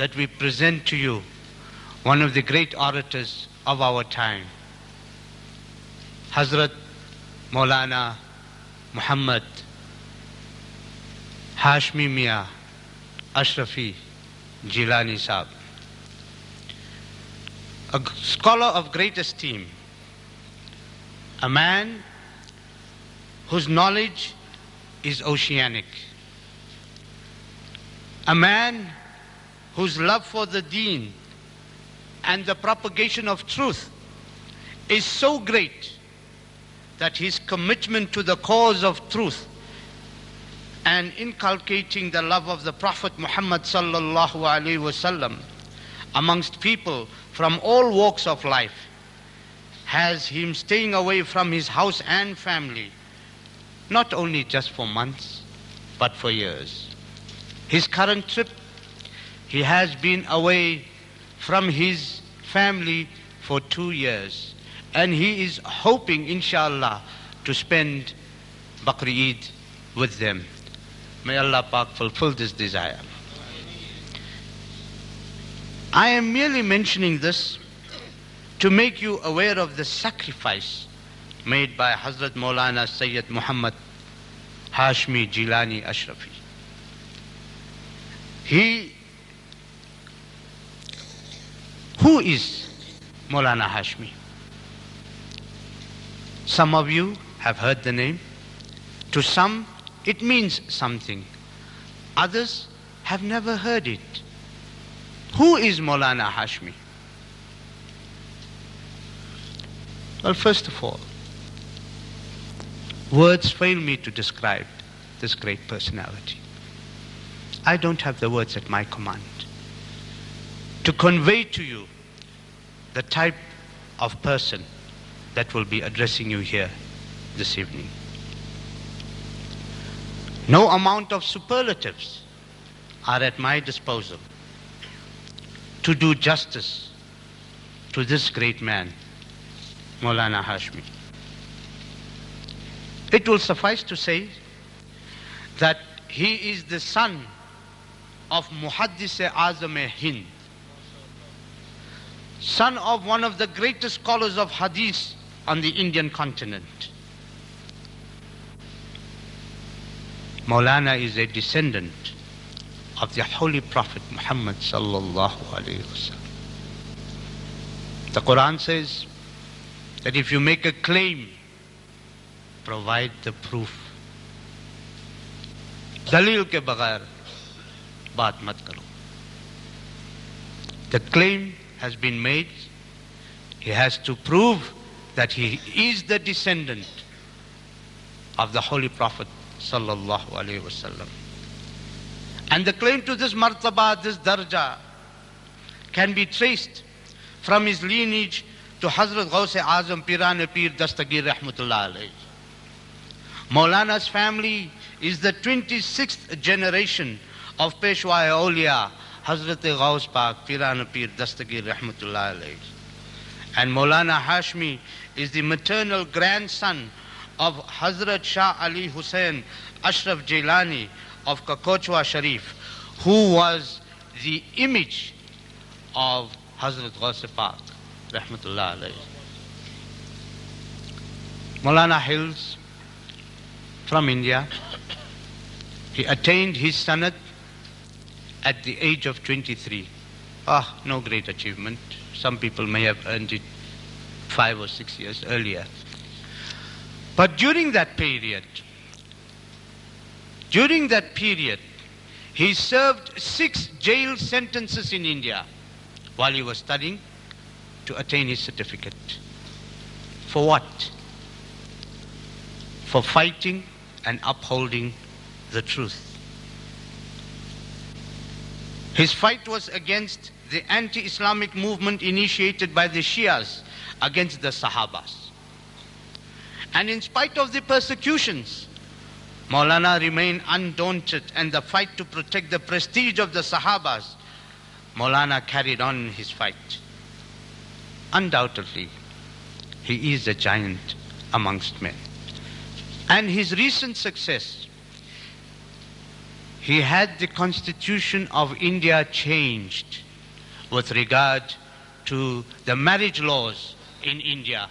that we present to you one of the great orators of our time, Hazrat Maulana Muhammad Hashmi Mia Ashrafi Jilani Saab. A scholar of great esteem, a man whose knowledge is oceanic, a man whose love for the deen and the propagation of truth is so great that his commitment to the cause of truth and inculcating the love of the Prophet Muhammad sallallahu alaihi wasallam amongst people from all walks of life has him staying away from his house and family not only just for months but for years. His current trip he has been away from his family for two years. And he is hoping, inshallah, to spend Bakri Eid with them. May Allah Pak fulfill this desire. I am merely mentioning this to make you aware of the sacrifice made by Hazrat Maulana Sayyid Muhammad Hashmi Jilani Ashrafi. He who is Maulana Hashmi? Some of you have heard the name. To some, it means something. Others have never heard it. Who is Maulana Hashmi? Well, first of all, words fail me to describe this great personality. I don't have the words at my command to convey to you the type of person that will be addressing you here this evening. No amount of superlatives are at my disposal to do justice to this great man, Maulana Hashmi. It will suffice to say that he is the son of muhaddis azam Hind, son of one of the greatest scholars of hadith on the Indian continent. Maulana is a descendant of the Holy Prophet Muhammad sallallahu alaihi wasallam. The Quran says that if you make a claim, provide the proof. Dalil ke bagar, baat mat karo. The claim has been made. He has to prove that he is the descendant of the Holy Prophet sallallahu alaihi wasallam. And the claim to this martaba, this darja, can be traced from his lineage to Hazrat Ghaus Azam e Pir Dastagir Rahmatullah alayhi. Maulana's family is the 26th generation of Peshwa Aulia Hazrat Ghaus Pak, Pirana Pir Dastagir Rahmatullah And Maulana Hashmi is the maternal grandson of Hazrat Shah Ali Hussain Ashraf Jailani of Kakochwa Sharif, who was the image of Hazrat Ghaus Pak, Rahmatullah Maulana Hills from India. He attained his sanat at the age of 23. Ah, no great achievement. Some people may have earned it five or six years earlier. But during that period, during that period, he served six jail sentences in India while he was studying to attain his certificate. For what? For fighting and upholding the truth. His fight was against the anti-Islamic movement initiated by the Shias against the Sahabas. And in spite of the persecutions, Maulana remained undaunted and the fight to protect the prestige of the Sahabas, Maulana carried on his fight. Undoubtedly, he is a giant amongst men. And his recent success he had the constitution of India changed with regard to the marriage laws in India.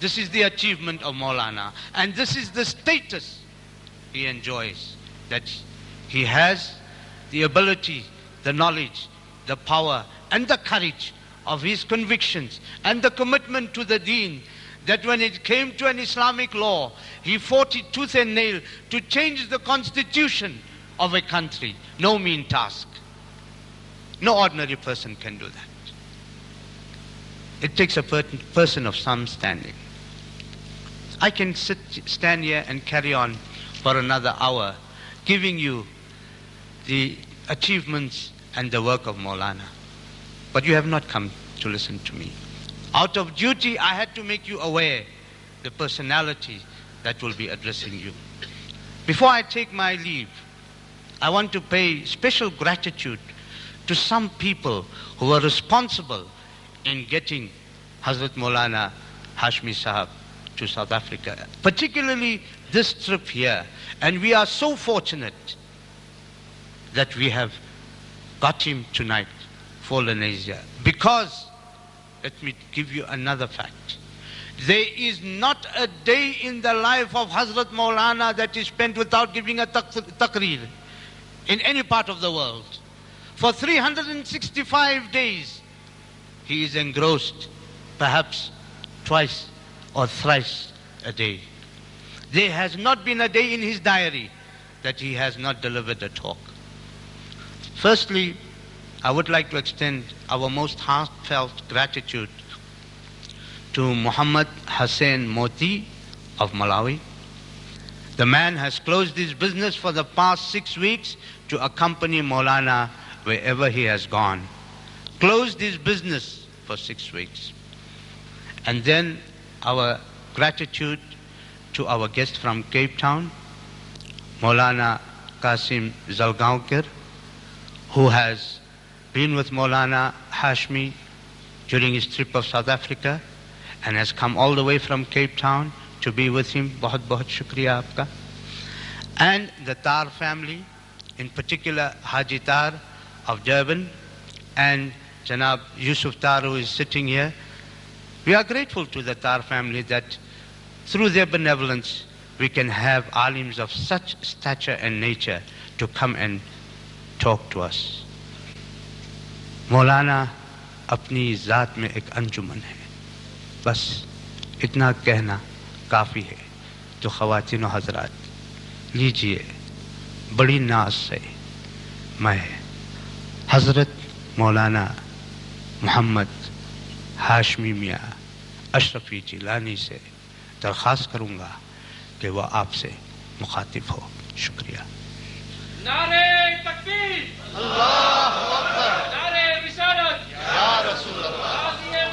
This is the achievement of Maulana. And this is the status he enjoys, that he has the ability, the knowledge, the power, and the courage of his convictions and the commitment to the deen that when it came to an Islamic law, he fought it tooth and nail to change the constitution of a country. No mean task. No ordinary person can do that. It takes a per person of some standing. I can sit, stand here and carry on for another hour, giving you the achievements and the work of Maulana. But you have not come to listen to me. Out of duty, I had to make you aware the personality that will be addressing you. Before I take my leave, I want to pay special gratitude to some people who were responsible in getting Hazrat Maulana Hashmi Sahab to South Africa, particularly this trip here. And we are so fortunate that we have got him tonight for Lanesia. Because, let me give you another fact. There is not a day in the life of Hazrat Maulana that is spent without giving a taqreer in any part of the world. For 365 days, he is engrossed perhaps twice or thrice a day. There has not been a day in his diary that he has not delivered a talk. Firstly, I would like to extend our most heartfelt gratitude to Muhammad Hussain Moti of Malawi. The man has closed his business for the past six weeks to accompany Maulana wherever he has gone. Closed his business for six weeks. And then our gratitude to our guest from Cape Town, Maulana Qasim Zalgaonkar, who has been with Maulana Hashmi during his trip of South Africa and has come all the way from Cape Town with ہم بہت بہت شکریہ آپ کا and the تار family in particular حاجی تار جربن اینڈ جناب Yusuf who is sitting here we are grateful to the تار فیملی مولانا اپنی ذات میں ایک انجمن ہے بس اتنا کہنا کافی ہے تو خواتین و حضرات لیجئے بڑی ناز سے میں حضرت مولانا محمد ہاشمی میاں اشرفی جیلانی سے درخواست کروں گا کہ وہ آپ سے مخاطب ہو شکریہ نعرے نعرے اللہ اللہ رسالت یا رسول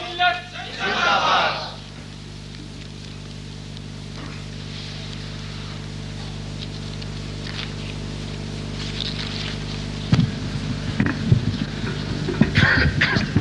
ملت زندہ ¡Cállate!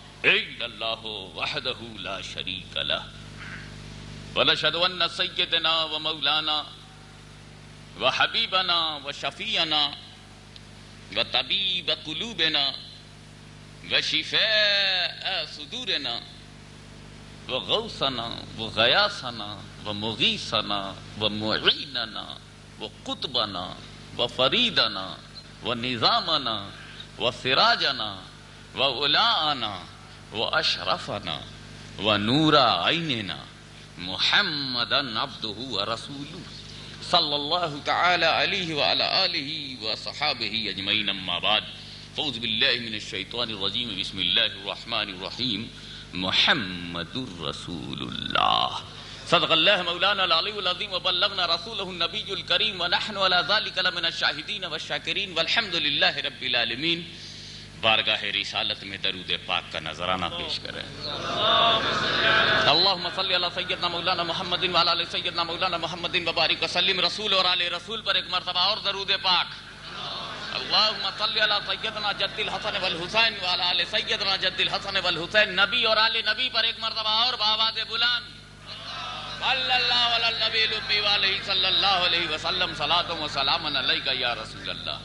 شری بولا سید و مولانا و حبیب انا و شفیع کلو شفا وغیر و مغی ثنا و مغینا وہ کتبنا و فریدنا وہ نظام سراجنا ولا عنا وہ اشرف نا وہ نورا محمد نبد ہو رسول صلی اللہ تعالی علیہ وعلی آلہ وصحابہ اجمعین اما بعد فوز باللہ من الشیطان الرجیم بسم اللہ الرحمن الرحیم محمد الرسول اللہ صدق اللہ مولانا العلی العظیم وبلغنا رسوله النبی الكریم ونحن ولا ذالک لمن الشاہدین والشاکرین والحمد للہ رب العالمین بارگاہ رسالت میں درود پاک کا نظرانہ پیش کریں اللہم صلی اللہ سیدنا مولانا محمد وعلا علی سیدنا مولانا محمد وبارک وسلم رسول اور علی رسول پر ایک مرتبہ اور درود پاک اللہم صلی اللہ سیدنا جد الحسن والحسین وعلا علی سیدنا جد الحسن والحسین نبی اور علی نبی پر ایک مرتبہ اور بآواز بلان اللہ اللہ علی نبی الامی وعلیہ صلی اللہ علیہ وسلم صلاة و سلام علیکہ یا رسول اللہ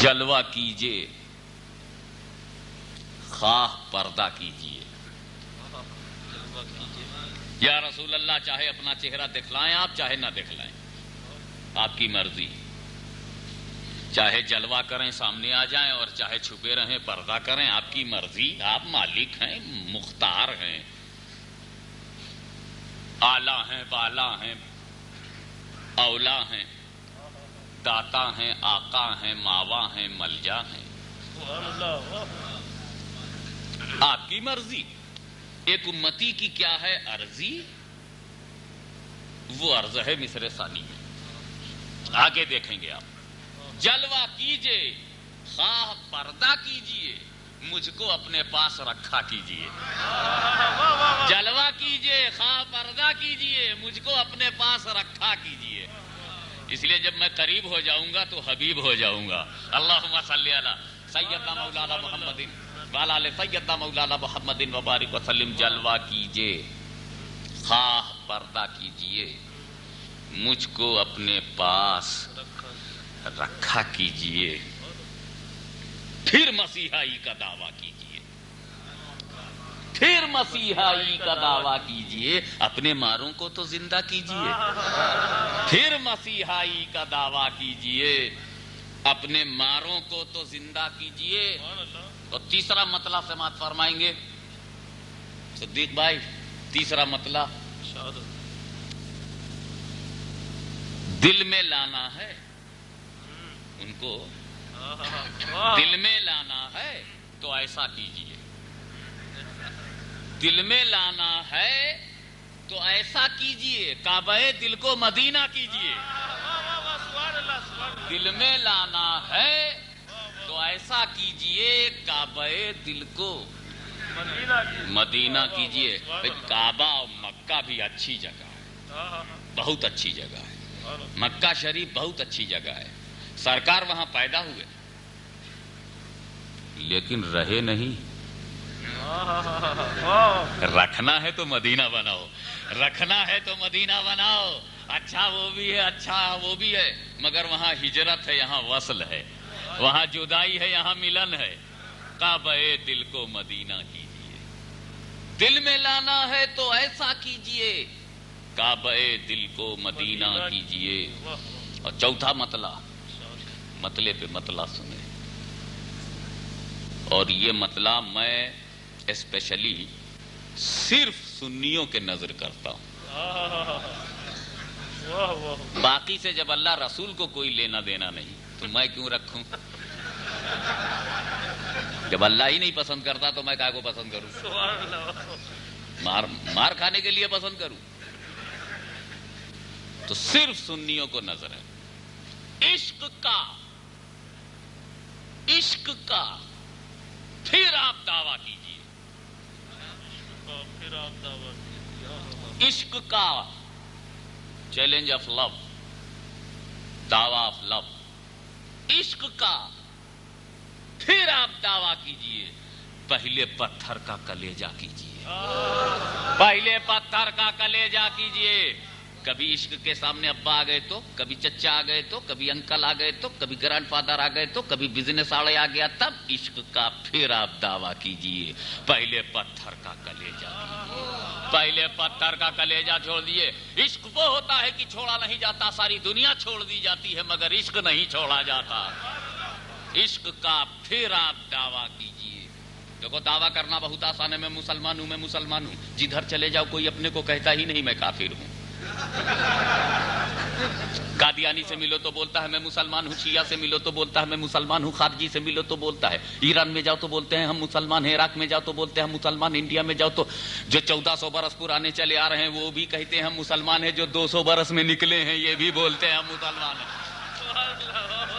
جلوہ کیجیے خواہ پردہ کیجیے یا رسول اللہ چاہے اپنا چہرہ دکھلائیں آپ چاہے نہ دکھ لائیں آپ کی مرضی چاہے جلوہ کریں سامنے آ جائیں اور چاہے چھپے رہیں پردہ کریں آپ کی مرضی آپ مالک ہیں مختار ہیں آلہ ہیں بالا ہیں اولا ہیں داتا ہیں آقا ہیں ماوا ہیں ملجا ہیں آپ کی مرضی ایک امتی کی کیا ہے ارضی وہ ارض ہے مصر ثانی میں آگے دیکھیں گے آپ جلوہ کیجئے خواہ پردہ کیجئے مجھ کو اپنے پاس رکھا کیجئے جلوہ کیجئے خواہ پردہ کیجئے مجھ کو اپنے پاس رکھا کیجئے اس لیے جب میں قریب ہو جاؤں گا تو حبیب ہو جاؤں گا اللہ صلی اللہ مولانا مولانا محمد محمد وبارک وسلم جلوہ کیجیے خواہ پردہ کیجیے مجھ کو اپنے پاس رکھا کیجیے پھر مسیحائی کا دعویٰ کیجیے پھر مسیحائی کا دعویٰ کیجئے اپنے ماروں کو تو زندہ کیجئے پھر مسیحائی کا دعویٰ کیجئے اپنے ماروں کو تو زندہ کیجئے اور تیسرا مطلب سماعت فرمائیں گے صدیق بھائی تیسرا مطلب دل میں لانا ہے ان کو دل میں لانا ہے تو ایسا کیجئے دل میں لانا ہے تو ایسا کیجئے کعبہ دل کو مدینہ کیجئے دل میں لانا ہے تو ایسا کیجئے کعبہ دل کو مدینہ کیجئے کعبہ اور مکہ بھی اچھی جگہ ہے بہت اچھی جگہ ہے مکہ شریف بہت اچھی جگہ ہے سرکار وہاں پیدا ہوئے لیکن رہے نہیں رکھنا ہے تو مدینہ بناؤ رکھنا ہے تو مدینہ بناؤ اچھا وہ بھی ہے اچھا وہ بھی ہے مگر وہاں ہجرت ہے یہاں وصل ہے وہاں جدائی ہے یہاں ملن ہے کعبہ دل کو مدینہ کیجیے دل میں لانا ہے تو ایسا کیجیے کعبہ دل کو مدینہ کیجیے اور چوتھا مطلع متلے پہ متلا سنیں اور یہ مطلب میں اسپیشلی صرف سنیوں کے نظر کرتا ہوں باقی سے جب اللہ رسول کو کوئی لینا دینا نہیں تو میں کیوں رکھوں جب اللہ ہی نہیں پسند کرتا تو میں کا کو پسند کروں مار کھانے کے لیے پسند کروں تو صرف سنیوں کو نظر ہے عشق کا عشق کا پھر آپ دعویٰ کی عشق کا چیلنج آف لو دعوی آف لو عشق کا پھر آپ دعویٰ کیجئے پہلے پتھر کا کلیجہ کیجئے پہلے پتھر کا کلیجہ کیجئے کبھی عشق کے سامنے ابا آ گئے تو کبھی چچا آ گئے تو کبھی انکل آ گئے تو کبھی گرانڈ فادر آ گئے تو کبھی بزنس آڑے آ گیا تب عشق کا پھر آپ دعویٰ کیجئے پہلے پتھر کا کلیجا پہلے پتھر کا کلیجہ چھوڑ دیے عشق وہ ہوتا ہے کہ چھوڑا نہیں جاتا ساری دنیا چھوڑ دی جاتی ہے مگر عشق نہیں چھوڑا جاتا عشق کا پھر آپ دعویٰ کیجیے دیکھو دعویٰ کرنا بہت آسان ہے میں مسلمان ہوں میں مسلمان ہوں جدھر چلے جاؤ کوئی اپنے کو کہتا ہی نہیں میں کافر ہوں قادیانی سے ملو تو بولتا ہے میں مسلمان ہوں شیعہ سے ملو تو بولتا ہے میں مسلمان ہوں خارجی سے ملو تو بولتا ہے ایران میں جاؤ تو بولتے ہیں ہم مسلمان ہیں عراق میں جاؤ تو بولتے ہیں ہم مسلمان انڈیا میں جاؤ تو جو چودہ سو برس پرانے چلے آ رہے ہیں وہ بھی کہتے ہیں ہم مسلمان ہیں جو دو سو برس میں نکلے ہیں یہ بھی بولتے ہیں ہم مسلمان ہیں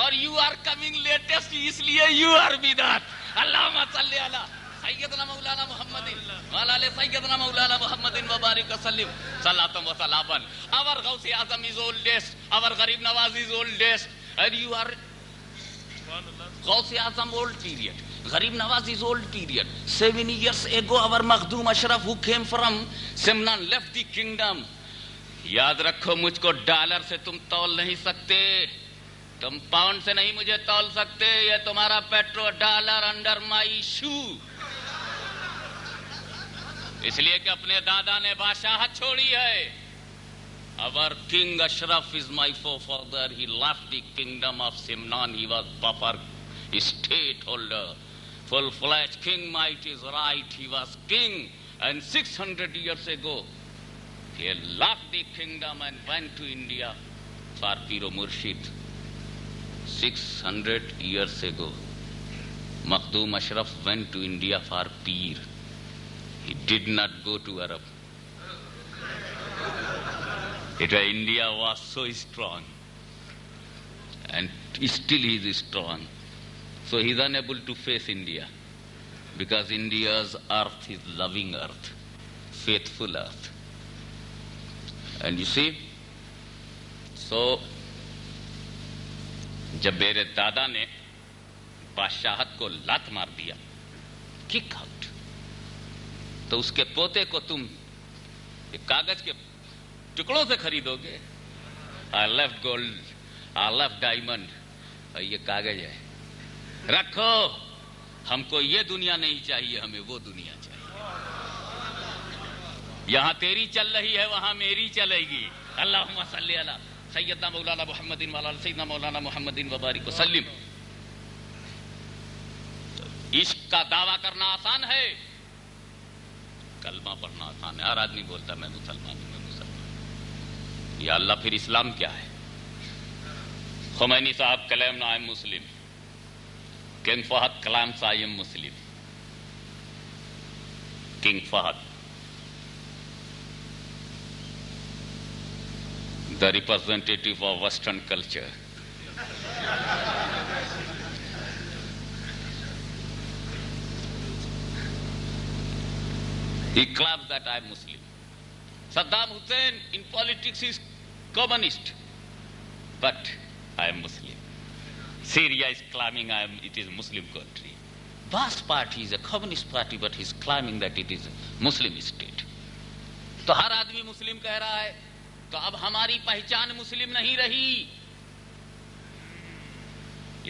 اور یو آر کمنگ لیٹسٹ اس لیے یو آر بیدار اللہ صلی اللہ سیدنا مولانا محمد والا سیدنا مولانا محمد بارک وسلم صلاة و صلاة اور غوث اعظم is oldest اور غریب نواز is oldest اور you are Ghaus Azam old period Gharib Nawaz is old period seven years ago our Makhdoom Ashraf who came from Semnan left the kingdom یاد رکھو مجھ کو ڈالر سے تم تول نہیں سکتے تم پاؤنڈ سے نہیں مجھے تول سکتے یہ تمہارا petro dollar under my show اس لیے کہ اپنے دادا نے بادشاہ چھوڑی ہے اور king Ashraf is my forefather he left kingdom of Semnan he was buffer state holder full فلچ king might right he was king and six hundred year left kingdom and went to India for پیرو مرشید 600 years ago, Makhdum Ashraf went to India for Peer. He did not go to Arab. It, India was so strong, and still he is strong. So he is unable to face India because India's earth is loving earth, faithful earth. And you see, so جب میرے دادا نے بادشاہت کو لات مار دیا kick out تو اس کے پوتے کو تم کاغذ کے ٹکڑوں سے خریدو گے آئی لو لو ڈائمنڈ یہ کاغذ ہے رکھو ہم کو یہ دنیا نہیں چاہیے ہمیں وہ دنیا چاہیے یہاں تیری چل رہی ہے وہاں میری چلے گی اللہ مسلح اللہ سیدنا مولانا محمد دین والا سیدنا مولانا محمد دین وبارک وسلم عشق کا دعویٰ کرنا آسان ہے کلمہ پڑھنا آسان ہے ہر آدمی بولتا ہے میں مسلمان ہوں میں مسلمان یا اللہ پھر اسلام کیا ہے خمینی صاحب کلیم نائم مسلم کنگ فہد کلام سائم مسلم king Fahd the representative of Western culture. he claimed that I'm Muslim. Saddam Hussein in politics is communist, but I am Muslim. Syria is claiming I am, it is Muslim country. Baas party is a communist party, but he's claiming that it is a Muslim state. तो हर आदमी मुस्लिम कह रहा है تو اب ہماری پہچان مسلم نہیں رہی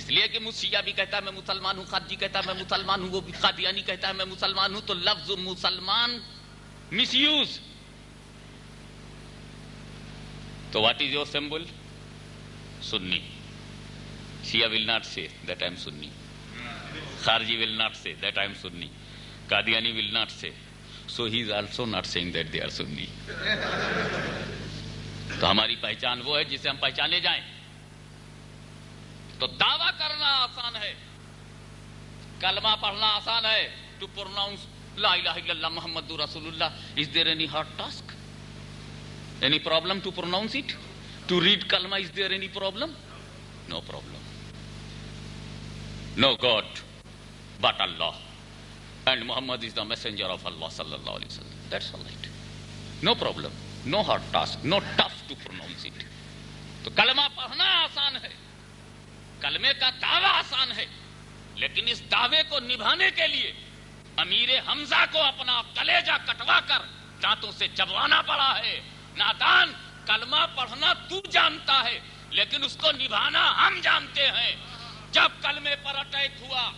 اس لیے کہ مجھ بھی کہتا ہے میں مسلمان ہوں خادی کہتا ہے میں مسلمان ہوں وہ بھی قادیانی کہتا ہے میں مسلمان ہوں تو لفظ مسلمان مس یوز تو what is your symbol Sunni Shia will not say that I am سنی خارجی will not say that I am Sunni Qadiani will not say so he is also not seeing that they are سنی تو ہماری پہچان وہ ہے جسے ہم پہچانے جائیں تو دعوی کرنا آسان ہے کلمہ پڑھنا آسان ہے ٹو پروناؤنس لا الہ الا اللہ محمد رسول اللہ is there any hard task any problem to pronounce it to read kalma is there any problem no problem no god but Allah and Muhammad is the messenger of Allah صلی اللہ علیہ وسلم that's all right no problem no hard task no tough to it تو کلمہ پڑھنا آسان ہے کلمے کا دعوی آسان ہے لیکن اس دعوے کو کو نبھانے کے لیے امیر حمزہ اپنا کلیجہ کٹوا کر دانتوں سے چبوانا پڑا ہے نادان کلمہ پڑھنا تو جانتا ہے لیکن اس کو نبھانا ہم جانتے ہیں جب کلمے پر اٹیک ہوا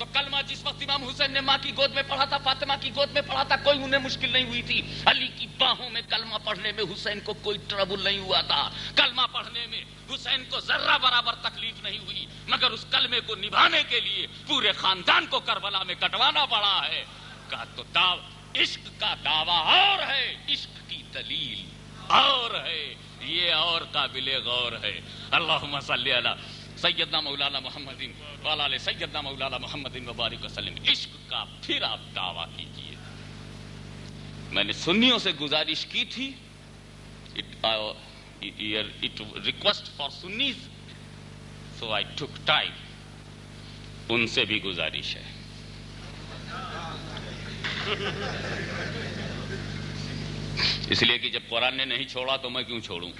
تو کلمہ جس وقت امام حسین نے ماں کی گود میں پڑھا تھا فاطمہ کی گود میں پڑھا تھا کوئی انہیں مشکل نہیں ہوئی تھی علی کی باہوں میں کلمہ پڑھنے میں حسین کو کوئی ٹربل نہیں ہوا تھا کلمہ پڑھنے میں حسین کو ذرہ برابر تکلیف نہیں ہوئی مگر اس کلمے کو نبھانے کے لیے پورے خاندان کو کربلا میں کٹوانا پڑا ہے کہا تو دعو عشق کا دعویٰ اور ہے عشق کی دلیل اور ہے یہ اور قابل غور ہے اللہ مسلی اللہ سید نام اللہ سیدنا مولانا محمد وبارک وسلم عشق کا پھر آپ دعویٰ کیجیے میں نے سنیوں سے گزارش کی تھی request for so I took time ان سے بھی گزارش ہے اس لیے کہ جب قرآن نے نہیں چھوڑا تو میں کیوں چھوڑوں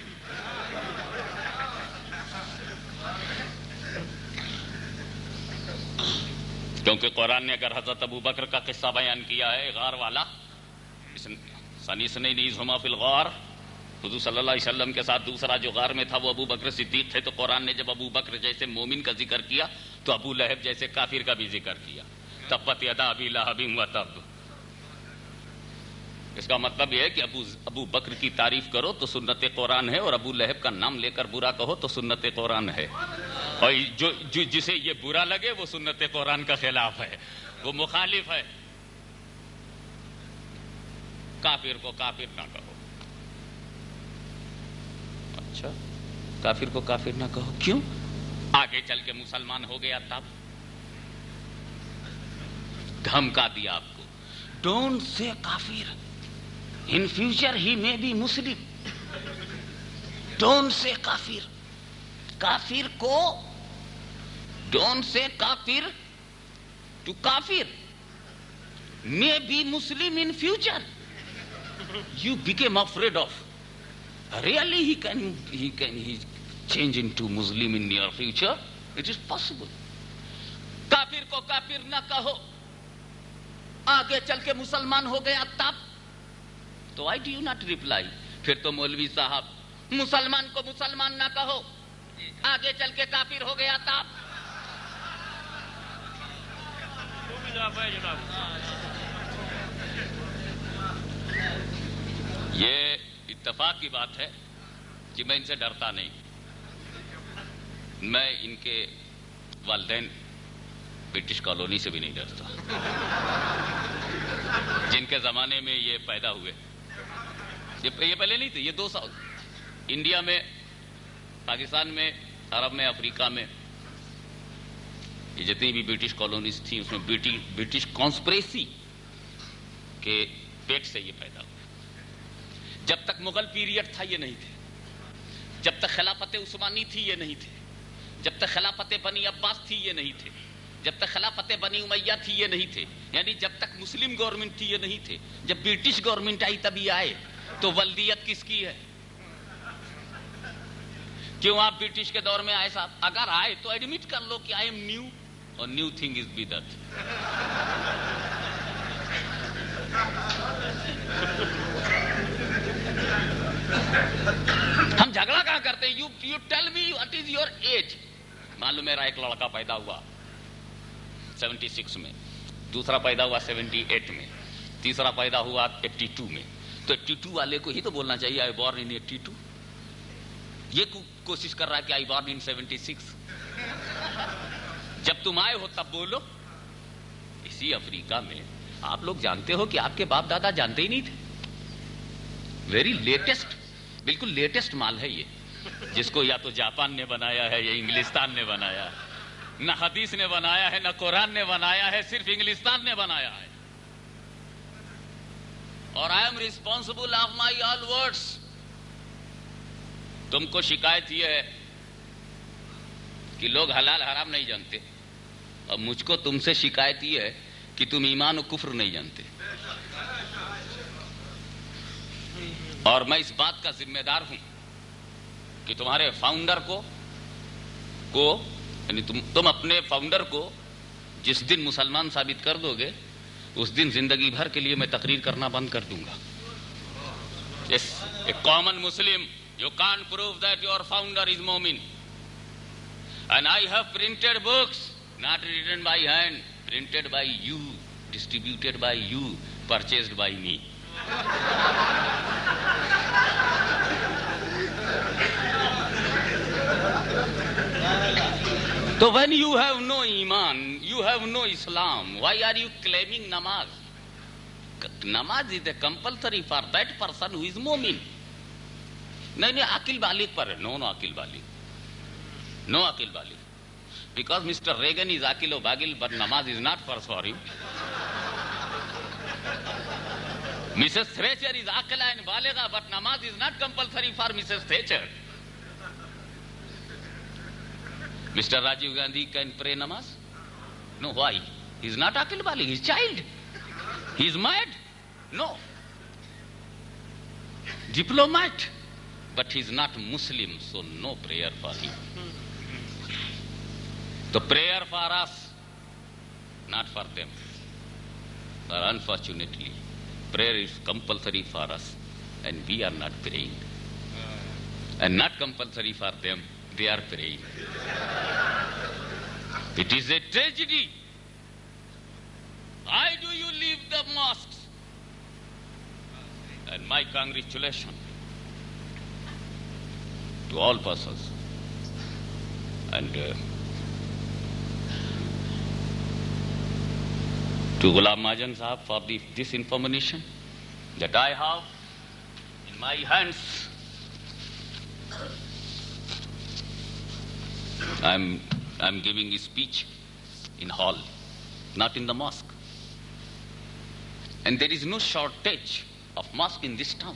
کیونکہ قرآن نے اگر حضرت ابو بکر کا قصہ بیان کیا ہے غار والا سنیس نے الغار حضور صلی اللہ علیہ وسلم کے ساتھ دوسرا جو غار میں تھا وہ ابو بکر صدیق تھے تو قرآن نے جب ابو بکر جیسے مومن کا ذکر کیا تو ابو لہب جیسے کافر کا بھی ذکر کیا تب پتیہ ابی لہ ابھی ہوا تب اس کا مطلب یہ ہے کہ ابو ابو بکر کی تعریف کرو تو سنت قرآن ہے اور ابو لہب کا نام لے کر برا کہو تو سنت قرآن ہے اور جو, جو جسے یہ برا لگے وہ سنت قرآن کا خلاف ہے وہ مخالف ہے کافر نہ کہو اچھا کافر کو کافر نہ کہو کیوں آگے چل کے مسلمان ہو گیا تب دھمکا دیا آپ کو ڈونٹ سے کافر in future he may be Muslim don't say کافر کافر کو ڈون سے کافر ٹو کافر may be Muslim in future you became afraid of really he can he can he change in to Muslim in future it is possible کافر کو کافر نہ کہو آگے چل کے مسلمان ہو گیا تب تو آئی یو ناٹ ریپلائی پھر تو مولوی صاحب مسلمان کو مسلمان نہ کہو آگے چل کے کافر ہو گیا تھا یہ اتفاق کی بات ہے کہ میں ان سے ڈرتا نہیں میں ان کے والدین برٹش کالونی سے بھی نہیں ڈرتا جن کے زمانے میں یہ پیدا ہوئے یہ پہلے نہیں تھے یہ دو سال انڈیا میں پاکستان میں عرب میں افریقہ میں یہ جتنی بھی برٹش کالونیز تھی اس میں برٹش کانسپریسی کے پیٹ سے یہ پیدا ہوا جب تک مغل پیریڈ تھا یہ نہیں تھے جب تک خلافت عثمانی تھی یہ نہیں تھے جب تک خلافت بنی عباس تھی یہ نہیں تھے جب تک خلافت بنی امیہ تھی یہ نہیں تھے یعنی جب تک مسلم گورنمنٹ تھی یہ نہیں تھے جب برٹش گورنمنٹ آئی تب یہ آئے تو ولدیت کس کی ہے کیوں آپ برٹش کے دور میں آئے صاحب اگر آئے تو ایڈمٹ کر لو کہ آئی ایم نیو اور نیو تھنگ از بھائی ہم جھگڑا کہاں کرتے you you tell what is your age مان لو میرا ایک لڑکا پیدا ہوا سیونٹی سکس میں دوسرا پیدا ہوا سیونٹی ایٹ میں تیسرا پیدا ہوا ایٹی ٹو میں تو ٹیٹو والے کو ہی تو بولنا چاہیے آئی بورن ان یہ کوشش کر رہا ہے کہ I born in seventy six جب تم آئے ہو تب بولو اسی افریقہ میں آپ لوگ جانتے ہو کہ آپ کے باپ دادا جانتے ہی نہیں تھے ویری لیٹسٹ بالکل لیٹسٹ مال ہے یہ جس کو یا تو جاپان نے بنایا ہے یا انگلستان نے بنایا ہے نہ حدیث نے بنایا ہے نہ قرآن نے بنایا ہے صرف انگلستان نے بنایا ہے اور I am of my all words تم کو شکایت یہ ہے کہ لوگ حلال حرام نہیں جانتے اور مجھ کو تم سے شکایت یہ ہے کہ تم ایمان و کفر نہیں جانتے اور میں اس بات کا ذمہ دار ہوں کہ تمہارے فاؤنڈر کو کو یعنی تم تم اپنے فاؤنڈر کو جس دن مسلمان ثابت کر دو گے اس دن زندگی بھر کے لیے میں تقریر کرنا بند کر دوں گا common Muslim you can prove that your founder is momin and I have printed books not written by hand printed by you distributed by you purchased by me تو وین یو ہیو نو ایمان you have no Islam why are you claiming نماز نماز is a compulsory for that person who is مومن نہیں نہیں عقل بالغ پر نو نو عقل بالغ نو عقل بالغ because Mister Reagan is aqil و باغل بٹ نماز is not for Mrs Thatcher is aqil and baligha but نماز is not compulsory for Mrs Thatcher Mr. Rajiv Gandhi can pray namaz? No, why? He's not Akhil Bali, he's child. He's mad? No. Diplomat. But he's not Muslim, so no prayer for him. The prayer for us, not for them. But unfortunately, prayer is compulsory for us, and we are not praying. And not compulsory for them they are praying. it is a tragedy. Why do you leave the mosques? And my congratulations to all persons. And uh, to Gulab Majan Sahab for the, this information that I have in my hands. I'm, I'm giving a speech in hall, not in the mosque. And there is no shortage of mosque in this town.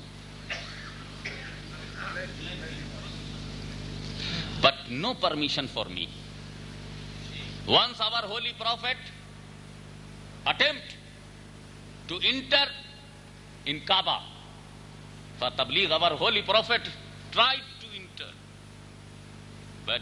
But no permission for me. Once our holy prophet attempt to enter in Kaaba for Tabligh, our holy prophet tried to enter. But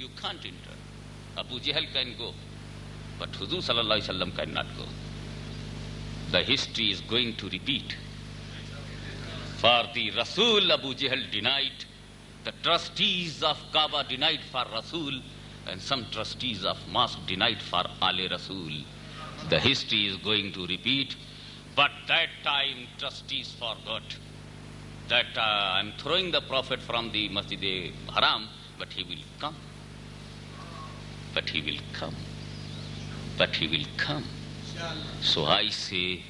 You can't enter. Abu Jahl can go, but Huzur Sallallahu Alaihi cannot go. The history is going to repeat. For the Rasul Abu Jahl denied, the trustees of Kaaba denied for Rasul, and some trustees of mosque denied for Ali Rasul. The history is going to repeat, but that time trustees forgot that uh, I'm throwing the Prophet from the Masjid Haram, but he will come but he will come. But he will come. So I say,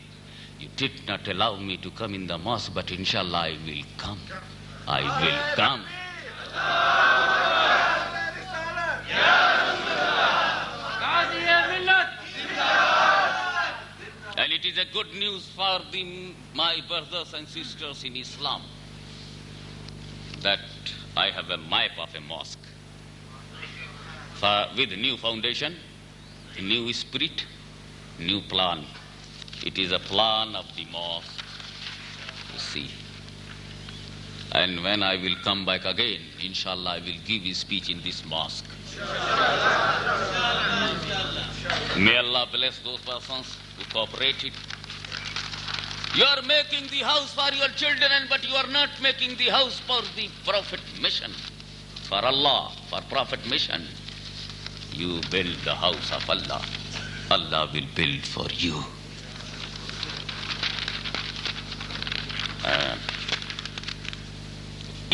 you did not allow me to come in the mosque, but inshallah I will come. I will come. And it is a good news for the my brothers and sisters in Islam, that I have a map of a mosque with new foundation, new spirit, new plan. It is a plan of the mosque, you see. And when I will come back again, inshallah, I will give a speech in this mosque. May Allah bless those persons who cooperated. You are making the house for your children, but you are not making the house for the Prophet mission, for Allah, for Prophet mission. You build the house of Allah Allah will build for you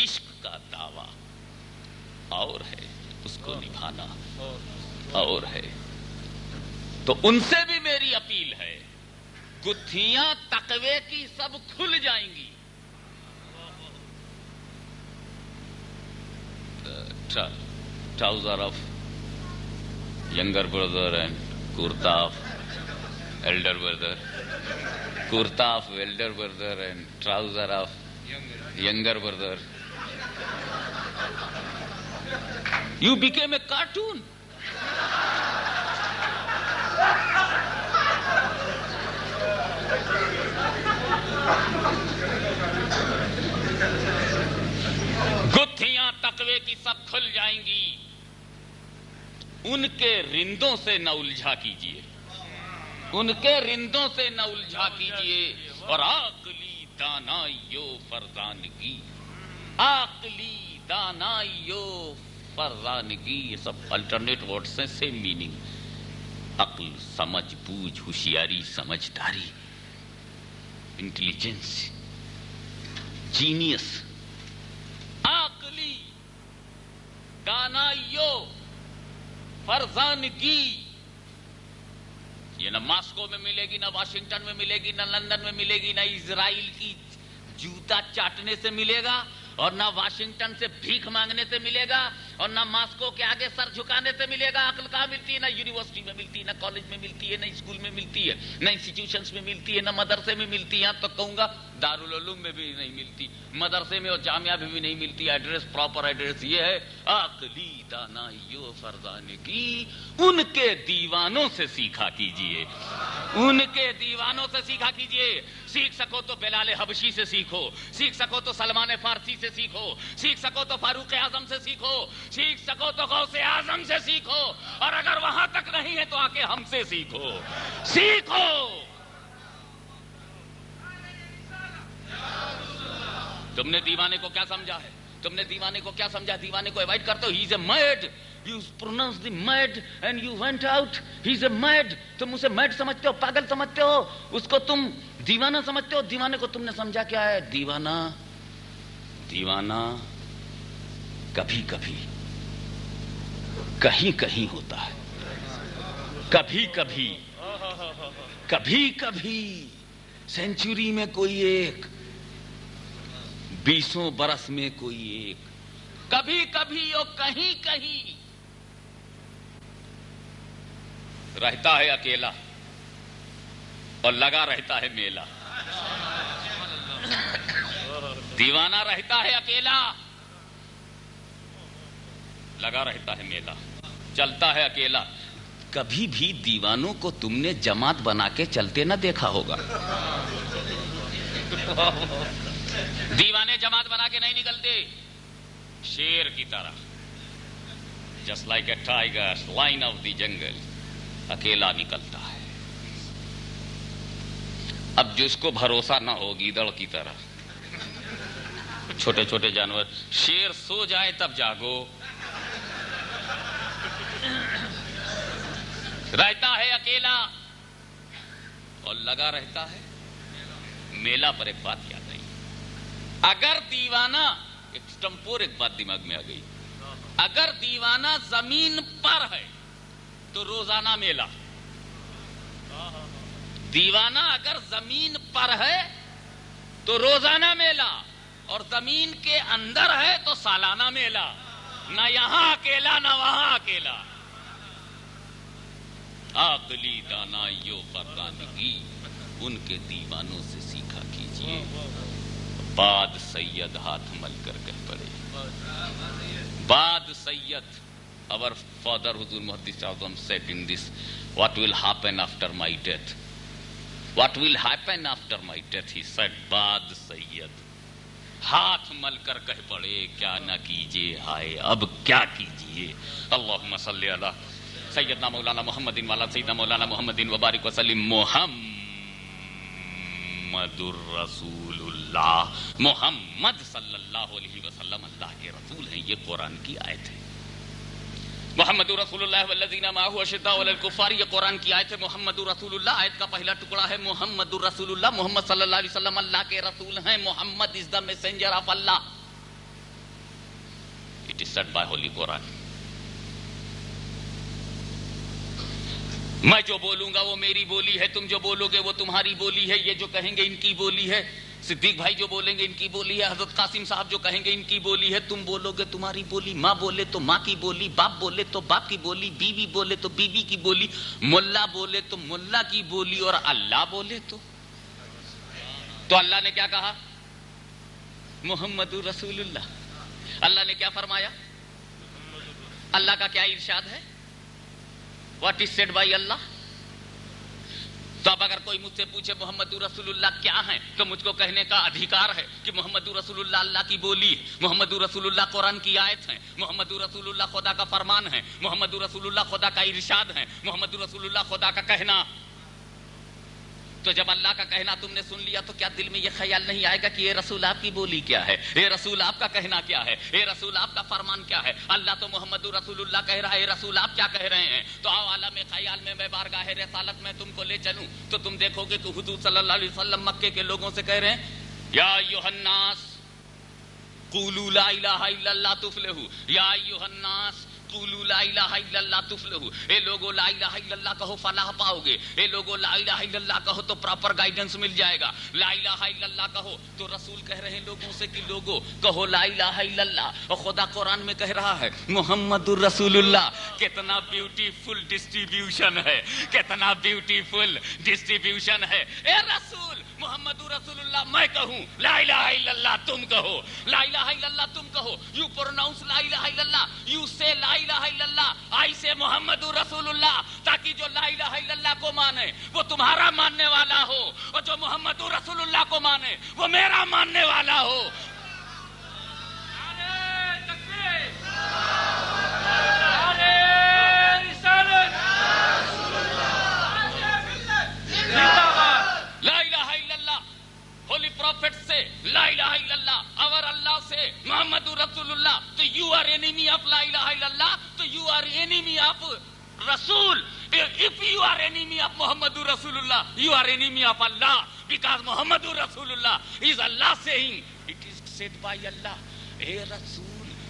عشق کا دعوی اور ہے اس کو نبھانا اور ہے تو ان سے بھی میری اپیل ہے گتھیاں تقوی کی سب کھل جائیں گی trouser of younger brother and kurta of elder brother kurta of elder brother and trouser of younger brother you became a cartoon گتھیاں تقوی کی سب کھل جائیں گی ان کے رندوں سے نہ الجھا کیجیے ان کے رندوں سے نہ الجھا کیجیے اور آقلی دانائیو فرزانگی آقلی دانائیو فرزانگی یہ سب الٹرنیٹ وڈس ہیں سیم میننگ عقل سمجھ بوجھ ہوشیاری سمجھداری انٹیلیجینس جینیس آکلی دانائیو فرزانگی کی یہ نہ ماسکو میں ملے گی نہ واشنگٹن میں ملے گی نہ لندن میں ملے گی نہ اسرائیل کی جوتا چاٹنے سے ملے گا اور نہ واشنگٹن سے بھیک مانگنے سے ملے گا اور نہ ماسکو کے آگے سر جھکانے سے ملے گا عقل کہاں ملتی ہے نہ یونیورسٹی میں ملتی ہے نہ کالج میں ملتی ہے نہ اسکول میں ملتی ہے نہ انسٹیٹیوشن نہ مدرسے میں ملتی ہے ہاں، کہوں گا دارالعلوم میں بھی نہیں ملتی مدرسے میں اور جامعہ میں بھی نہیں ملتی ایڈریس پراپر ایڈریس یہ ہے عقلی دانا فرزان کی ان کے دیوانوں سے سیکھا کیجیے ان کے دیوانوں سے سیکھا کیجیے سیکھ سکو تو بلال حبشی سے سیکھو سیکھ سکو تو سلمان فارسی سے سیکھو سیکھ سکو تو فاروق اعظم سے سیکھو سیکھ سکو تو غوث اعظم سے سیکھو اور اگر وہاں تک نہیں ہے تو آ کے ہم سے سیکھو سیکھو تم نے دیوانے کو کیا سمجھا ہے تم نے دیوانے کو کیا سمجھا دیوانے کو اوائڈ کرتے ہو he is a mad you pronounce the mad and you went out he is a mad تم اسے میڈ سمجھتے ہو پاگل سمجھتے ہو اس کو تم دیوانہ سمجھتے ہو دیوانے کو تم نے سمجھا کیا ہے دیوانہ دیوانہ کبھی کبھی کہیں کہیں ہوتا ہے کبھی کبھی کبھی کبھی سینچری میں کوئی ایک بیسوں برس میں کوئی ایک کبھی کبھی اور کہیں کہیں رہتا ہے اکیلا اور لگا رہتا ہے میلہ دیوانہ رہتا ہے اکیلا لگا رہتا ہے میلہ چلتا ہے اکیلا کبھی بھی دیوانوں کو تم نے جماعت بنا کے چلتے نہ دیکھا ہوگا دیوانے جماعت بنا کے نہیں نکلتے شیر کی طرح جس like a tiger lion of the jungle اکیلا نکلتا ہے اب جس کو بھروسہ نہ ہو گیدڑ کی طرح چھوٹے چھوٹے جانور شیر سو جائے تب جاگو رہتا ہے اکیلا اور لگا رہتا ہے میلا پر ایک بات یاد آئی اگر دیوانہ ایک ٹمپور ایک بات دماغ میں آ گئی اگر دیوانہ زمین پر ہے تو روزانہ میلہ دیوانہ اگر زمین پر ہے تو روزانہ میلہ اور زمین کے اندر ہے تو سالانہ میلہ نہ یہاں اکیلا نہ وہاں اکیلا ان کے دیوانوں سے سیکھا کیجیے بعد سید ہاتھ مل کر پڑے بعد سید O father will happen after my death what will happen after my death he said باد سید ہاتھ مل کر کہہ پڑے کیا نہ کیجیے ہائے اب کیا کیجیے اللہ صلی اللہ سیدنا مولانا محمد والا سیدنا مولانا محمد وبارک وسلم محمد الرسول اللہ محمد صلی اللہ علیہ وسلم اللہ کے رسول ہیں یہ قرآن کی آیت ہے محمد رسول اللہ والذین ما هو شدہ ولی یہ قرآن کی آیت ہے محمد رسول اللہ آیت کا پہلا ٹکڑا ہے محمد رسول اللہ محمد صلی اللہ علیہ وسلم اللہ کے رسول ہیں Muhammad is the messenger of Allah it is said by holy Quran میں جو بولوں گا وہ میری بولی ہے تم جو بولو گے وہ تمہاری بولی ہے یہ جو کہیں گے ان کی بولی ہے صدیق بھائی جو بولیں گے ان کی بولی ہے حضرت قاسم صاحب جو کہیں گے ان کی بولی ہے تم بولو گے تمہاری بولی ماں بولے تو ماں کی بولی باپ بولے تو باپ کی بولی بیوی بی بولے تو بیوی کی بولی ملا بولے تو ملا کی بولی اور اللہ بولے تو تو اللہ نے کیا کہا محمد رسول اللہ اللہ نے کیا فرمایا اللہ کا کیا ارشاد ہے what is said by Allah تو اب اگر کوئی مجھ سے پوچھے محمد رسول اللہ کیا ہے تو مجھ کو کہنے کا ادھیکار ہے کہ محمد رسول اللہ اللہ کی بولی ہے محمد رسول اللہ قرآن کی آیت ہے محمد رسول اللہ خدا کا فرمان ہے محمد رسول اللہ خدا کا ارشاد ہے محمد رسول اللہ خدا کا کہنا تو جب اللہ کا کہنا تم نے سن لیا تو کیا دل میں یہ خیال نہیں آئے گا کہ یہ رسول آپ کی بولی کیا ہے یہ رسول آپ کا کہنا کیا ہے یہ رسول آپ کا فرمان کیا ہے اللہ تو محمد رسول اللہ کہہ رہا ہے رسول آپ کیا کہہ رہے ہیں تو آؤ عالم خیال میں میں بارگاہ رسالت میں تم کو لے چلوں تو تم دیکھو گے کہ حضور صلی اللہ علیہ وسلم مکے کے لوگوں سے کہہ رہے ہیں یا یوحناس قولو لا الہ الا اللہ تفلہو یا یوحناس الا اللہ کہو تو رسول کہہ رہے ہیں لوگوں سے لوگو اور خدا قرآن میں کہہ رہا ہے محمد رسول اللہ کتنا بیوٹیفل ڈسٹریبیوشن ہے کتنا بیوٹیفل ڈسٹریبیوشن ہے اے رسول محمد رسول اللہ میں کہوں لا الہ الا اللہ تم کہو لا الہ الا اللہ تم کہو یو پروناؤنس لا الہ الا اللہ یو سے لا الہ الا اللہ آئی سے محمد رسول اللہ تاکہ جو لا الہ الا اللہ کو مانے وہ تمہارا ماننے والا ہو اور جو محمد رسول اللہ کو مانے وہ میرا ماننے والا ہو نعرہ تکبیر اللہ سے لا الہ رسول اللہ اللہ سے رسول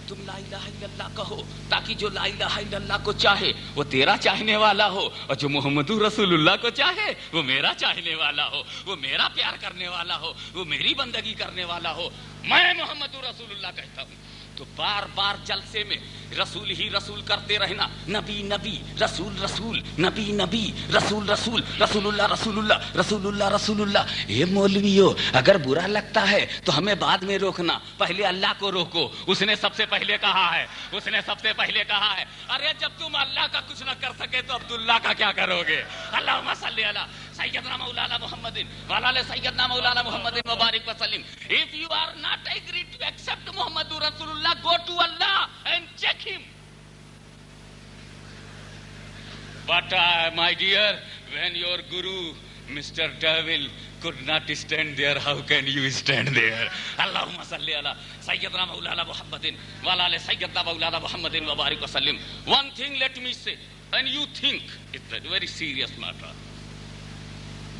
تم لا الہ الا اللہ کہو تاکہ جو لا الہ الا اللہ کو چاہے وہ تیرا چاہنے والا ہو اور جو محمد رسول اللہ کو چاہے وہ میرا چاہنے والا ہو وہ میرا پیار کرنے والا ہو وہ میری بندگی کرنے والا ہو میں محمد رسول اللہ کہتا ہوں تو بار بار جلسے میں رسول ہی رسول کرتے رہنا نبی نبی رسول رسول نبی نبی رسول رسول رسول اللہ رسول اللہ رسول اللہ رسول اللہ یہ مولویو اگر برا لگتا ہے تو ہمیں بعد میں روکنا پہلے اللہ کو روکو اس نے سب سے پہلے کہا ہے اس نے سب سے پہلے کہا ہے ارے جب تم اللہ کا کچھ نہ کر سکے تو عبداللہ کا کیا کرو گے اللہ صلی اللہ سیدنا مولانا محمد والا سیدنا مولانا محمد مبارک وسلم if you are not agree to accept محمد رسول اللہ Allah, go to Allah and check him. But uh, my dear, when your guru, Mr. Devil, could not stand there, how can you stand there? Allahumma salli ala Sayyidina Maulana Muhammadin wa ala Sayyidina Maulana Muhammadin wa barik wa sallim. One thing let me say, and you think, it's a very serious matter.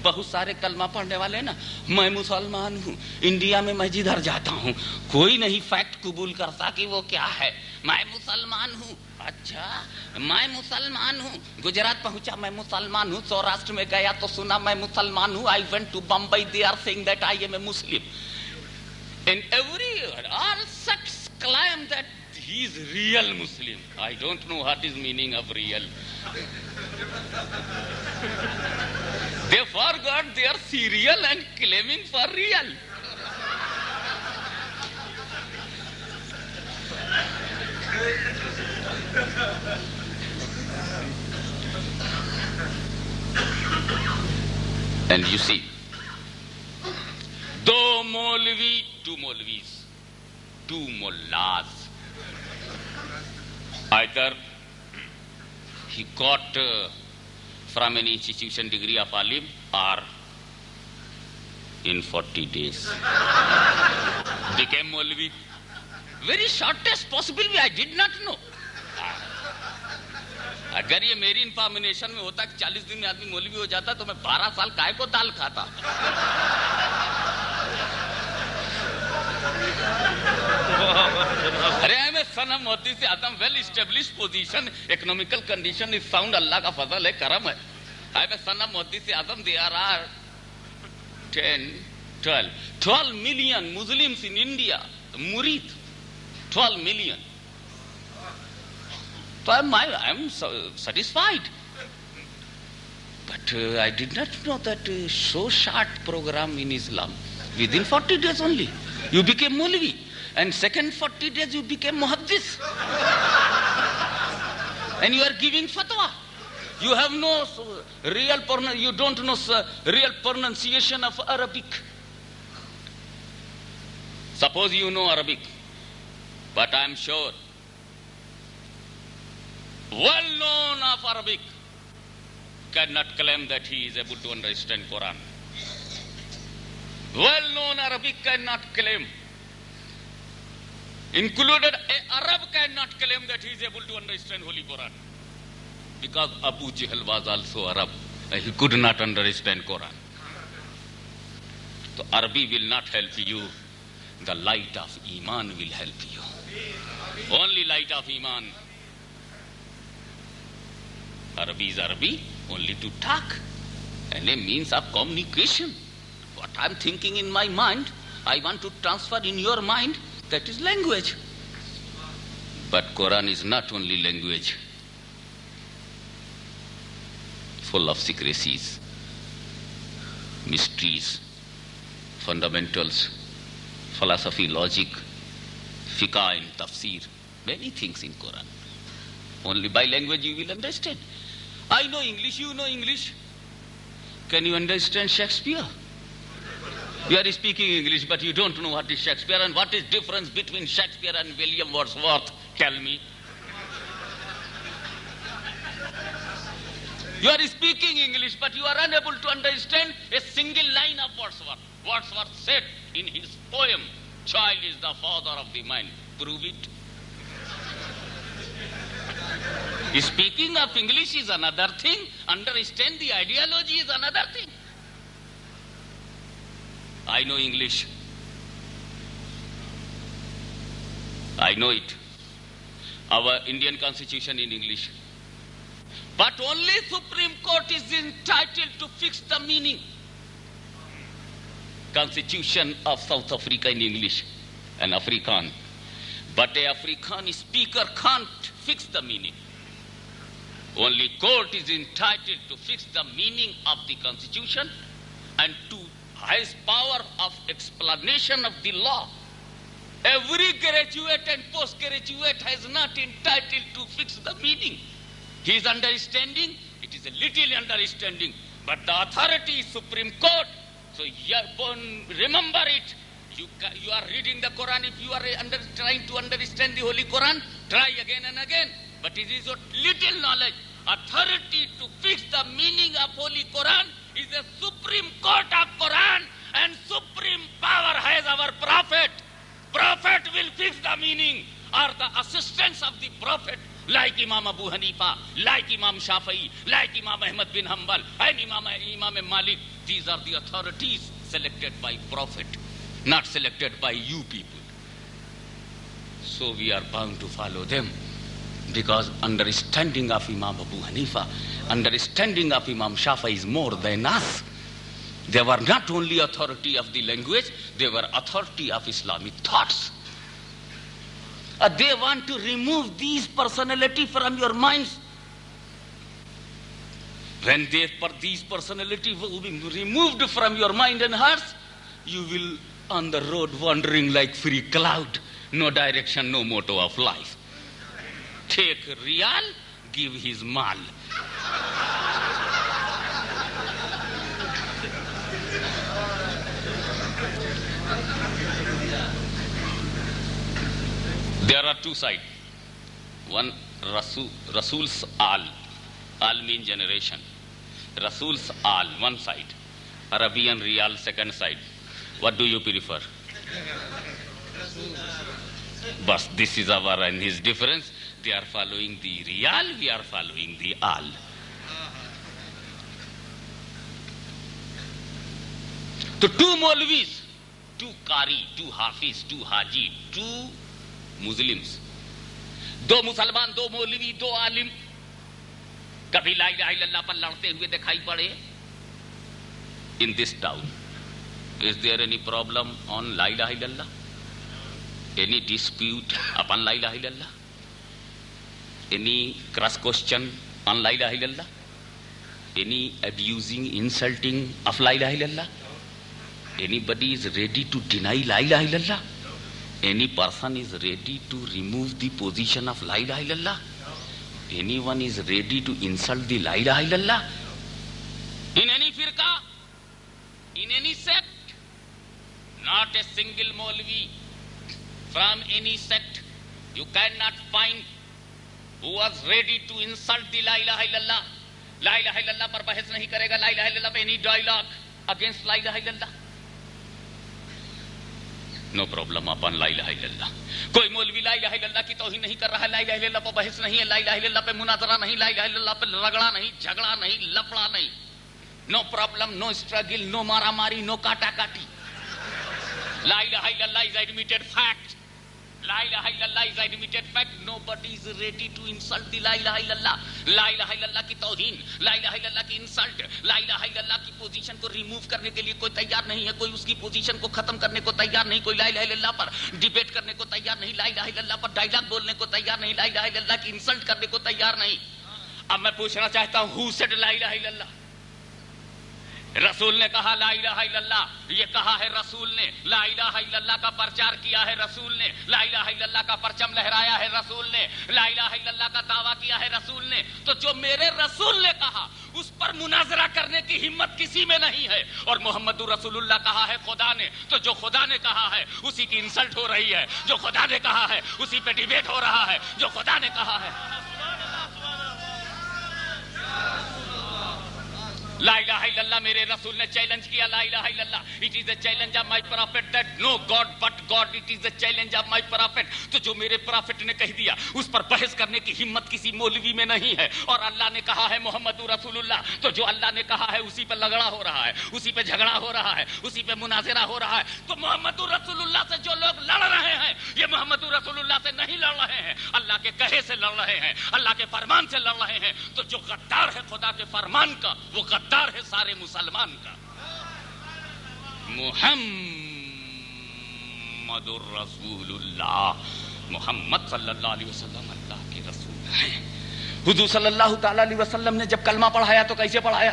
بہت سارے کلمہ پڑھنے والے نا میں مسلمان ہوں India میں میں جدھر جاتا ہوں کوئی نہیں فیکٹ قبول کرتا کہ وہ کیا ہے میں مسلمان ہوں اچھا میں مسلمان ہوں گجرات پہنچا میں مسلمان ہوں سوراشٹر میں گیا تو سنا میں مسلمان ہوں I went to Bombay they are سنگ that I am a Muslim in every all sects claim that he is real Muslim I don't know what is meaning of real They forgot their serial and claiming for real. And you see, two molvi, two molvis, two mullahs. Either he got uh, degree institution degree or or forty days Became Molvi. مولوی very shortest way, بھی آئی not نو اگر یہ میری انفارمنیشن میں ہوتا کہ چالیس دن میں آدمی مولوی ہو جاتا تو میں بارہ سال کائے کو دال کھاتا ارے son of Moti Adam, well established position, economical condition is sound, Allah ka fazal hai, karam I am a son of Adam, there are 10, 12, 12 million Muslims in India, Murid, 12 million. But I am satisfied. But uh, I did not know that uh, so short program in Islam, within 40 days only, you became Mulvi. And second 40 days you became muhaddis. and you are giving fatwa. You have no real pronunciation, you don't know real pronunciation of Arabic. Suppose you know Arabic, but I am sure. Well known of Arabic cannot claim that he is able to understand Quran. Well known Arabic cannot claim Included Arab cannot claim that he is able to understand Holy Quran. Because Abu Jahl was also Arab. He could not understand Quran. So Arabic will not help you. The light of Iman will help you. Only light of Iman. Arabic, is Arabi only to talk and it means of communication. What I'm thinking in my mind, I want to transfer in your mind that is language. But Quran is not only language, full of secrecies, mysteries, fundamentals, philosophy, logic, fiqh and tafsir, many things in Quran. Only by language you will understand. I know English, you know English. Can you understand Shakespeare? You are speaking English, but you don't know what is Shakespeare and what is difference between Shakespeare and William Wordsworth. Tell me. You are speaking English, but you are unable to understand a single line of Wordsworth. Wordsworth said in his poem, Child is the father of the mind. Prove it. Speaking of English is another thing, understand the ideology is another thing. I know English. I know it. Our Indian constitution in English. But only Supreme Court is entitled to fix the meaning. Constitution of South Africa in English, an Afrikaan. But a African speaker can't fix the meaning. Only court is entitled to fix the meaning of the constitution and to highest power of explanation of the law. Every graduate and postgraduate has not entitled to fix the meaning. His understanding, it is a little understanding, but the authority is Supreme Court. So remember it. You, you are reading the Quran. If you are under, trying to understand the Holy Quran, try again and again. But it is your little knowledge, authority to fix the meaning of Holy Quran is a supreme court of Quran and supreme power has our prophet. Prophet will fix the meaning or the assistance of the prophet like Imam Abu Hanifa, like Imam Shafi'i, like Imam Ahmad bin Hanbal and Imam, Imam Malik. These are the authorities selected by prophet, not selected by you people. So we are bound to follow them because understanding of Imam Abu Hanifa, understanding of Imam Shafi is more than us. They were not only authority of the language, they were authority of Islamic thoughts. Uh, they want to remove these personality from your minds. When they, these personality will be removed from your mind and hearts, you will on the road wandering like free cloud, no direction, no motto of life. Take real, give his mal. there are two sides. One, Rasul, Rasul's al. Al mean generation. Rasul's al, one side. Arabian real, second side. What do you prefer? But this is our and his difference. Real we are following the all maulvis to کاری to حافظ to Haji to دوسلمان دو مولوی دو عالم کبھی الہ الا اللہ پر لڑتے ہوئے دکھائی پڑے in this town problem dispute upon الہ الا اللہ any cross question on la ilaha illallah any abusing insulting of la ilaha illallah anybody is ready to deny la ilaha illallah any person is ready to remove the position of la ilaha illallah anyone is ready to insult the la ilaha illallah in any firqa in any sect not a single molvi from any sect you cannot find الہ الا اللہ پہ توہین نہیں پہ رگڑا نہیں جھگڑا نہیں لپڑا نہیں no problem no struggle no مارا ماری نو کاٹا کاٹی از ایڈمیٹڈ فیکٹ لا لا الہ الہ الا الا اللہ اللہ is is admitted fact. Nobody ready to insult the کی کی کی توہین کو ریمو کرنے کے لیے کوئی تیار نہیں ہے کوئی اس کی پوزیشن کو ختم کرنے کو تیار نہیں کوئی لا الہ الا اللہ پر ڈیبیٹ کرنے کو تیار نہیں لا الہ الا اللہ پر ڈائلگ بولنے کو تیار نہیں لا الہ الا اللہ کی انسلٹ کو تیار نہیں اب میں پوچھنا چاہتا ہوں لا الہ الا اللہ رسول نے کہا لا الہ الا اللہ یہ کہا ہے رسول نے لا الہ الا اللہ کا پرچار کیا ہے رسول نے لا الہ الا اللہ کا پرچم لہرایا ہے رسول نے لا الہ الا اللہ کا دعویٰ کیا ہے رسول نے تو جو میرے رسول نے کہا اس پر مناظرہ کرنے کی ہمت کسی میں نہیں ہے اور محمد رسول اللہ کہا ہے خدا نے تو جو خدا نے کہا ہے اسی کی انسلٹ ہو رہی ہے جو خدا نے کہا ہے اسی پہ ڈیبیٹ ہو رہا ہے جو خدا نے کہا ہے لا الہ الا اللہ میرے رسول نے چیلنج کیا لا الا اللہ it it is challenge challenge of my that no no god god it is the challenge of my prophet تو جو میرے پرافٹ نے کہہ دیا اس پر بحث کرنے کی ہمت کسی مولوی میں نہیں ہے اور اللہ نے کہا ہے محمد رسول اللہ تو جو اللہ نے کہا ہے اسی پہ لگڑا ہو رہا ہے اسی پہ جھگڑا ہو رہا ہے اسی پہ مناظرہ ہو رہا ہے تو محمد رسول اللہ سے جو لوگ لڑ رہے ہیں یہ محمد رسول اللہ سے نہیں لڑ رہے ہیں اللہ کے کہے سے لڑ رہے ہیں اللہ کے فرمان سے لڑ رہے ہیں تو جو غدار ہے خدا کے فرمان کا وہ غدار ہے سارے مسلمان کا محمد محمد الرسول اللہ محمد صلی اللہ علیہ وسلم اللہ کے رسول ہیں حضور صلی اللہ تعالی علیہ وسلم نے جب کلمہ پڑھایا تو کیسے پڑھایا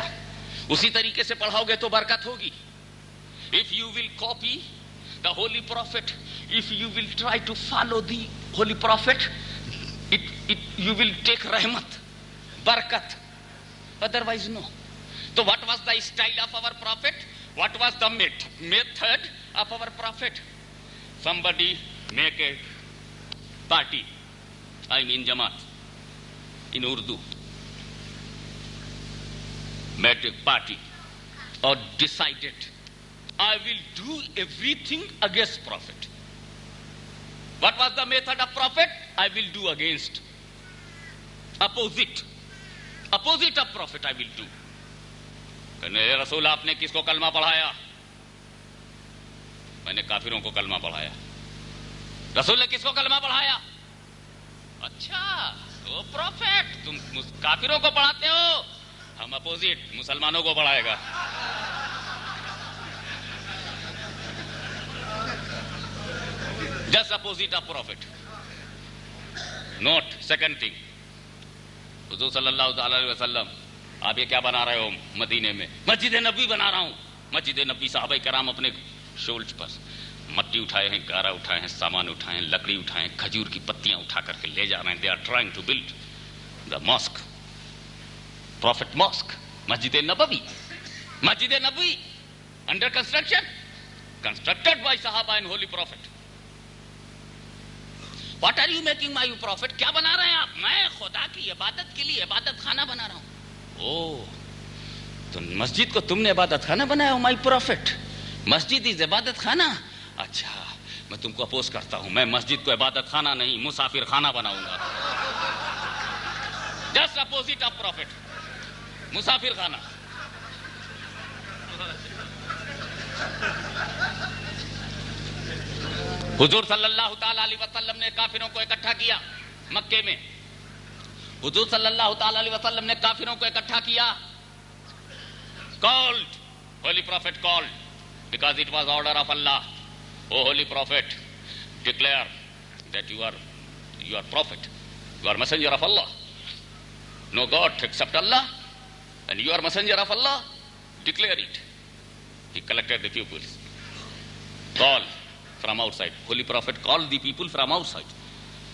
اسی طریقے سے پڑھاؤ گے تو برکت ہوگی if you will copy the holy prophet if you will try to follow the holy prophet you will take rahmat barkat otherwise no تو what was the style of our prophet what was the method of our prophet body make a party I می جما اندو meat ایک party اور decide I will do everything against prophet what was the method of prophet I will do against oppose oppose of prophet I will do رسول آپ نے کس کو کلما پڑھایا میں نے کافروں کو کلمہ پڑھایا رسول نے کس کو کلمہ پڑھایا اچھا پروفیٹ تم کافروں کو پڑھاتے ہو ہم اپوزٹ مسلمانوں کو پڑھائے گا just opposite of prophet note second thing حضور صلی اللہ علیہ وسلم آپ یہ کیا بنا رہے ہو مدینے میں مسجد نبی بنا رہا ہوں مسجد نبی صحابہ کرام اپنے شولڈ پر مٹی اٹھائے ہیں گارا اٹھائے ہیں سامان اٹھائے ہیں لکڑی اٹھائے ہیں کھجور کی پتیاں اٹھا کر کے لے جا رہے ہیں they are trying to build the mosque prophet mosque Masjid Nabawi Masjid Nabawi under construction constructed by صحابہ and holy prophet what are you making my you prophet کیا بنا رہے ہیں آپ میں خدا کی عبادت کے لیے عبادت خانہ بنا رہا ہوں او oh. تو مسجد کو تم نے عبادت خانہ بنایا ہو مائی پروفٹ مسجد از عبادت خانہ اچھا میں تم کو اپوز کرتا ہوں میں مسجد کو عبادت خانہ نہیں مسافر خانہ بناؤں گا جسٹ اپوزٹ آف خانہ حضور صلی اللہ تعالی علیہ وسلم نے کافروں کو اکٹھا کیا مکے میں حضور صلی اللہ تعالی علیہ وسلم نے کافروں کو اکٹھا کیا called called holy prophet because it was order of Allah. O holy prophet, declare that you are you are prophet, you are messenger of Allah. No God except Allah, and you are messenger of Allah. Declare it. He collected the pupils. Call from outside. Holy prophet called the people from outside.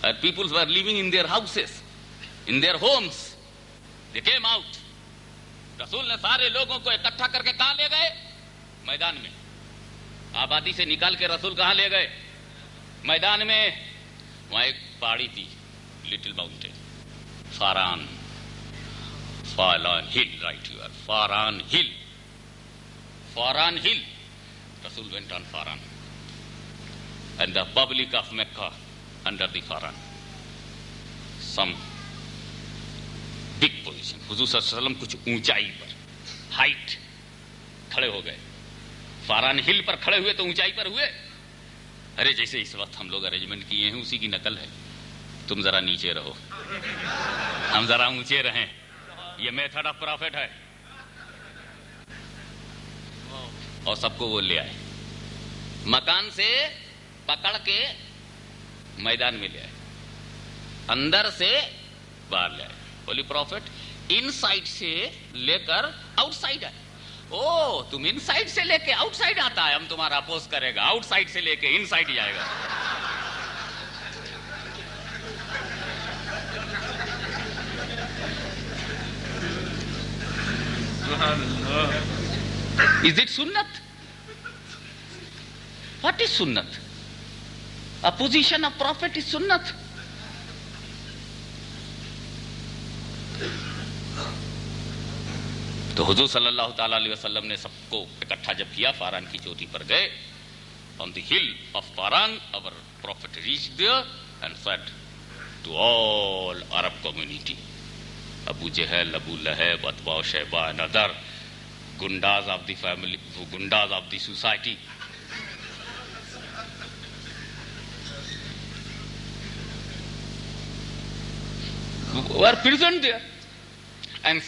Our people were living in their houses, in their homes. They came out. रसूल ने सारे लोगों को इकट्ठा करके कहा ले गए मैदान آبادی سے نکال کے رسول کہاں لے گئے میدان میں وہاں ایک پہاڑی تھی little mountain Faran Faran hill right you are hill Faran hill رسول went on Faran and the public of Mecca under the Faran some big position حضور صلی اللہ علیہ وسلم کچھ اونچائی پر ہائٹ کھڑے ہو گئے فاران ہل پر کھڑے ہوئے تو اونچائی پر ہوئے ارے جیسے اس وقت ہم لوگ ارینجمنٹ کیے ہیں اسی کی نقل ہے تم ذرا نیچے رہو ہم ذرا اونچے رہیں یہ میتھڈ آف پروفٹ ہے اور سب کو وہ لے آئے مکان سے پکڑ کے میدان میں لے آئے اندر سے باہر لے آئے بولی پروفٹ ان سائڈ سے لے کر آؤٹ سائڈ آئے تم ان سائڈ سے لے کے آؤٹ سائڈ آتا ہے ہم تمہارا اپوز کرے گا آؤٹ سائڈ سے لے کے ان سائڈ جائے گا از اٹ سنت واٹ از سنت اپوزیشن آف پروفٹ از سنت تو حضور صلی اللہ علیہ وسلم نے سب کو اکٹھا جب کیا فاران کی چوٹی پر گئے ابو جہل Abu Lahab goonda family goondas of the society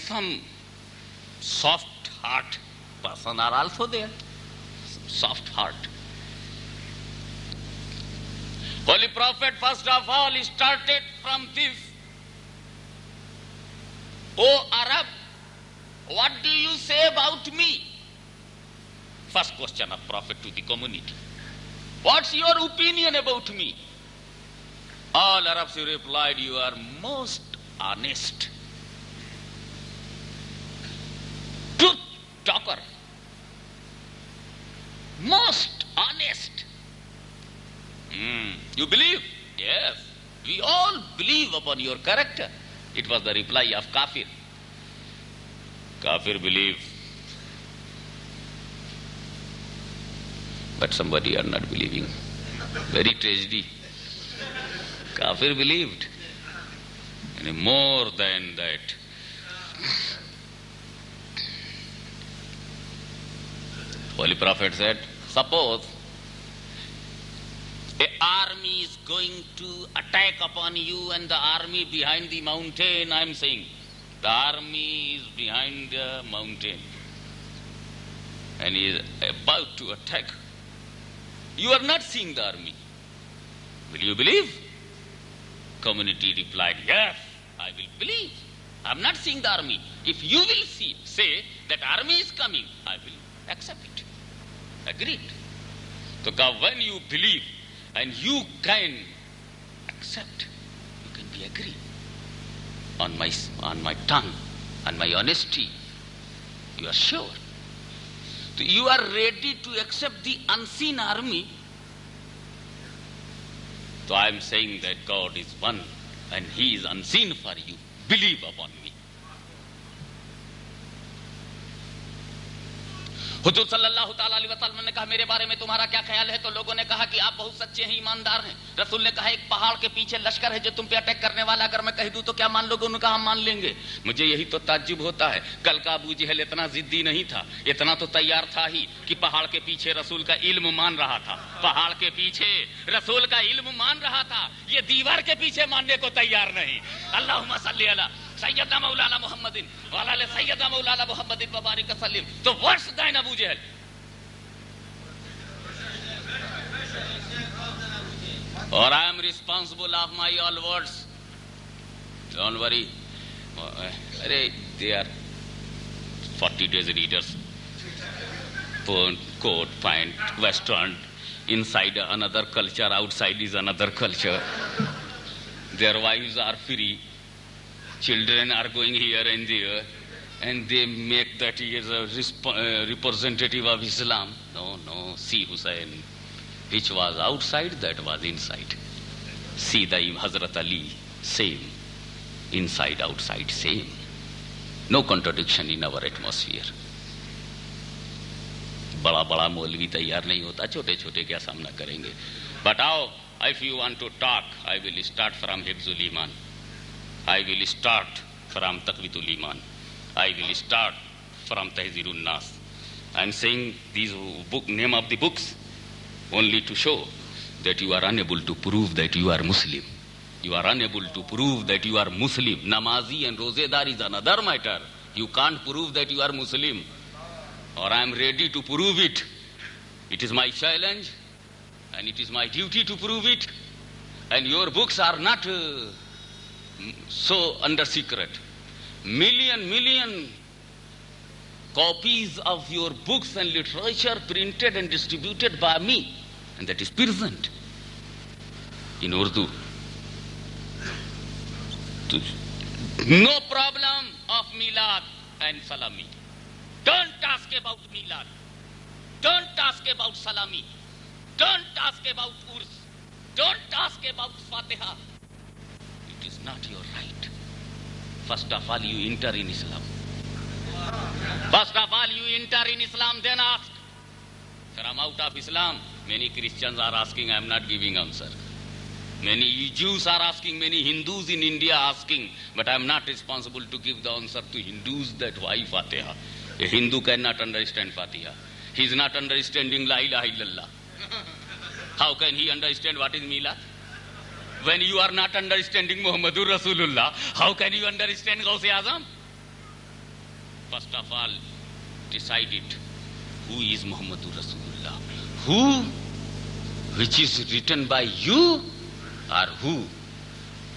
some soft heart person are also there. Soft heart. Holy Prophet first of all started from this. O Arab, what do you say about me? First question of Prophet to the community. What's your opinion about me? All Arabs replied, you are most honest. truth talker, most honest. Mm. You believe? Yes. We all believe upon your character. It was the reply of Kafir. Kafir believe. But somebody are not believing. Very tragedy. Kafir believed. And more than that. Holy Prophet said, suppose the army is going to attack upon you and the army behind the mountain, I am saying, the army is behind the mountain and is about to attack. You are not seeing the army. Will you believe? Community replied, Yes, I will believe. I'm not seeing the army. If you will see, say that army is coming, I will accept it. Agreed. So when you believe and you can accept, you can be agree on my, on my tongue, on my honesty. You are sure. So you are ready to accept the unseen army. So I am saying that God is one and He is unseen for you. Believe upon حضور صلی اللہ تعالیٰ علیہ وسلم نے کہا میرے بارے میں تمہارا کیا خیال ہے تو لوگوں نے کہا کہ آپ بہت سچے ہیں ایماندار ہیں رسول نے کہا ایک پہاڑ کے پیچھے لشکر ہے جو تم پہ اٹیک کرنے والا اگر میں کہہ دوں تو کیا مان لوگوں نے کہا ہم مان لیں گے مجھے یہی تو تعجب ہوتا ہے کل کا ابو جہل اتنا ضدی نہیں تھا اتنا تو تیار تھا ہی کہ پہاڑ کے پیچھے رسول کا علم مان رہا تھا پہاڑ کے پیچھے رسول کا علم مان رہا تھا یہ دیوار کے پیچھے ماننے کو تیار نہیں اللہ مسلی اللہ سیدنا مولانا محمد والا سیدنا مولانا محمد مبارک سلیم تو ورس دائن ابو جہل اور I am responsible of my all words don't worry ارے they are forty days readers quote point western inside اندر کلچر آؤٹ سائڈ از اندر culture their wife are free children are going here and there, and they make that he is a resp- uh, representative of Islam. No, no, see Hussein, which was outside, that was inside. See the Hazrat Ali, same. Inside, outside, same. No contradiction in our atmosphere. बड़ा बड़ा मौलवी तैयार नहीं होता छोटे छोटे क्या सामना करेंगे बट आओ if you want to talk I will start from हिफ्जुल Iman I will start from Taqvidul Iman. I will start from Tahzirun Nas. I'm saying these book, name of the books only to show that you are unable to prove that you are Muslim. You are unable to prove that you are Muslim. Namazi and Rozedar is another matter. You can't prove that you are Muslim. Or I am ready to prove it. It is my challenge and it is my duty to prove it. And your books are not... Uh, so under secret. Million, million copies of your books and literature printed and distributed by me. And that is present in Urdu. No problem of Milad and Salami. Don't ask about Milad. Don't ask about Salami. Don't ask about Urs. Don't ask about Fatiha not your right. First of all, you enter in Islam. First of all, you enter in Islam, then ask. Sir, I'm out of Islam. Many Christians are asking, I'm not giving answer. Many Jews are asking, many Hindus in India asking, but I'm not responsible to give the answer to Hindus that why Fatiha. A Hindu cannot understand Fatiha. He is not understanding La ilaha illallah. How can he understand what is mila? When you are not understanding Muhammadur Rasulullah, how can you understand Gausi Azam? First of all, decide it. Who is Muhammadur Rasulullah? Who, which is written by you, or who,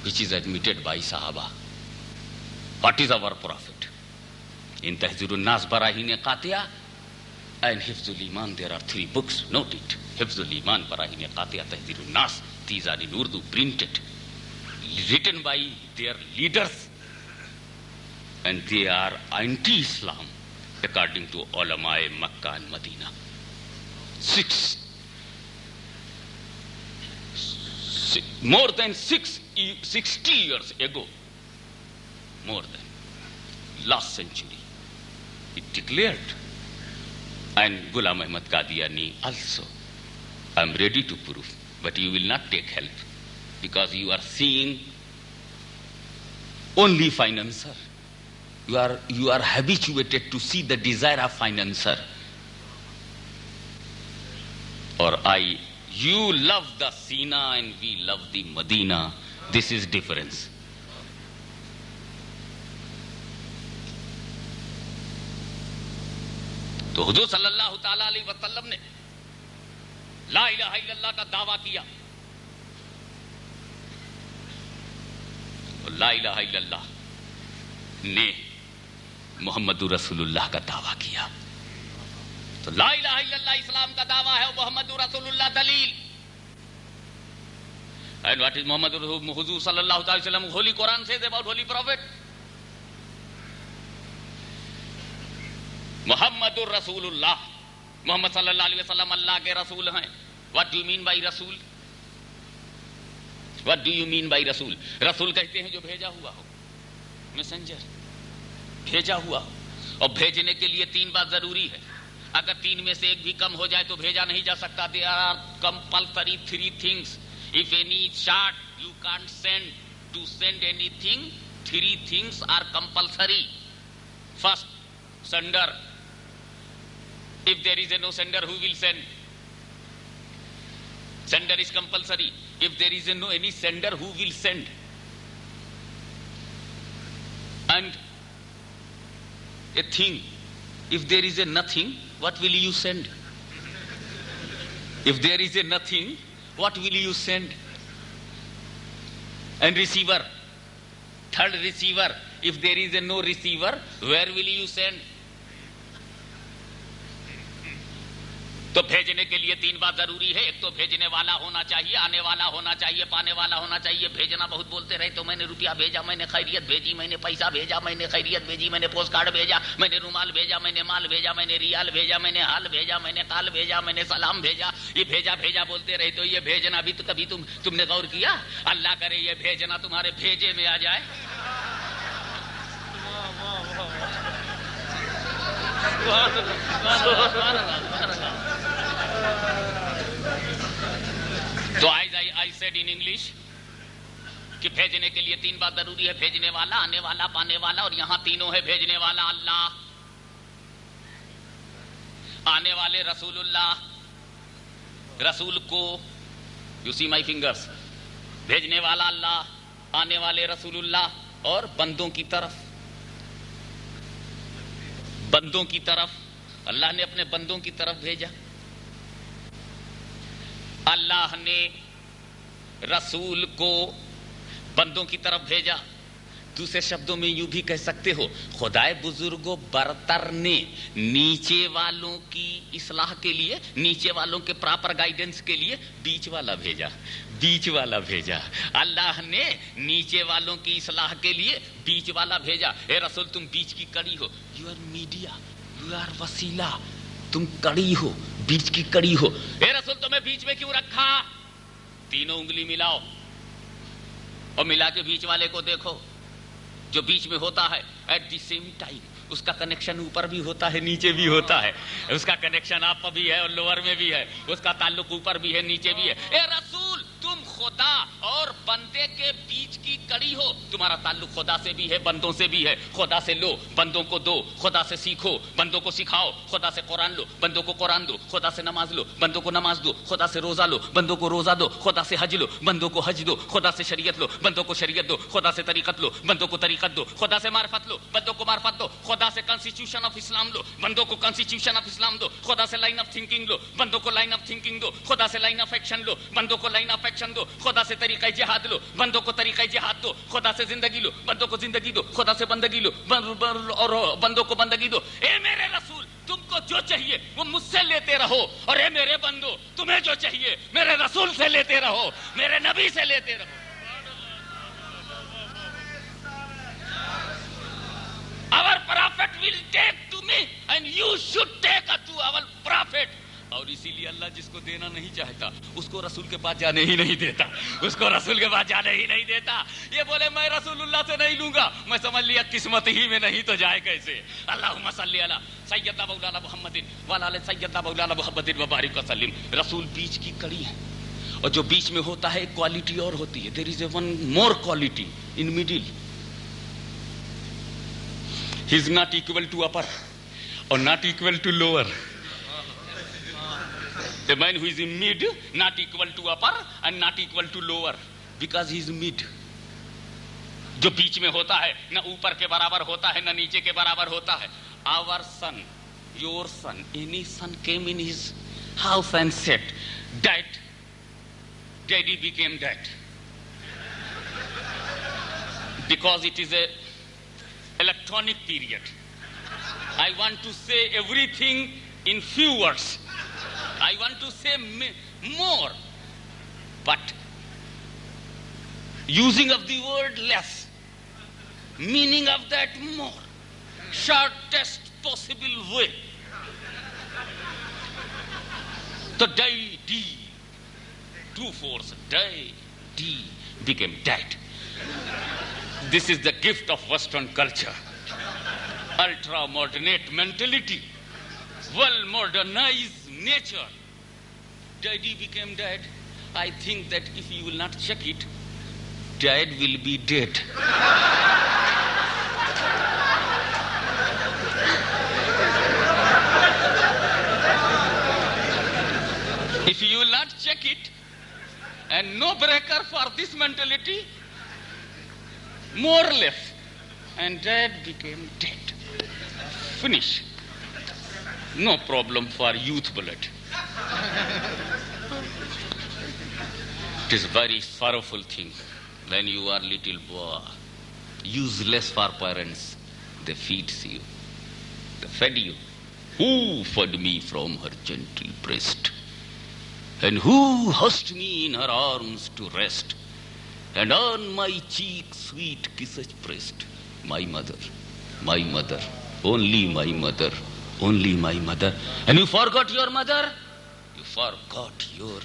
which is admitted by Sahaba? What is our Prophet? In Tahzirun Nas Barahine Qatiya and Hifzul Iman, there are three books. Note it. Hifzul Iman, Barahine Qatiya, Tahzirun Nas. These are in Urdu printed, written by their leaders, and they are anti Islam according to ulamae Makkah and Medina. Six, six more than six, 60 years ago, more than last century, it declared, and Ghulam Ahmad Qadiani also. I'm ready to prove. but you will not take help because you are seeing only financer you are you are habituated to see the desire of financer or i you love the sina and we love the medina this is difference تو حضور صلی اللہ تعالی علیہ وسلم نے لا الہ الا اللہ کا دعویٰ کیا لا الہ الا اللہ نے محمد رسول اللہ کا دعویٰ کیا تو لا الہ الا اللہ اسلام کا دعویٰ ہے محمد رسول اللہ دلیل محمد صلی اللہ وسلم قرآن سے محمد الرسول رسول اللہ محمد صلی اللہ علیہ وسلم اللہ کے رسول ہیں وٹ ڈو مین بائی رسول what do you mean by رسول رسول کہتے ہیں جو بھیجا ہوا ہو میسنجر بھیجا ہوا ہو اور بھیجنے کے لیے تین بات ضروری ہے اگر تین میں سے ایک بھی کم ہو جائے تو بھیجا نہیں جا سکتا they are are compulsory three things if any short you can't send to send anything three things are compulsory first sender If there is a no sender, who will send? Sender is compulsory. If there is a no any sender, who will send? And a thing, if there is a nothing, what will you send? If there is a nothing, what will you send? And receiver, third receiver, if there is a no receiver, where will you send? تو بھیجنے کے لیے تین بات ضروری ہے ایک تو بھیجنے والا ہونا چاہیے آنے والا ہونا چاہیے پانے والا ہونا چاہیے بھیجنا بہت بولتے رہے تو میں نے روپیہ بھیجا میں نے خیریت بھیجی میں نے پیسہ بھیجا میں نے خیریت بھیجی میں نے پوسٹ کارڈ بھیجا میں نے رومال بھیجا میں نے مال بھیجا میں نے ریال بھیجا میں نے حال بھیجا میں نے کال بھیجا میں نے سلام بھیجا یہ بھیجا بھیجا بولتے رہے تو یہ بھیجنا بھی تو کبھی تم نے غور کیا اللہ کرے یہ بھیجنا تمہارے بھیجے میں آ جائے تو I I said in English کہ بھیجنے کے لیے تین بات ضروری ہے بھیجنے والا آنے والا پانے والا اور یہاں تینوں ہے بھیجنے والا اللہ آنے والے رسول اللہ رسول کو یو سی مائی فنگرس بھیجنے والا اللہ آنے والے رسول اللہ اور بندوں کی طرف بندوں کی طرف اللہ نے اپنے بندوں کی طرف بھیجا اللہ نے رسول کو بندوں کی طرف بھیجا دوسرے شبدوں میں یوں بھی کہہ سکتے ہو خدا بزرگ کے لیے نیچے والوں کے پراپر گائیڈنس کے لیے بیچ والا بھیجا بیچ والا بھیجا اللہ نے نیچے والوں کی اصلاح کے لیے بیچ والا بھیجا اے رسول تم بیچ کی کڑی ہو you are media you are وسیلا تم کڑی ہو بیچ کی کڑی ہو اے رسول تمہیں بیچ میں کیوں رکھا تینوں انگلی ملاؤ اور ملا کے بیچ والے کو دیکھو جو بیچ میں ہوتا ہے ایٹ دی سیم ٹائم اس کا کنیکشن اوپر بھی ہوتا ہے نیچے بھی ہوتا ہے اس کا کنیکشن آپ بھی ہے اور لوور میں بھی ہے اس کا تعلق اوپر بھی ہے نیچے بھی ہے اے رسول تم خدا اور بندے کے بیچ کی کڑی ہو تمہارا تعلق خدا سے بھی ہے بندوں سے بھی ہے خدا سے لو بندوں کو دو خدا سے سیکھو بندوں کو سکھاؤ خدا سے قرآن لو بندوں کو قرآن دو خدا سے نماز لو بندوں کو نماز دو خدا سے روزہ لو بندوں کو روزہ دو خدا سے حج لو بندوں کو حج دو خدا سے شریعت لو بندوں کو شریعت دو خدا سے طریقت لو بندوں کو طریقت دو خدا سے معرفت لو بندوں کو معرفت دو خدا سے کانسٹیٹیوشن آف اسلام لو بندوں کو آف اسلام دو خدا سے لائن آف تھنکنگ لو بندوں کو لائن آف تھنکنگ دو خدا سے لائن آف ایکشن لو بندوں کو لائن آف پیچھن دو خدا سے طریقہ جہاد لو بندوں کو طریقہ جہاد دو خدا سے زندگی لو بندوں کو زندگی دو خدا سے بندگی لو اور بندوں کو بندگی دو اے میرے رسول تم کو جو چاہیے وہ مجھ سے لیتے رہو اور اے میرے بندو تمہیں جو چاہیے میرے رسول سے لیتے رہو میرے نبی سے لیتے رہو Our prophet will take to me and you should take to our prophet. اور اسی لیے اللہ جس کو دینا نہیں چاہتا اس کو رسول کے پاس جانے ہی نہیں دیتا اس کو رسول کے پاس جانے ہی نہیں دیتا یہ بولے میں رسول اللہ سے نہیں لوں گا میں سمجھ لیا قسمت ہی میں نہیں تو جائے کیسے اللہ صلی اللہ سید بولانا محمد والا سید بولانا محمد وبارک وسلم رسول بیچ کی کڑی ہے اور جو بیچ میں ہوتا ہے کوالٹی اور ہوتی ہے there is a one more quality in middle his not equal to upper اور not equal to lower man whose is not equal to upper and not equal to lower back made جو بیچ میں ہوتا ہے نہ اوپر کے برابر ہوتا ہے نہ نیچے کے برابر ہوتا ہے our son your son and son how seen set that came that back it is a electronic period I want to see everything in فیوس I want to say more. But using of the word less, meaning of that more, shortest possible way. The die, D, two fours, die, D became dead. This is the gift of Western culture. Ultra modernate mentality, well modernized nature. Daddy became dead. I think that if you will not check it, dead will be dead. if you will not check it, and no breaker for this mentality, more left. And dead became dead. Finish no problem for youth bullet. it is very sorrowful thing. When you are little boy, useless for parents, they feed you, they fed you. Who fed me from her gentle breast? And who hushed me in her arms to rest? And on my cheek sweet kisses pressed, my mother, my mother, only my mother only my mother. And you forgot your mother? You forgot your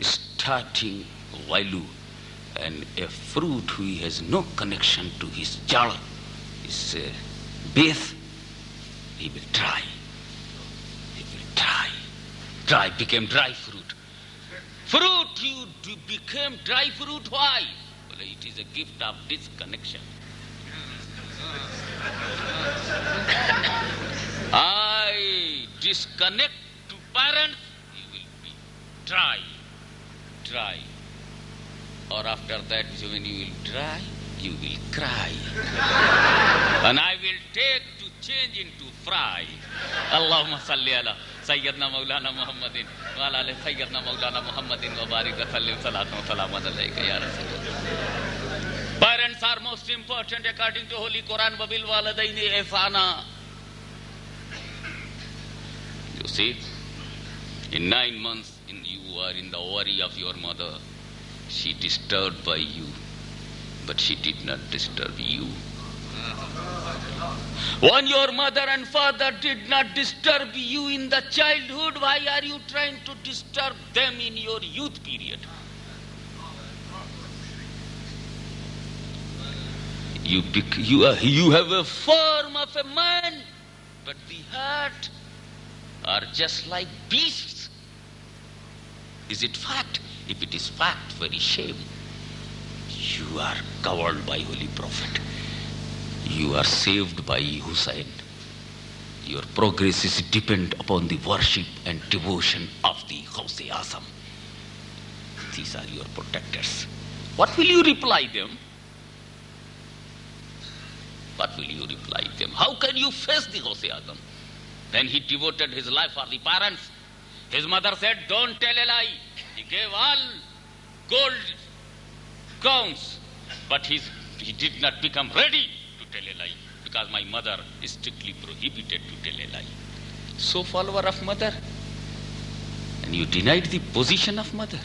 starting value and a fruit who has no connection to his jal, his uh, base, he will try. He will try. Dry became dry fruit. Fruit, you became dry fruit. Why? Well, it is a gift of disconnection. disconnect to parents, you will be dry, dry. Or after that, when you will dry, you will cry. and I will take to change into fry. Allahumma salli ala Sayyidina Maulana Muhammadin wa ala Sayyidina Maulana Muhammadin wa barik wa sallim salatu wa salamu alayka ya Rasulullah. Parents are most important according to Holy Quran. Babil waladaini ifana. You see, in nine months, in, you are in the worry of your mother. She disturbed by you, but she did not disturb you. When your mother and father did not disturb you in the childhood, why are you trying to disturb them in your youth period? You, bec- you, are, you have a form of a man, but the heart are just like beasts. Is it fact? If it is fact, very shame. You are covered by Holy Prophet. You are saved by Hussein. Your progress is dependent upon the worship and devotion of the Hausi Asam. These are your protectors. What will you reply them? What will you reply them? How can you face the Hausi Asam? Then he devoted his life for the parents. His mother said, Don't tell a lie. He gave all gold crowns. But he, he did not become ready to tell a lie because my mother is strictly prohibited to tell a lie. So, follower of mother, and you denied the position of mother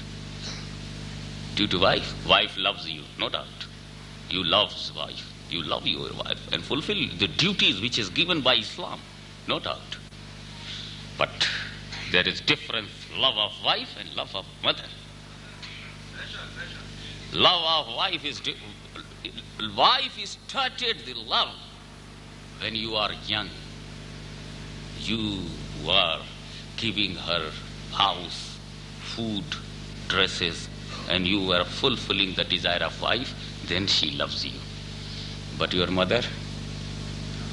due to wife. Wife loves you, no doubt. You loves wife. You love your wife and fulfill the duties which is given by Islam, no doubt. But there is difference love of wife and love of mother. Love of wife is wife is started the love when you are young. You were giving her house, food, dresses, and you were fulfilling the desire of wife, then she loves you. But your mother,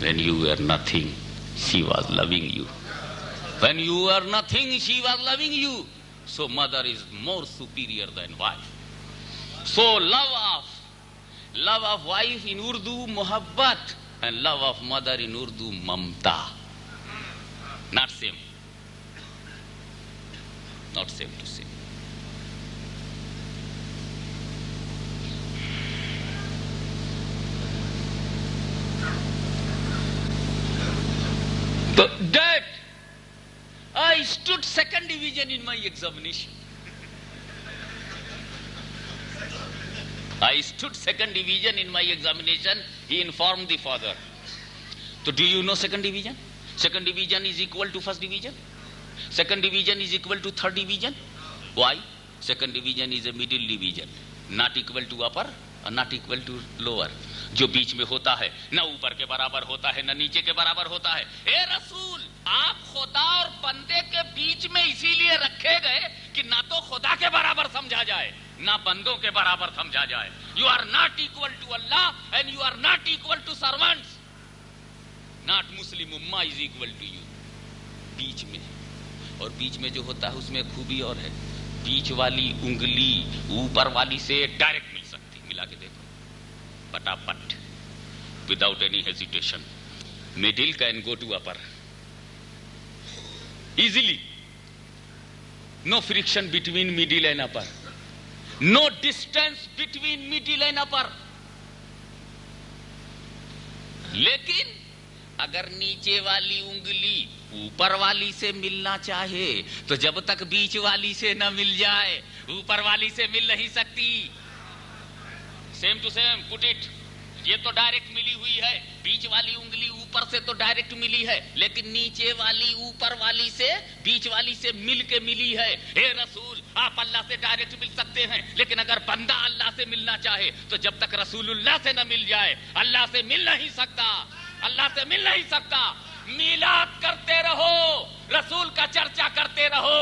when you were nothing, she was loving you. When you are nothing, she was loving you. So mother is more superior than wife. So love of love of wife in Urdu muhabbat and love of mother in Urdu mamta. Not same. Not same to same. The dead I stood second division in my examination. I stood second division in my examination, he informed the father. So do you know second division? Second division is equal to first division. Second division is equal to third division. Why? Second division is a middle division, not equal to upper, not equal to lower. جو بیچ میں ہوتا ہے نہ اوپر کے برابر ہوتا ہے نہ نیچے کے برابر ہوتا ہے اے رسول آپ خدا اور بندے کے بیچ میں اسی لیے رکھے گئے کہ نہ تو خدا کے برابر سمجھا جائے نہ بندوں کے برابر سمجھا جائے you are not equal equal to to Allah and you are not not Muslim اما از اکول ٹو یو بیچ میں اور بیچ میں جو ہوتا ہے اس میں خوبی اور ہے بیچ والی انگلی اوپر والی سے ڈائریکٹ مل پٹاپٹ without any hesitation hesitation can go to upper easily no friction between and upper no distance between and upper لیکن اگر نیچے والی انگلی اوپر والی سے ملنا چاہے تو جب تک بیچ والی سے نہ مل جائے اوپر والی سے مل نہیں سکتی سیم ٹو سیم اٹ یہ تو ڈائریکٹ ملی ہوئی ہے بیچ والی انگلی اوپر سے تو ڈائریکٹ ملی ہے لیکن نیچے والی اوپر والی سے بیچ والی سے مل کے ملی ہے اے رسول آپ اللہ سے ڈائریکٹ مل سکتے ہیں لیکن اگر بندہ اللہ سے ملنا چاہے تو جب تک رسول اللہ سے نہ مل جائے اللہ سے مل نہیں سکتا اللہ سے مل نہیں سکتا میلاد کرتے رہو رسول کا چرچا کرتے رہو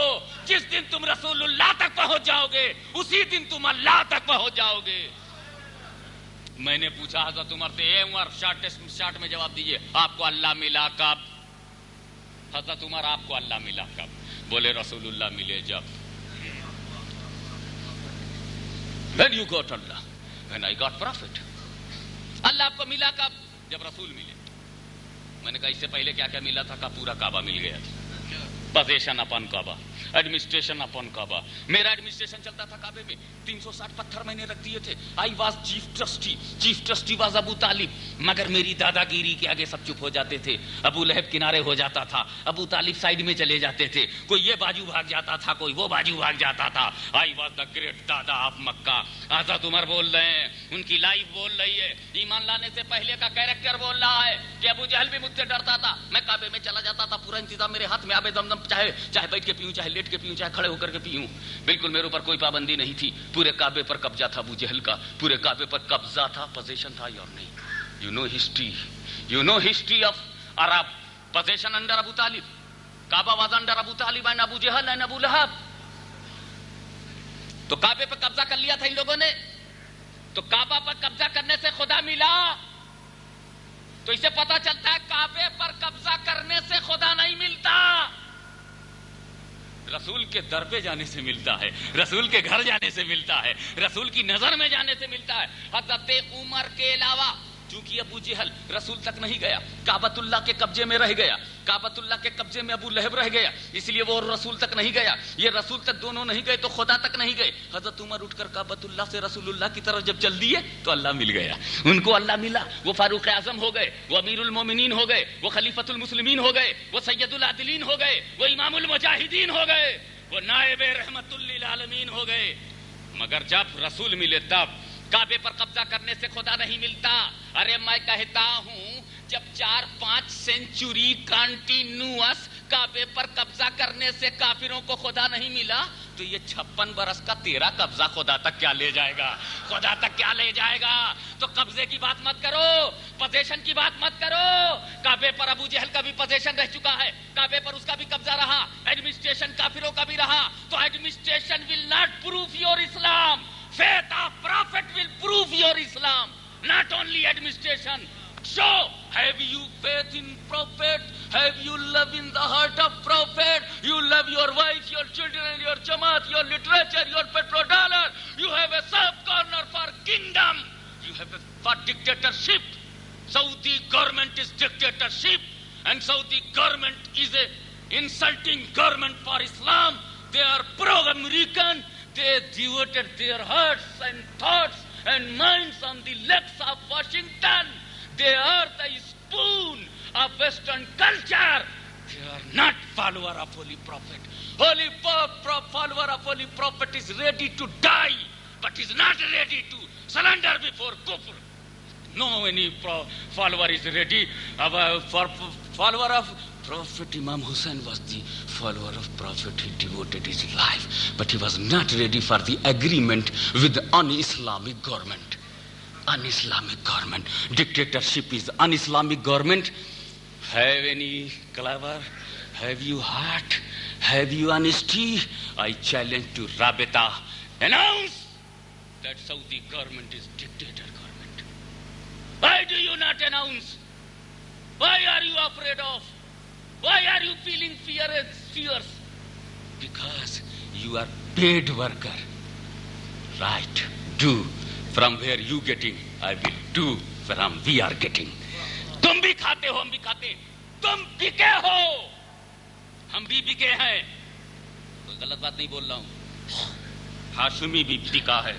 جس دن تم رسول اللہ تک پہنچ جاؤ گے اسی دن تم اللہ تک پہنچ جاؤ گے میں نے پوچھا حضرت عمر عمر سے اے شارٹ شارٹ میں جواب دیجئے آپ کو اللہ ملا کب حضرت اللہ گوٹ پروفیٹ اللہ آپ کو ملا کب جب رسول ملے میں نے اس سے پہلے کیا کیا ملا تھا کب پورا کعبہ مل گیا تھا ایڈمنسٹریشن اپون کعبہ میرا ایڈمنسٹریشن چلتا تھا کعبے میں تین سو ساٹھ پتھر میں نے رکھ دیے تھے I was chief trustee chief trustee was Abu Talib مگر میری دادا گیری کے آگے سب چپ ہو جاتے تھے ابو لہب کنارے ہو جاتا تھا ابو طالب سائیڈ میں چلے جاتے تھے کوئی یہ باجو بھاگ جاتا تھا کوئی وہ باجو بھاگ جاتا تھا آئی واز دا گریٹ دادا آف مکہ آزاد عمر بول رہے ہیں ان کی لائف بول رہی ہے ایمان لانے سے پہلے کا کیریکٹر بول رہا ہے کہ ابو جہل بھی مجھ سے ڈرتا تھا میں کعبے میں چلا جاتا تھا پورا انتظام میرے ہاتھ میں آبے دم دم چاہے چاہے بیٹھ کے پیوں چاہے لیٹ کے پیوں چاہے کھڑے ہو کر کے پیوں بالکل میرے اوپر کوئی پابندی نہیں تھی پورے کعبے پر قبضہ تھا ابو جہل کا پورے کعبے پر قبضہ تھا پوزیشن تھا یور نہیں you know history you know history of Arab position under Abu Talib Kaaba was under Abu Talib and Abu Jahl and Abu Lahab تو کعبے پر قبضہ کر لیا تھا ان لوگوں نے تو کعبہ پر قبضہ کرنے سے خدا ملا تو اسے پتا چلتا ہے کعبے پر قبضہ کرنے سے خدا نہیں ملتا رسول کے در پہ جانے سے ملتا ہے رسول کے گھر جانے سے ملتا ہے رسول کی نظر میں جانے سے ملتا ہے حضرت عمر کے علاوہ چونکہ ابو جہل رسول تک نہیں گیا کابت اللہ کے قبضے میں رہ گیا کابت اللہ کے قبضے میں ابو لہب رہ گیا اس لیے وہ رسول تک نہیں گیا یہ رسول تک دونوں نہیں گئے تو خدا تک نہیں گئے حضرت عمر اٹھ کر کابت اللہ سے رسول اللہ کی طرف جب چل دیے تو اللہ مل گیا ان کو اللہ ملا وہ فاروق اعظم ہو گئے وہ امیر المومنین ہو گئے وہ خلیفۃ المسلمین ہو گئے وہ سید العادلین ہو گئے وہ امام المجاہدین ہو گئے وہ نائب رحمت للعالمین ہو گئے مگر جب رسول ملے تب کعبے پر قبضہ کرنے سے خدا نہیں ملتا ارے میں کہتا ہوں جب چار پانچ سینچری کانٹینیوس کعبے پر قبضہ کرنے سے کافروں کو خدا نہیں ملا تو یہ چھپن برس کا تیرا قبضہ خدا تک کیا لے جائے گا خدا تک کیا لے جائے گا تو قبضے کی بات مت کرو پزیشن کی بات مت کرو کعبے پر ابو جہل کا بھی پزیشن رہ چکا ہے کعبے پر اس کا بھی قبضہ رہا ایڈمنسٹریشن کافروں کا بھی رہا تو administration will not proof your Islam Faith of Prophet will prove your Islam, not only administration. So, have you faith in Prophet? Have you love in the heart of Prophet? You love your wife, your children, your jamaat, your literature, your petrodollar. You have a sub corner for kingdom. You have a for dictatorship. Saudi government is dictatorship, and Saudi government is a insulting government for Islam. They are pro-American, they devoted their hearts and thoughts and minds on the lips of Washington. They are the spoon of Western culture. They are not follower of Holy Prophet. Holy Pope, follower of Holy Prophet is ready to die, but is not ready to surrender before kufr. No any follower is ready. Our follower of Prophet Imam Hussein was the follower of Prophet. He devoted his life, but he was not ready for the agreement with the un-Islamic government. Un-Islamic government. Dictatorship is un-Islamic government. Have any clever? Have you heart? Have you honesty? I challenge to Rabita. Announce that Saudi government is dictator government. Why do you not announce? Why are you afraid of? Why are you feeling fear and fears? Because you are paid worker. Right, do. From where you getting, I will do from we are getting. तुम भी खाते हो हम भी खाते तुम बिके हो हम भी बिके हैं कोई गलत बात नहीं बोल रहा हूं हाशमी भी बिका है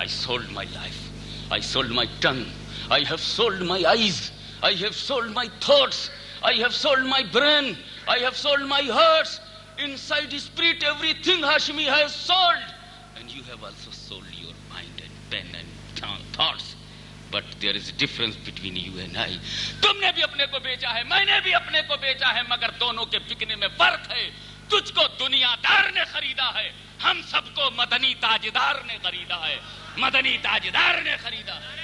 I sold my life I sold my tongue I have sold my eyes I have sold my thoughts بھی اپنے کو بیچا ہے میں نے بھی اپنے کو بیچا ہے مگر دونوں کے بکنے میں فرق ہے تجھ کو دنیا دار نے خریدا ہے ہم سب کو مدنی تاجدار نے خریدا ہے مدنی تاجدار نے خریدا ہے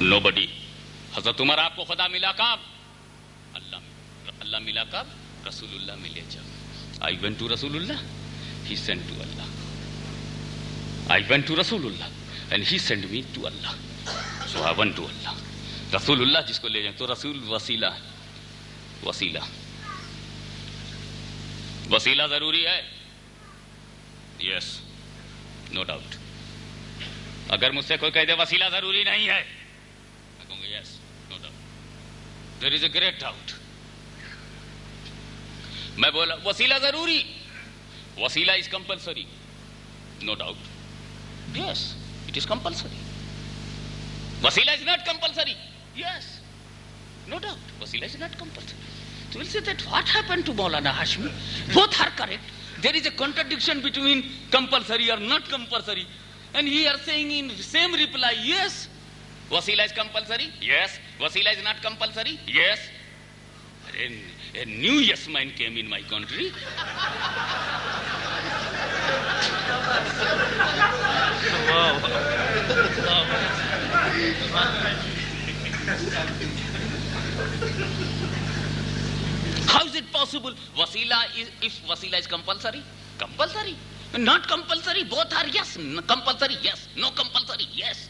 نو بڈی حضرت عمر آپ کو خدا ملا کب اللہ ملا کب رسول اللہ ملے جب آئی ون ٹو رسول اللہ he send to Allah I went to رسول اللہ and he send me to Allah so I went to Allah رسول اللہ جس کو لے جائیں تو رسول وسیلہ ہے وسیلہ وسیلہ ضروری ہے یس نو ڈاؤٹ اگر مجھ سے کوئی کہہ دے وسیلہ ضروری نہیں ہے گریٹ ڈاؤٹ میں بولا وسیلا ضروری وسیلا is compulsory no doubt yes it is compulsory وسیلا is not compulsory yes no doubt وسیلا We will say that what happened to Maulana Hashmi? Both are correct. There is a contradiction between compulsory or not compulsory. And he are saying in same reply, yes, wasila is compulsory. Yes, wasila is not compulsory. Yes. And a new yes man came in my country. wow. wow. is it possible? Vasila? is, if Vasila is compulsory, compulsory. Not compulsory, both are yes. Compulsory, yes. No compulsory, yes.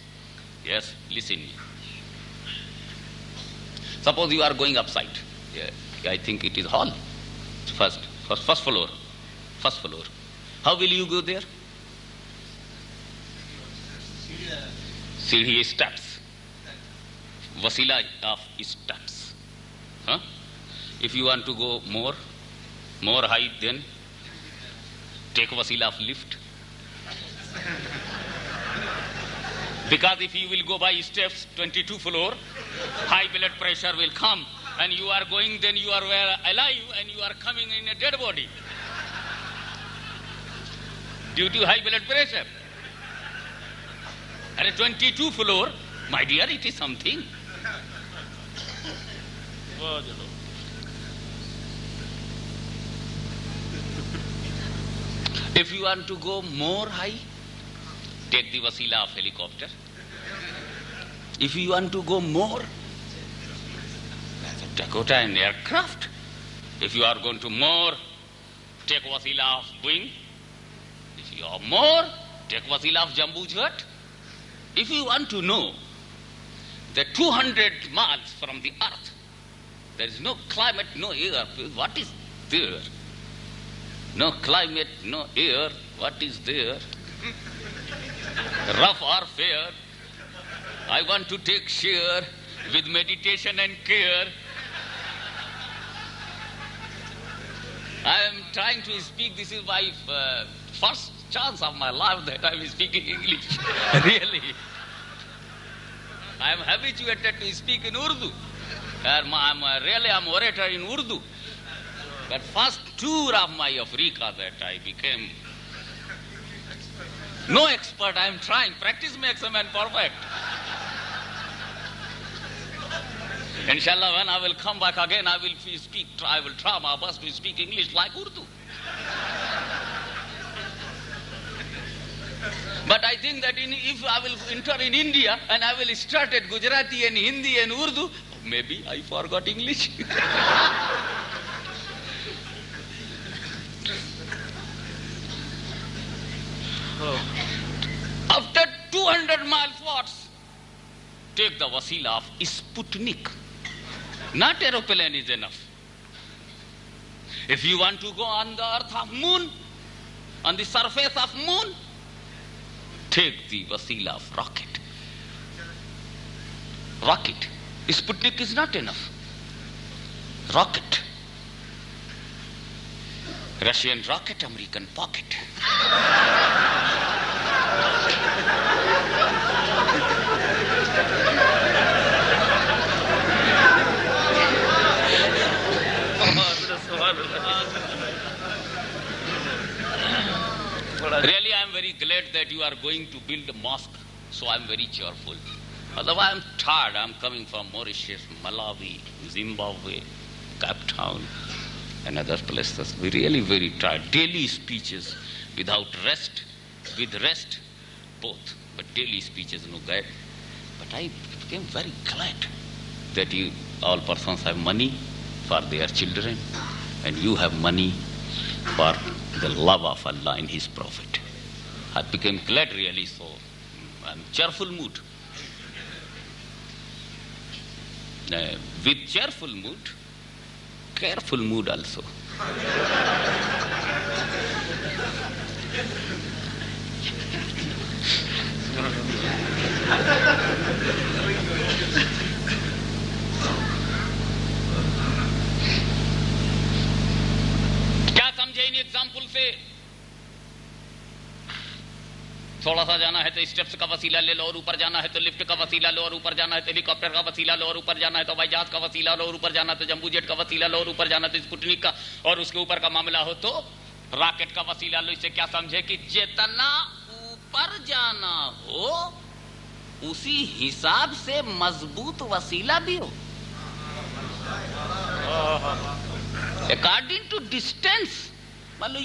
Yes, listen. Suppose you are going upside. Yeah, I think it is hall. First, first, first floor. First floor. How will you go there? Sidhi steps. Vasila of steps. Huh? If you want to go more, more height, then take Vasila of lift. because if you will go by steps 22 floor, high blood pressure will come and you are going, then you are alive and you are coming in a dead body due to high blood pressure. And a 22 floor, my dear, it is something. If you want to go more high, take the vasila of helicopter. If you want to go more, Dakota and aircraft. If you are going to more, take vasila of wing. If you are more, take vasila of Jambu If you want to know the 200 miles from the earth, there is no climate, no air, what is there? no climate, no air. What is there? Rough or fair. I want to take share with meditation and care. I am trying to speak. This is my uh, first chance of my life that I am speaking English. really. I am habituated to speak in Urdu. Uh, I'm, uh, really, I'm orator in Urdu. But first tour of my Africa that I became. No expert, I am trying. Practice makes a man perfect. Inshallah, when I will come back again, I will speak, I will try my best to speak English like Urdu. But I think that in, if I will enter in India and I will start at Gujarati and Hindi and Urdu, maybe I forgot English. After 200 miles, what? Take the vessel of Sputnik. Not aeroplane is enough. If you want to go on the earth of moon, on the surface of moon, take the vessel of rocket. Rocket. Sputnik is not enough. Rocket. Russian rocket, American pocket. declared that you are going to build a mosque, so I'm very cheerful. Otherwise, I'm tired. I'm coming from Mauritius, Malawi, Zimbabwe, Cape Town, and other places. We're really very tired. Daily speeches without rest, with rest, both. But daily speeches, no guide. But I became very glad that you, all persons have money for their children, and you have money for the love of Allah and His Prophet. I became glad really, so I'm cheerful mood. Uh, with cheerful mood, careful mood also. क्या समझे in example से تھوڑا سا جانا ہے تو steps کا وسیلہ لے لو اور اوپر جانا ہے تو لفٹ کا وسیلہ لو اور اوپر جانا ہے تو ہیلی کاپٹر کا وسیلہ لو اور اوپر جانا ہے تو ہائی جہاز کا وسیلہ لو اور اوپر جانا ہے تو جمبو جیٹ کا وسیلہ لو اور اوپر جانا ہے تو اسپوٹنک کا اور اس کے اوپر کا معاملہ ہو تو راکٹ کا وسیلہ لو اسے کیا سمجھے کہ جتنا اوپر جانا ہو اسی حساب سے مضبوط وسیلہ بھی ہو اکارڈنگ ٹو ڈسٹینس مان لو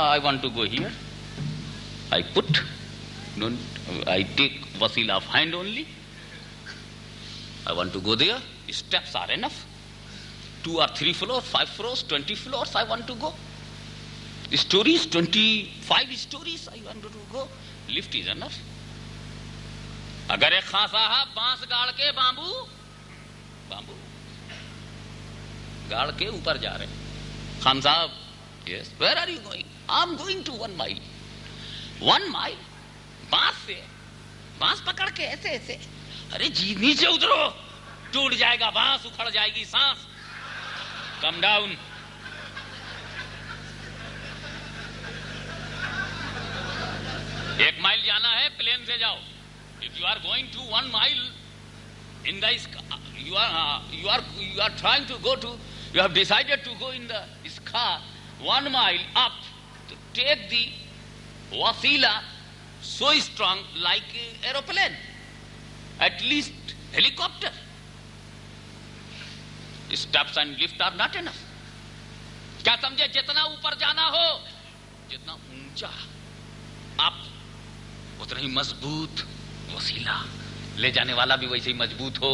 I want to go here I put, don't, I take wasila of hand only. I want to go there. Steps are enough. Two or three floors, five floors, twenty floors, I want to go. Stories, twenty-five stories, I want to go. Lift is enough. अगर एक खां साहब बांस गाड़ के bamboo bamboo गाड़ के ऊपर जा रहे खान साहब yes where are you going I am going to one mile one mile بانس سے بانس پکڑ کے ایسے ایسے ارے جی نیچے اترو ٹوٹ جائے گا بانس اکھڑ جائے گی سانس کم ڈاؤن ایک مائل جانا ہے پلین سے جاؤ if you are going to one mile in the you are you are trying to go to you have decided to go in the اسکار one mile up take the وسیلا so strong like aeroplane at least helicopter جتنا اوپر جانا ہو جتنا اونچا آپ اتنا ہی مضبوط وسیلا لے جانے والا بھی ویسے ہی مضبوط ہو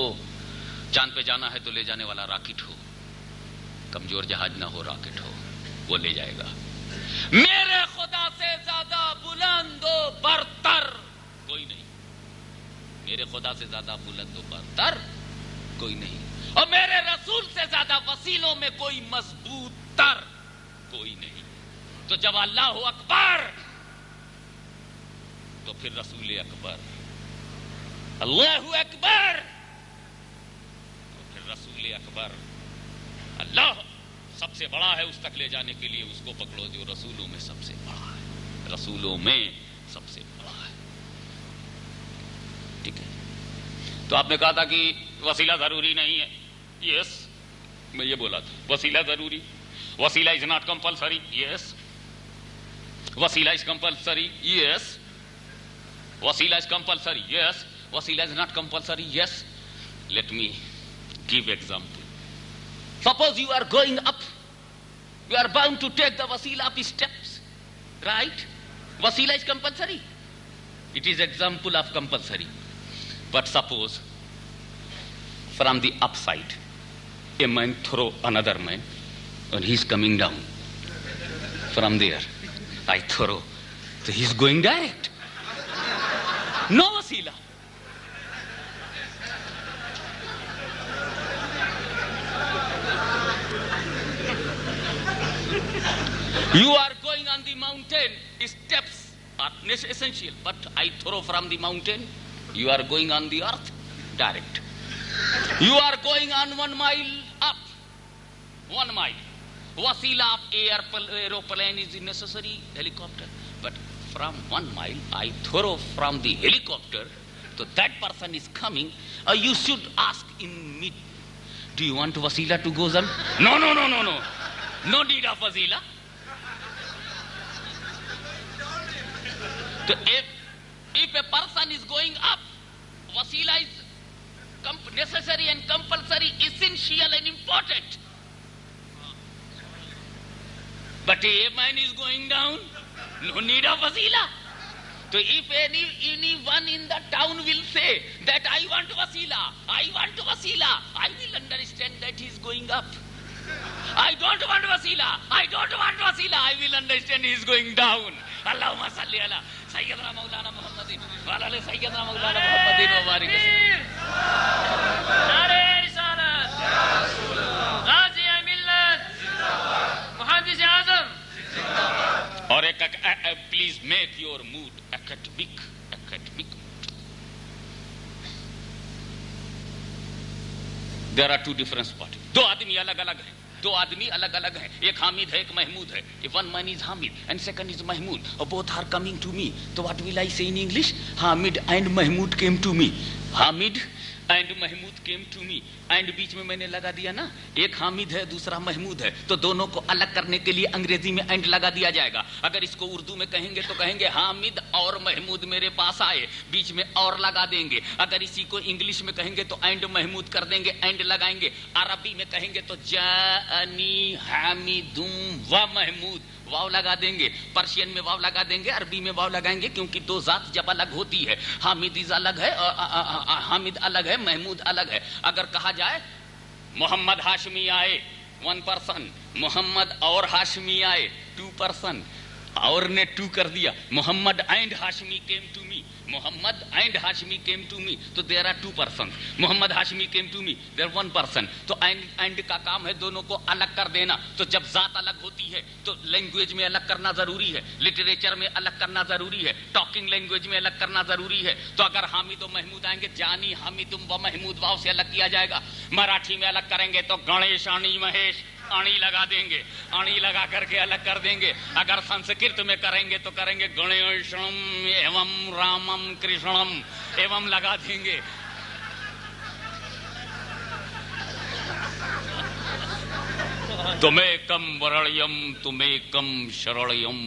چاند پہ جانا ہے تو لے جانے والا راکٹ ہو کمزور جہاز نہ ہو راکٹ ہو وہ لے جائے گا میرے خدا سے زیادہ بلند و برتر کوئی نہیں میرے خدا سے زیادہ بلند و برتر کوئی نہیں اور میرے رسول سے زیادہ وسیلوں میں کوئی مضبوط تر کوئی نہیں تو جب اللہ اکبر تو پھر رسول اکبر اللہ اکبر تو پھر رسول اکبر اللہ سب سے بڑا ہے اس تک لے جانے کے لیے اس کو پکڑو جو جی، رسولوں میں سب سے بڑا ہے رسولوں میں سب سے بڑا ہے ٹھیک ہے تو آپ نے کہا تھا کہ وسیلہ ضروری نہیں ہے یس میں یہ بولا تھا وسیلہ ضروری وسیلہ از ناٹ کمپلسری یس وسیلہ از کمپلسری یس وسیلہ از کمپلسری یس وسیلہ is not compulsory yes let me give example Suppose you are going up, you are bound to take the wasila up steps, right? Wasila is compulsory. It is example of compulsory. But suppose from the upside, a man throw another man and he's coming down from there. I throw. So he's going direct. No wasila. You are going on the mountain. Steps are essential. But I throw from the mountain. You are going on the earth. Direct. You are going on one mile up. One mile. Wasila air, aeroplane is necessary. Helicopter. But from one mile, I throw from the helicopter. So that person is coming. Uh, you should ask in me. Do you want Wasila to go on? No, no, no, no, no. No need of Wasila. So if, if a person is going up, wasila is necessary and compulsory, essential and important. But a man is going down, no need of wasila. So if any anyone in the town will say that I want wasila, I want wasila, I will understand that he is going up. I don't want wasila, I don't want wasila, I will understand he is going down. Maulana محمد والا محمد please make your mood there are two difference party دو آدمی الگ الگ ہیں دو آدمی الگ الگ ہیں ایک حامد ہے ایک محمود ہے حامد حامد حامد محمود محمود تو and and Mahmood came to me بیچ میں میں نے لگا دیا نا ایک حامد ہے دوسرا محمود ہے تو دونوں کو الگ کرنے کے لیے انگریزی میں اینڈ لگا دیا جائے گا اگر اس کو اردو میں کہیں گے تو کہیں گے حامد اور محمود میرے پاس آئے بیچ میں اور لگا دیں گے اگر اسی کو انگلش میں کہیں گے تو اینڈ محمود کر دیں گے اینڈ لگائیں گے عربی میں کہیں گے تو جانی حامد محمود واو لگا دیں گے پرشین میں واو لگا دیں گے عربی میں واو لگائیں گے کیونکہ دو ذات جب الگ ہوتی ہے حامد الگ ہے حامد الگ ہے محمود الگ ہے اگر کہا جائے محمد ہاشمی آئے ون پرسن محمد اور ہاشمی آئے ٹو پرسن اور نے ٹو کر دیا محمد and Hashmi came to me موحمد محمد کر دینا تو جب ذات الگ ہوتی ہے تو لینگویج میں الگ کرنا ضروری ہے لٹریچر میں الگ کرنا ضروری ہے ٹاکنگ لینگویج میں الگ کرنا ضروری ہے تو اگر حامد و محمود آئیں گے جانی محمود باؤ سے الگ کیا جائے گا مراٹھی میں الگ کریں گے تو مہیش آنی لگا دیں گے آنی لگا کر کے الگ کر دیں گے اگر سنسکرت میں کریں گے تو کریں گے گنیشم ایوم رامم کرشنم ایوم لگا دیں گے تمہیں کم ورڑیم تمہیں کم شرڑیم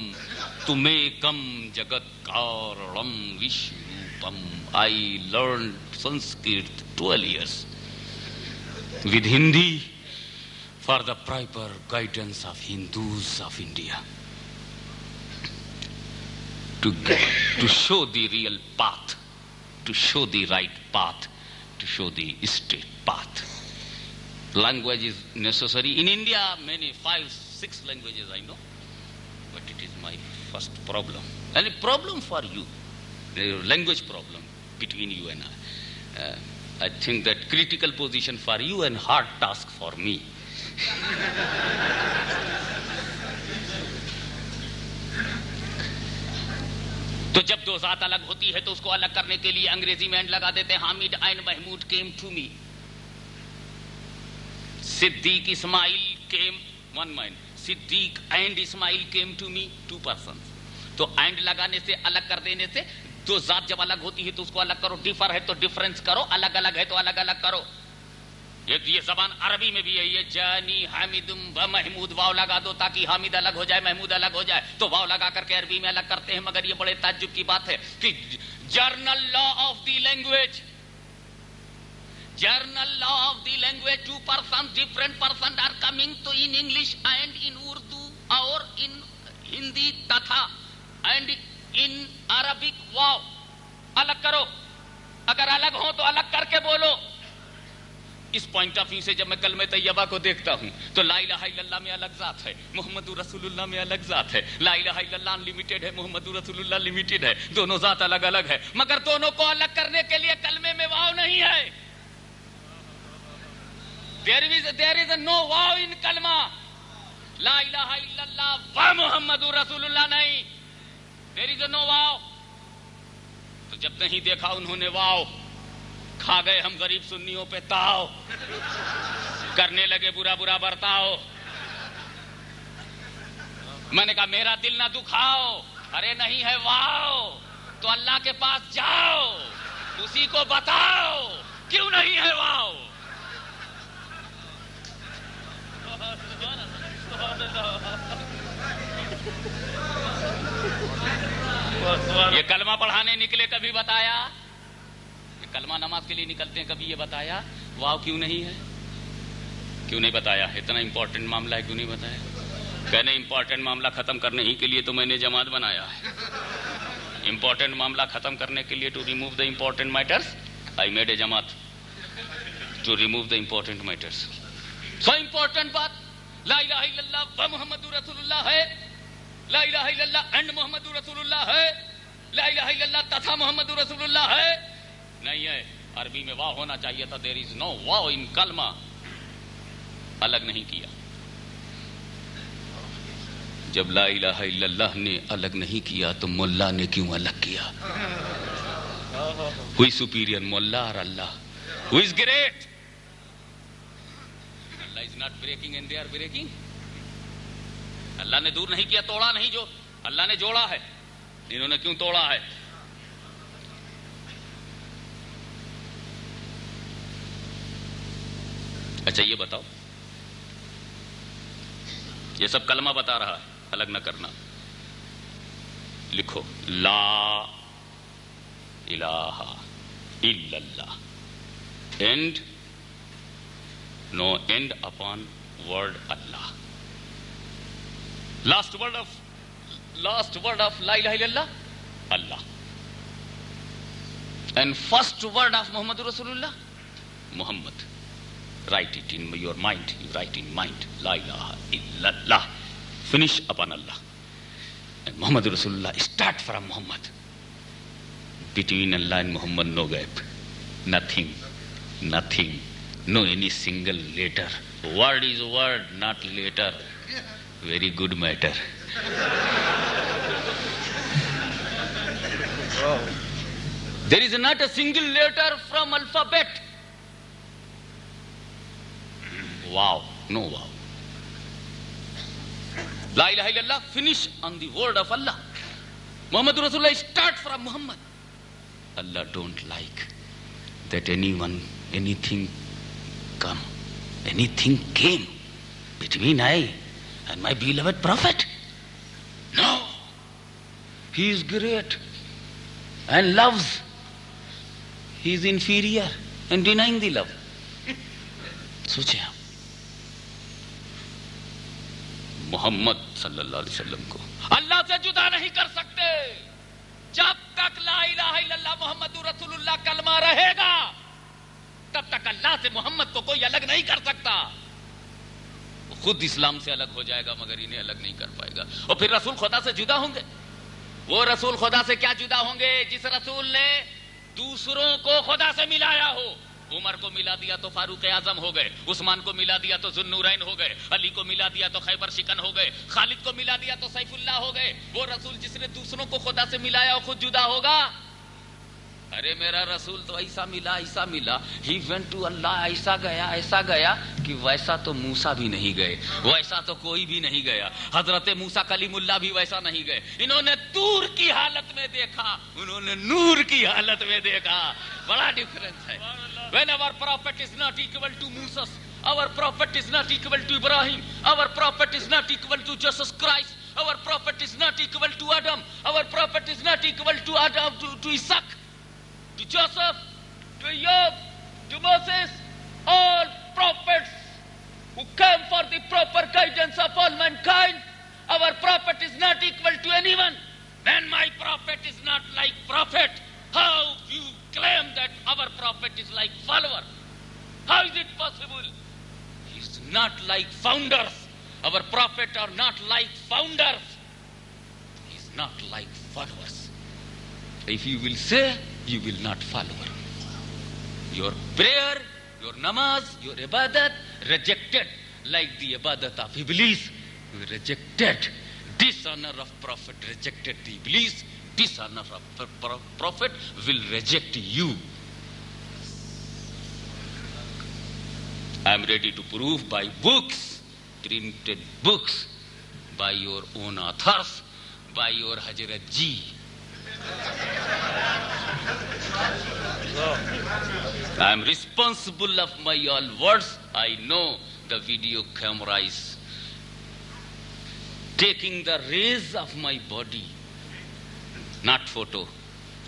تمہیں کم جگت کارڑم وشروپم I learn Sanskrit twelve years with Hindi for the proper guidance of Hindus of India. To, to show the real path, to show the right path, to show the straight path. Language is necessary. In India, many, five, six languages I know, but it is my first problem. And a problem for you, a language problem between you and I. Uh, I think that critical position for you and hard task for me. تو جب دو ذات الگ ہوتی ہے تو اس کو الگ کرنے کے لیے انگریزی میں اینڈ لگا دیتے Hamid and Mahmood came to me Siddiq Ismail came one mine Siddiq and Ismail came to me two person تو اینڈ لگانے سے الگ کر دینے سے دو ذات جب الگ ہوتی ہے تو اس کو الگ کرو ڈیفر ہے تو ڈیفرنس کرو الگ الگ ہے تو الگ الگ کرو یہ زبان عربی میں بھی یہی ہے محمود واؤ لگا دو تاکہ حامد الگ ہو جائے محمود الگ ہو جائے تو واؤ لگا کر کے عربی میں الگ کرتے ہیں مگر یہ بڑے تعجب کی بات ہے کہ general law of the language general law of the language two person different person are coming تو انگلش اینڈ ان اردو اور ان ہندی تتھا اینڈ ان عربک واؤ الگ کرو اگر الگ ہو تو الگ کر کے بولو اس پوائنٹ آف ویو سے جب میں کلمہ طیبہ کو دیکھتا ہوں تو لا الہ الا اللہ میں الگ ذات ہے محمد رسول اللہ میں الگ ذات ہے لا الہ الا اللہ انلیمیٹڈ ہے محمد رسول اللہ لیمیٹڈ ہے دونوں ذات الگ الگ ہے مگر دونوں کو الگ کرنے کے لیے کلمے میں واو نہیں ہے there is, there is no wow ان کلمہ لا الہ الا اللہ و محمد رسول اللہ نہیں there is no wow تو جب نہیں دیکھا انہوں نے واؤ کھا گئے ہم غریب سنیوں پہ تاؤ کرنے لگے برا برا برتاؤ میں نے کہا میرا دل نہ دکھاؤ ارے نہیں ہے واؤ تو اللہ کے پاس جاؤ اسی کو بتاؤ کیوں نہیں ہے واؤ کلمہ پڑھانے نکلے کبھی بتایا کلمہ نماز کے لیے نکلتے ہیں کبھی یہ بتایا واو کیوں نہیں ہے کیوں نہیں بتایا اتنا امپورٹنٹ معاملہ ہے کیوں نہیں بتایا کہنے امپورٹنٹ معاملہ ختم کرنے ہی کے لیے تو میں نے جماعت بنایا ہے امپورٹنٹ معاملہ ختم کرنے کے لیے to remove the important matters I made a جماعت to remove the important matters so important بات لا الہ الا اللہ و محمد رسول اللہ ہے لا الہ الا اللہ اینڈ محمد رسول اللہ ہے لا الہ الا اللہ تتھا محمد رسول اللہ ہے نہیں ہے عربی میں واہ ہونا چاہیے تھا دیر از نو واہ ان کلمہ الگ نہیں کیا جب لا الہ الا اللہ نے الگ نہیں کیا تو ملا نے کیوں الگ کیا ہوئی سپیرئر ملا اور اللہ ہو is great Allah is not breaking and they are breaking اللہ نے دور نہیں کیا توڑا نہیں جو اللہ نے جوڑا ہے انہوں نے کیوں توڑا ہے اچھا یہ بتاؤ یہ سب کلمہ بتا رہا ہے الگ نہ کرنا لکھو لا الہ الا اللہ and know and upon word Allah last word of last word of لا الہ الا اللہ اللہ اینڈ فرسٹ ورڈ آف محمد رسول اللہ Muhammad Write it in your mind. You write in mind. La ilaha illallah. Finish upon Allah. And Muhammad Rasulullah, start from Muhammad. Between Allah and Muhammad, no gap. Nothing. Nothing. No any single letter. Word is word, not letter. Very good matter. There is not a single letter from alphabet. Wow, no wow. La ilaha illallah, finish on the word of Allah. Muhammad Rasulullah, start from Muhammad. Allah don't like that anyone, anything come, anything came between I and my beloved Prophet. No. He is great and loves. He is inferior and denying the love. Such a. Muhammad صلی اللہ علیہ وسلم کو اللہ اللہ اللہ سے جدا نہیں کر سکتے جب تک لا الہ الا محمد رسول کلمہ رہے گا تب تک اللہ سے محمد کو کوئی الگ نہیں کر سکتا خود اسلام سے الگ ہو جائے گا مگر انہیں الگ نہیں کر پائے گا اور پھر رسول خدا سے جدا ہوں گے وہ رسول خدا سے کیا جدا ہوں گے جس رسول نے دوسروں کو خدا سے ملایا ہو عمر کو ملا دیا تو فاروق اعظم ہو گئے عثمان کو ملا دیا تو ذنورین ہو گئے علی کو ملا دیا تو خیبر شکن ہو گئے خالد کو ملا دیا تو سیف اللہ ہو گئے وہ رسول جس نے دوسروں کو خدا سے ملایا اور خود جدا ہوگا ارے میرا رسول تو ایسا ملا ایسا ملا ہی وینٹ ٹو اللہ ایسا گیا ایسا گیا کہ ویسا تو موسا بھی نہیں گئے ویسا تو کوئی بھی نہیں گیا حضرت موسا کلیم اللہ بھی ویسا نہیں گئے انہوں نے تور کی حالت میں دیکھا انہوں نے نور کی حالت میں دیکھا بڑا ڈفرینس ہے when our prophet is not equal to Moses our prophet is not equal to Ibrahim our prophet is not equal to Jesus Christ our prophet is not equal to Adam our prophet is not equal to Adam to to to Joseph, to Job, to Moses, all prophets who come for the proper guidance of all mankind. Our prophet is not equal to anyone. When my prophet is not like prophet, how you claim that our prophet is like follower? How is it possible? He is not like founders. Our prophet are not like founders. He is not like followers. If you will say, you will not follow. Your prayer, your namaz, your ibadat rejected like the ibadat of Iblis. You rejected dishonor of Prophet, rejected the Iblis. Dishonor of Prophet will reject you. I am ready to prove by books, printed books, by your own authors, by your Hazrat Ji. I am responsible of my all words. I know the video camera is taking the rays of my body, not photo,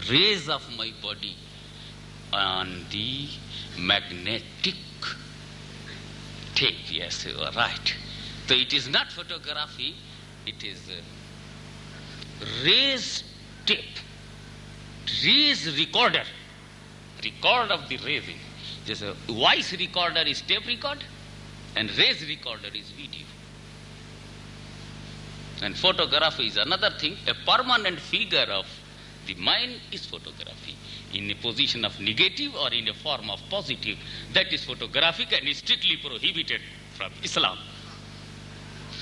rays of my body on the magnetic tape. Yes, you are right. So it is not photography, it is uh, rays tape, trees recorder, record of the raving. There's a voice recorder is tape record, and rays recorder is video. And photography is another thing. A permanent figure of the mind is photography. In a position of negative or in a form of positive, that is photographic and is strictly prohibited from Islam.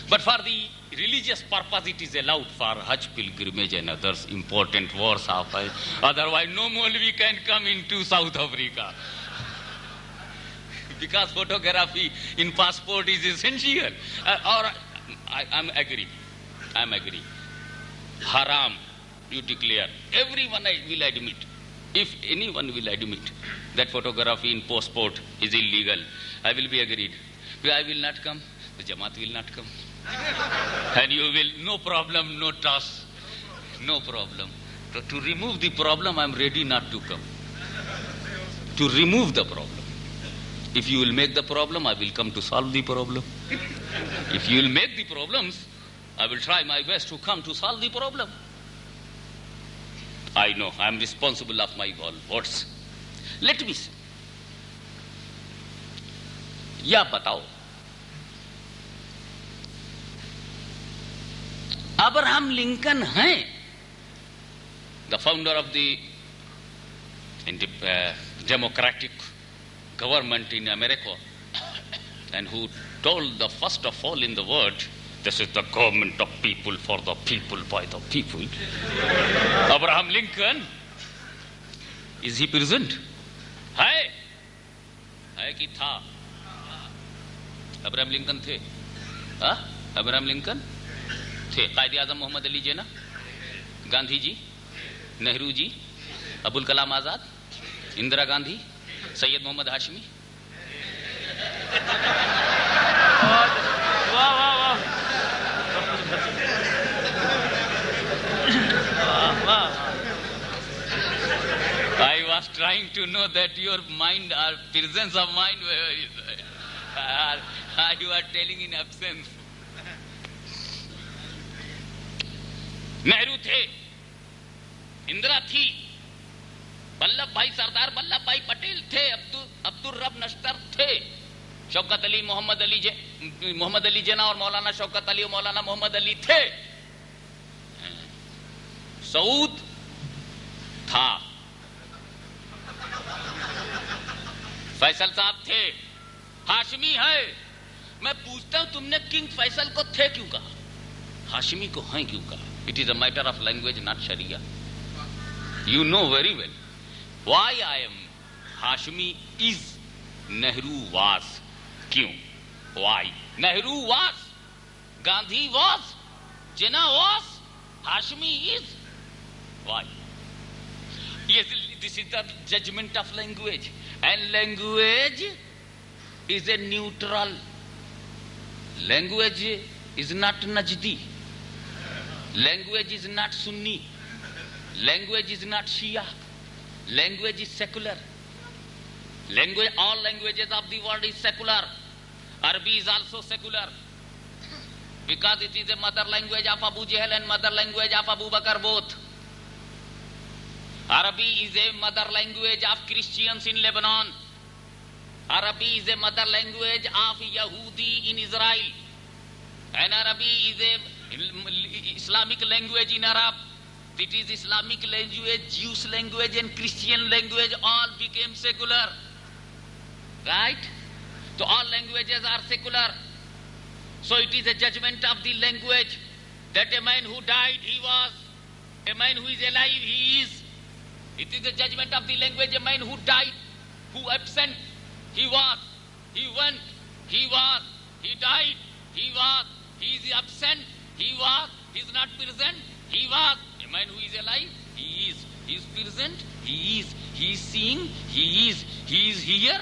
But for the religious purpose it is allowed for Hajj pilgrimage and others important wars of Hajj. Otherwise no Molvi can come into South Africa. because photography in passport is essential. Uh, or I, am agree. I'm agree. Haram, you declare. Everyone I will admit. If anyone will admit that photography in passport is illegal, I will be agreed. I will not come. The Jamaat will not come and you will, no problem, no toss, no problem. To, to remove the problem, I'm ready not to come. To remove the problem. If you will make the problem, I will come to solve the problem. if you will make the problems, I will try my best to come to solve the problem. I know I am responsible of my words. Let me see. या बताओ Abraham Lincoln hai the founder of the uh, democratic government in America and who told the first of all in the world this is the government of people for the people by the people Abraham Lincoln is he present hai hai ki tha Abraham Lincoln the huh? Abraham Lincoln تھے قائد اعظم محمد علی جینا گاندھی جی نہرو جی ابوالکلام آزاد اندرا گاندھی سید محمد Hashmi ہاشمیز trying to know that you absence تھے اندرا تھی bulb بھائی سردار bulb بھائی پٹیل تھے عبد الرب نشتر تھے شوکت علی محمد علی محمد علی جنا اور مولانا شوکت علی اور مولانا محمد علی تھے سعود تھا فیصل صاحب تھے ہاشمی ہے میں پوچھتا ہوں تم نے کنگ فیصل کو تھے کیوں کہا ہاشمی کو ہیں کیوں کہا It is a matter of language, not Sharia. You know very well why I am Hashmi is Nehru was. Kyun? Why? Nehru was. Gandhi was. Jinnah was. Hashmi is. Why? Yes, this is the judgment of language. And language is a neutral. Language is not najdi. Language is not Sunni language is not Shia language is secular language all languages of the world is secular عربی is also secular because it is a mother language of Abu Jahl and mother language of Abu Bakr both عربی is a mother language of Christians in Lebanon عربی is a mother language of یہودی in Israel and عربی is a Islamic language in Arab, it is Islamic language, Jewish language and Christian language all became secular. Right? So all languages are secular. So it is a judgment of the language that a man who died, he was. A man who is alive, he is. It is a judgment of the language. A man who died, who absent, he was. He went, he was. He died, he was. He is absent, he was, he is not present, he was. A man who is alive, he is. He is present, he is. He is seeing, he is. He is here,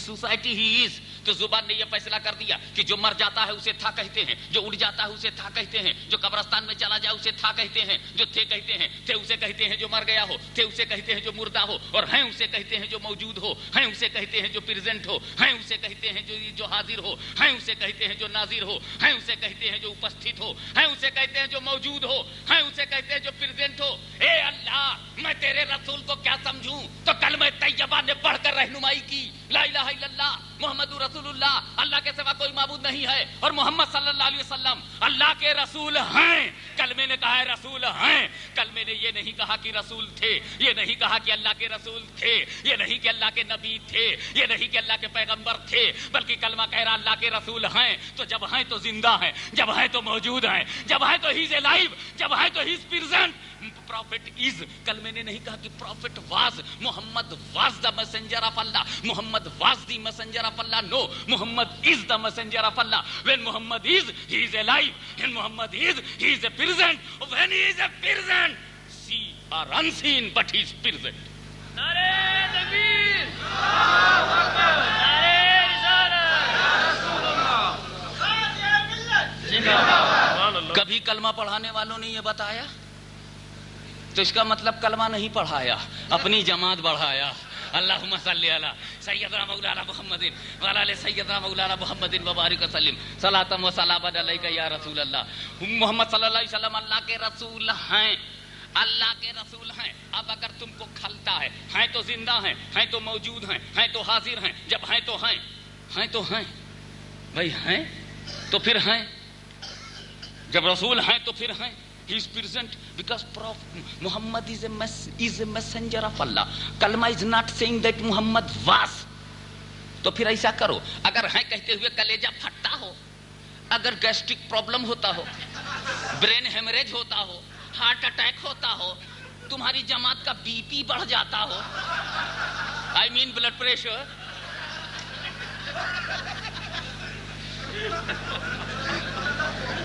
society he is تو زبان نے یہ فیصلہ کر دیا کہ جو مر جاتا ہے اسے تھا کہتے ہیں جو اڑ جاتا ہے اسے تھا کہتے ہیں جو قبرستان میں چلا جائے اسے تھا کہتے ہیں جو تھے کہتے ہیں تھے اسے کہتے ہیں جو مر گیا ہو تھے اسے کہتے ہیں جو مردہ ہو اور ہیں اسے کہتے ہیں جو موجود ہو ہیں اسے کہتے ہیں جو پریزنٹ ہو ہیں اسے کہتے ہیں جو جو حاضر ہو ہیں اسے کہتے ہیں جو ناظر ہو ہیں اسے کہتے ہیں جو اپستھت ہو ہیں اسے کہتے ہیں جو موجود ہو ہیں اسے کہتے ہیں جو پریزنٹ ہو اے اللہ میں تیرے رسول کو کیا سمجھوں تو کلمہ طیبہ نے بڑھ کر رہنمائی کی لا الہ الا اللہ محمد رسول اللہ اللہ کے سوا کوئی معبود نہیں ہے اور محمد صلی اللہ علیہ وسلم اللہ کے رسول ہیں کلمے نے کہا ہے رسول ہیں کلمے نے یہ نہیں کہا کہ رسول تھے یہ نہیں کہا کہ اللہ کے رسول تھے یہ نہیں کہ اللہ کے نبی تھے یہ نہیں کہ اللہ کے پیغمبر تھے بلکہ کلمہ کہہ رہا اللہ کے رسول ہیں تو جب ہیں تو زندہ ہیں جب ہیں تو موجود ہیں جب ہیں تو ہی سے لائیو جب ہیں تو ہی سے پرزنٹ پروفیٹ از کل میں نے نہیں کہا کہ prophet was Muhammad was the messenger of Allah Muhammad was the messenger of Allah no Muhammad is the messenger of Allah when Muhammad is he is alive when Muhammad is he is a present when he is a present see are unseen but he is present نارے تکبیر اللہ اکبر نارے رسالت رسول اللہ زندہ باد کبھی کلمہ پڑھانے والوں نے یہ بتایا تو اس کا مطلب کلمہ نہیں پڑھایا اپنی جماعت بڑھایا اللهم صلی اللہ سيدنا مولانا محمد وعلى ال سيدنا مولانا محمد وبارک وسلم صلاۃ و سلام علیک یا رسول اللہ محمد صلی اللہ علیہ وسلم اللہ کے رسول ہیں اللہ کے رسول ہیں اب اگر تم کو کھلتا ہے ہیں تو زندہ ہیں ہیں تو موجود ہیں ہیں تو حاضر ہیں جب ہیں تو ہیں ہیں تو ہیں بھائی ہیں تو پھر ہیں جب رسول ہیں تو پھر ہیں محمد واس تو پھر ایسا کرو اگر کہتے ہوئے کلیجہ پھٹتا ہو اگر گیسٹرک پرابلم ہوتا ہو برین ہیمریج ہوتا ہو ہارٹ اٹیک ہوتا ہو تمہاری جماعت کا بی پی بڑھ جاتا ہو آئی مین بلڈ پریشر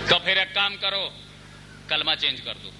تو پھر ایک کام کرو کلمہ چینج کر دو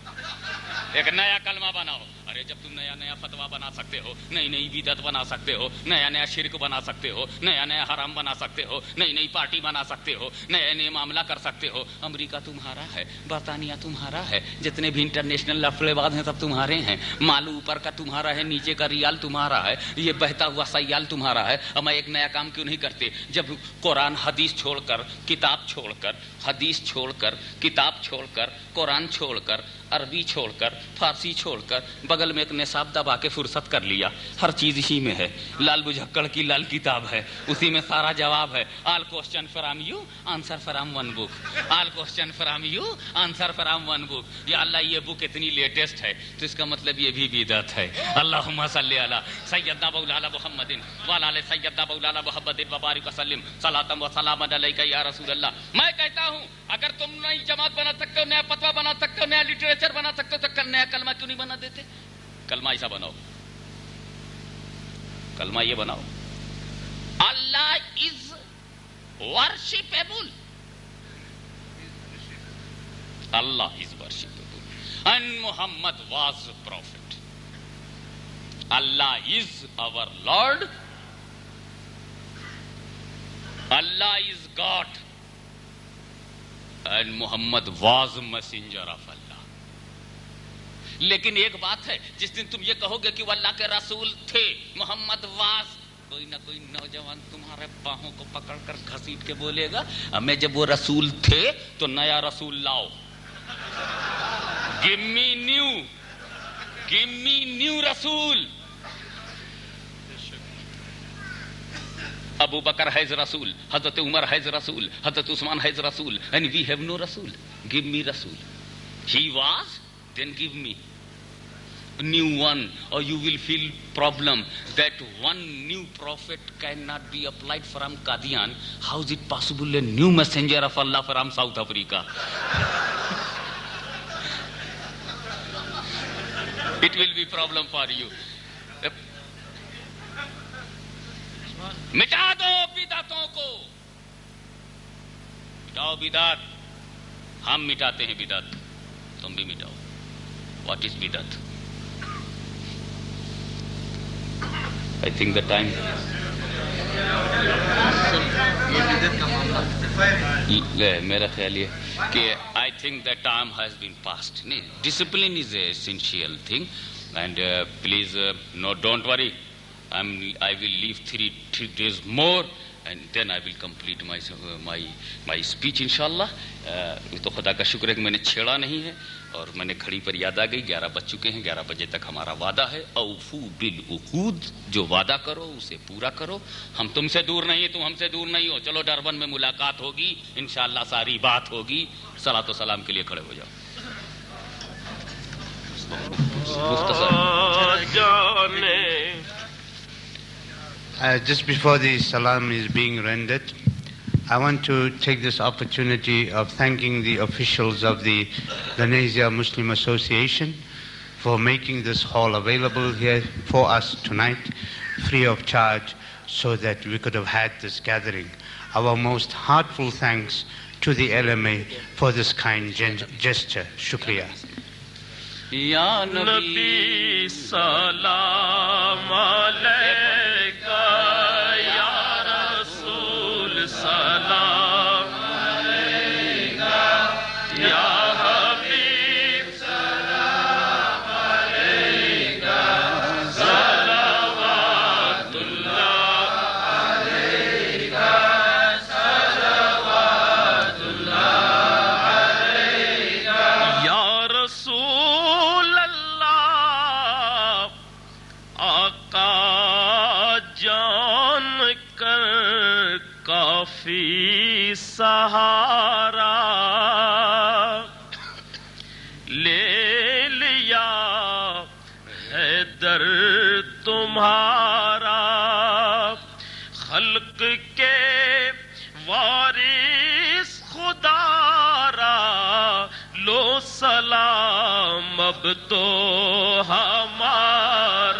ایک نیا کلمہ بناؤ ارے جب تم نیا نیا فتوا بنا سکتے ہو نئی نئی بنا سکتے ہو نیا نیا شرک بنا سکتے ہو نیا نیا حرام بنا سکتے ہو نئی نئی پارٹی بنا سکتے ہو نئے نئے معاملہ کر سکتے ہو امریکہ تمہارا ہے برطانیہ تمہارا ہے جتنے بھی انٹرنیشنل باز ہیں سب تمہارے ہیں مالو اوپر کا تمہارا ہے نیچے کا ریال تمہارا ہے یہ بہتا ہوا سیال تمہارا ہے ہمیں ایک نیا کام کیوں نہیں کرتے جب قرآن حدیث چھوڑ کر کتاب چھوڑ کر حدیث چھوڑ کر کتاب چھوڑ کر قرآن چھوڑ کر عربی چھوڑ کر فارسی چھوڑ کر بغل میں ایک نصاب دبا کے فرصت کر لیا ہر چیز اسی میں ہے لال بجھکڑ کی لال کتاب ہے اسی میں سارا جواب ہے all question from you answer from one book all question from you answer from one book یا اللہ یہ بک اتنی لیٹسٹ ہے تو اس کا مطلب یہ بھی بیدت ہے اللہ صلی اللہ سیدنا بولالا محمد والال سیدنا بولالا محمد وبارک وسلم صلاتم و سلام علیکہ یا رسول اللہ میں کہتا ہوں اگر تم نئی جماعت بنا سکتے ہو نیا فتوہ بنا سکتے ہو نیا لٹریچر لٹریچر بنا سکتے تو نیا کلمہ کیوں نہیں بنا دیتے کلمہ ایسا بناؤ کلمہ یہ بناؤ اللہ از وارشپل Allah is worshipped Muhammad was prophet Allah is our lord Allah is God and Muhammad was messenger of لیکن ایک بات ہے جس دن تم یہ کہو گے کہ وہ اللہ کے رسول تھے محمد واس کوئی نہ کوئی نوجوان تمہارے باہوں کو پکڑ کر گھسیٹ کے بولے گا ہمیں جب وہ رسول تھے تو نیا رسول لاؤ می نیو می نیو رسول ابو بکر رسول حضرت عمر حیض رسول حضرت عثمان رسول اینڈ وی ہیو نو رسول می رسول he was then give me new one or you will feel problem that one new prophet can not be applied from Qadian how is it possible new messenger of Allah from South Africa it will be problem for you مٹا دو کو مٹاؤ بات ہم مٹاتے ہیں بے د تم بھی مٹاؤ what is bidat? I think the time. I think the time has been passed. Discipline is a essential thing, and uh, please, uh, no, don't worry. I'm, I will leave three, three days more. And then I will complete my my speech ان شاء اللہ تو خدا کا شکر ہے کہ میں نے چھیڑا نہیں ہے اور میں نے کھڑی پر یاد آ گئی گیارہ بج چکے ہیں گیارہ بجے تک ہمارا وعدہ ہے اوفو بالعقود جو وعدہ کرو اسے پورا کرو ہم تم سے دور نہیں تم ہم سے دور نہیں ہو چلو ڈربن میں ملاقات ہوگی ان ساری بات ہوگی سلاۃ و سلام کے لیے کھڑے ہو جاؤ Uh, just before the salam is being rendered, I want to take this opportunity of thanking the officials of the Lanesia Muslim Association for making this hall available here for us tonight, free of charge, so that we could have had this gathering. Our most heartfelt thanks to the LMA for this kind gesture. Shukriya. Ya Nabi Salam alayhi. salam سہارا لے لیا ہے در تمہارا خلق کے وارث خدا را لو سلام اب تو ہمارا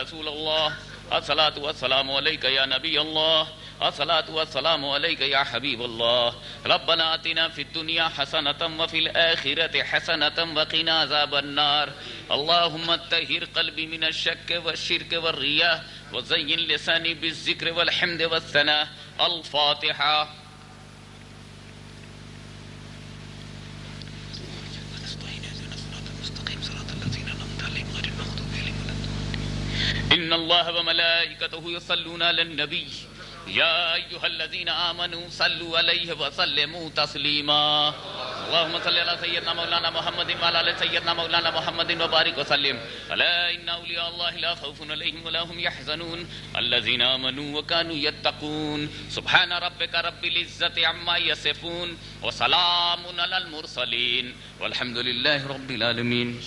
رسول اللہ الصلاۃ والسلام علیک یا نبی اللہ الصلاۃ والسلام علیک یا حبیب اللہ ربنا آتنا فی الدنیا حسنۃ و فی الاخرۃ حسنۃ عذاب النار اللهم طهر قلبی من الشک و الشرک و الریا و لسانی بالذکر والحمد والثنا الفاتحہ إن الله وملائكته يصلون على النبي يا أيها الذين آمنوا صلوا عليه وسلموا تسليما اللهم صل على سيدنا مولانا محمد وعلى آل سيدنا مولانا محمد وبارك وسلم ألا إن أولياء الله لا خوف عليهم ولا هم يحزنون الذين آمنوا وكانوا يتقون سبحان ربك رب العزة عما يصفون وسلام على المرسلين والحمد لله رب العالمين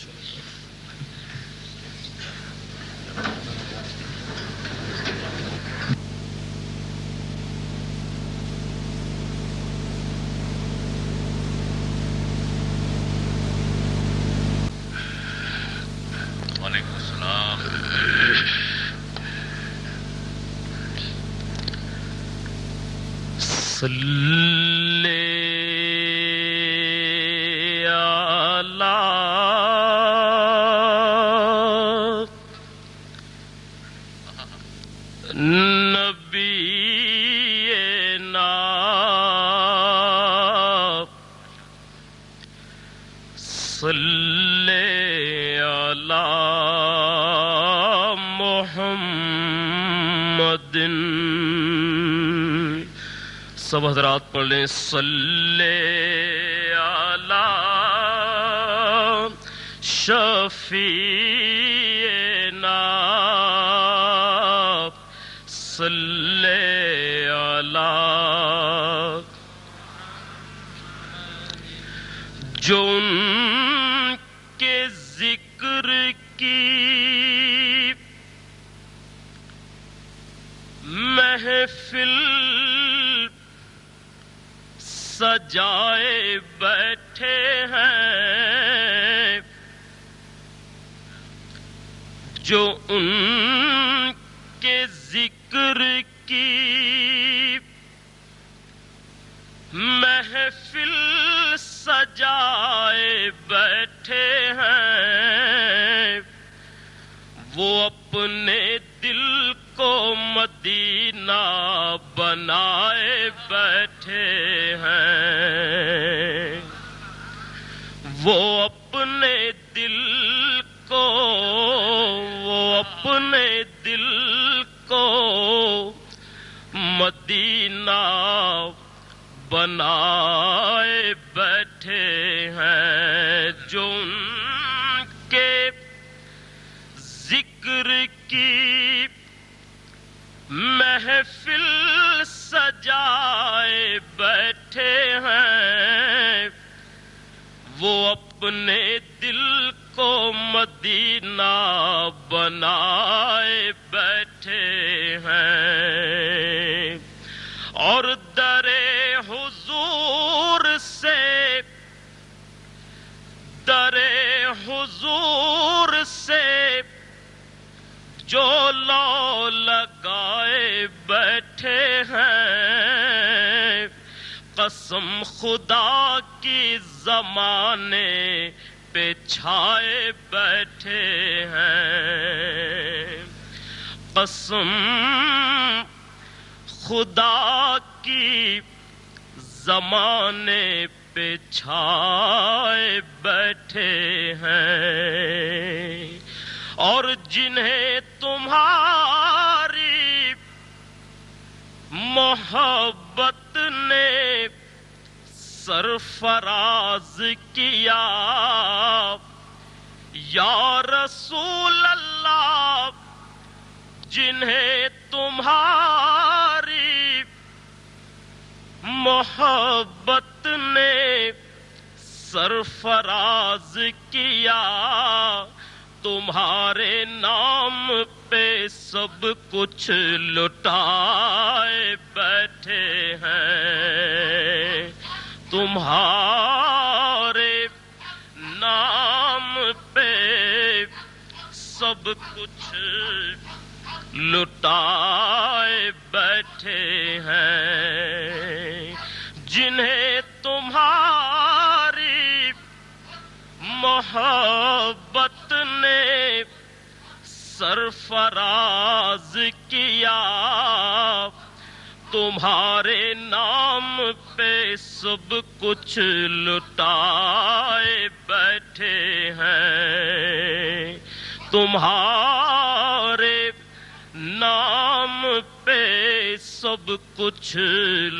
صلي صلی علی شفیق جائے بیٹھے ہیں جو ان کے ذکر کی محفل سجائے بیٹھے ہیں وہ اپنے کو مدینہ بنائے بیٹھے ہیں وہ اپنے دل کو وہ اپنے دل کو مدینہ بنائے بیٹھے ہیں جو ان کے ذکر کی محفل سجائے بیٹھے ہیں وہ اپنے دل کو مدینہ بنائے بیٹھے ہیں اور درے حضور سے درے حضور سے جو لو لگائے بیٹھے ہیں قسم خدا کی زمانے چھائے بیٹھے ہیں قسم خدا کی پہ چھائے بیٹھے ہیں اور جنہیں تمہاری محبت نے سرفراز کیا یا رسول اللہ جنہیں تمہاری محبت نے سرفراز کیا تمہارے نام پہ سب کچھ لٹائے بیٹھے ہیں تمہارے نام پہ سب کچھ لٹائے بیٹھے ہیں جنہیں تمہاری محبت نے سرفراز کیا تمہارے نام پہ سب کچھ لٹائے بیٹھے ہیں تمہارے نام پہ سب کچھ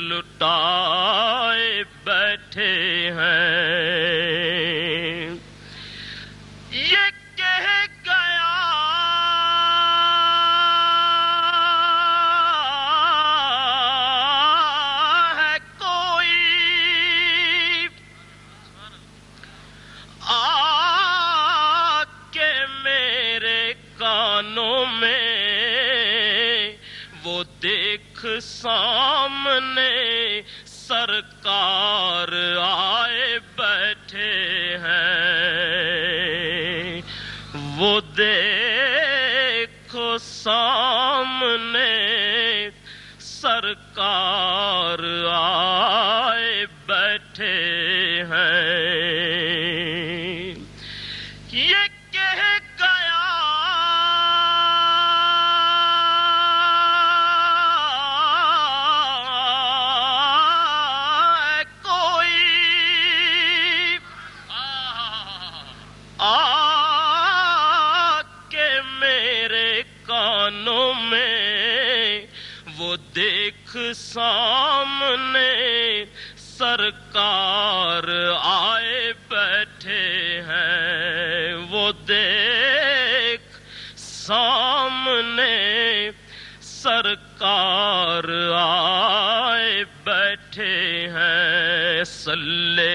لٹائے بیٹھے ہیں سامنے سرکار آئے بیٹھے ہیں وہ دیکھو سامنے سرکار آئے بیٹھے ہیں سامنے سرکار آئے بیٹھے ہیں وہ دیکھ سامنے سرکار آئے بیٹھے ہیں سلے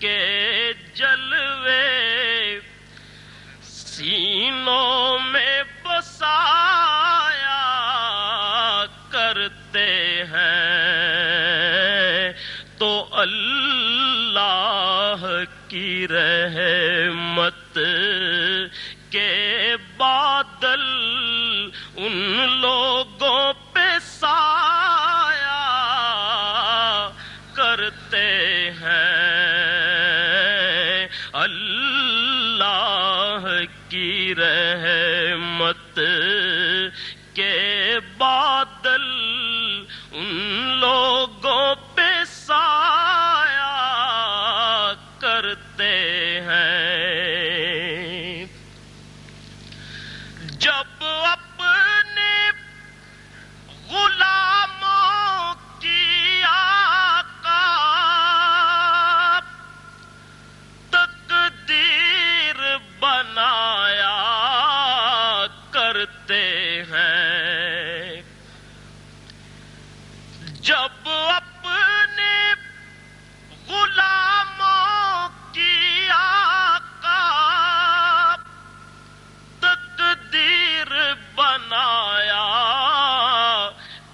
کے جلوے سینوں میں بسایا کرتے ہیں تو اللہ کی رحمت کے بادل ان لوگ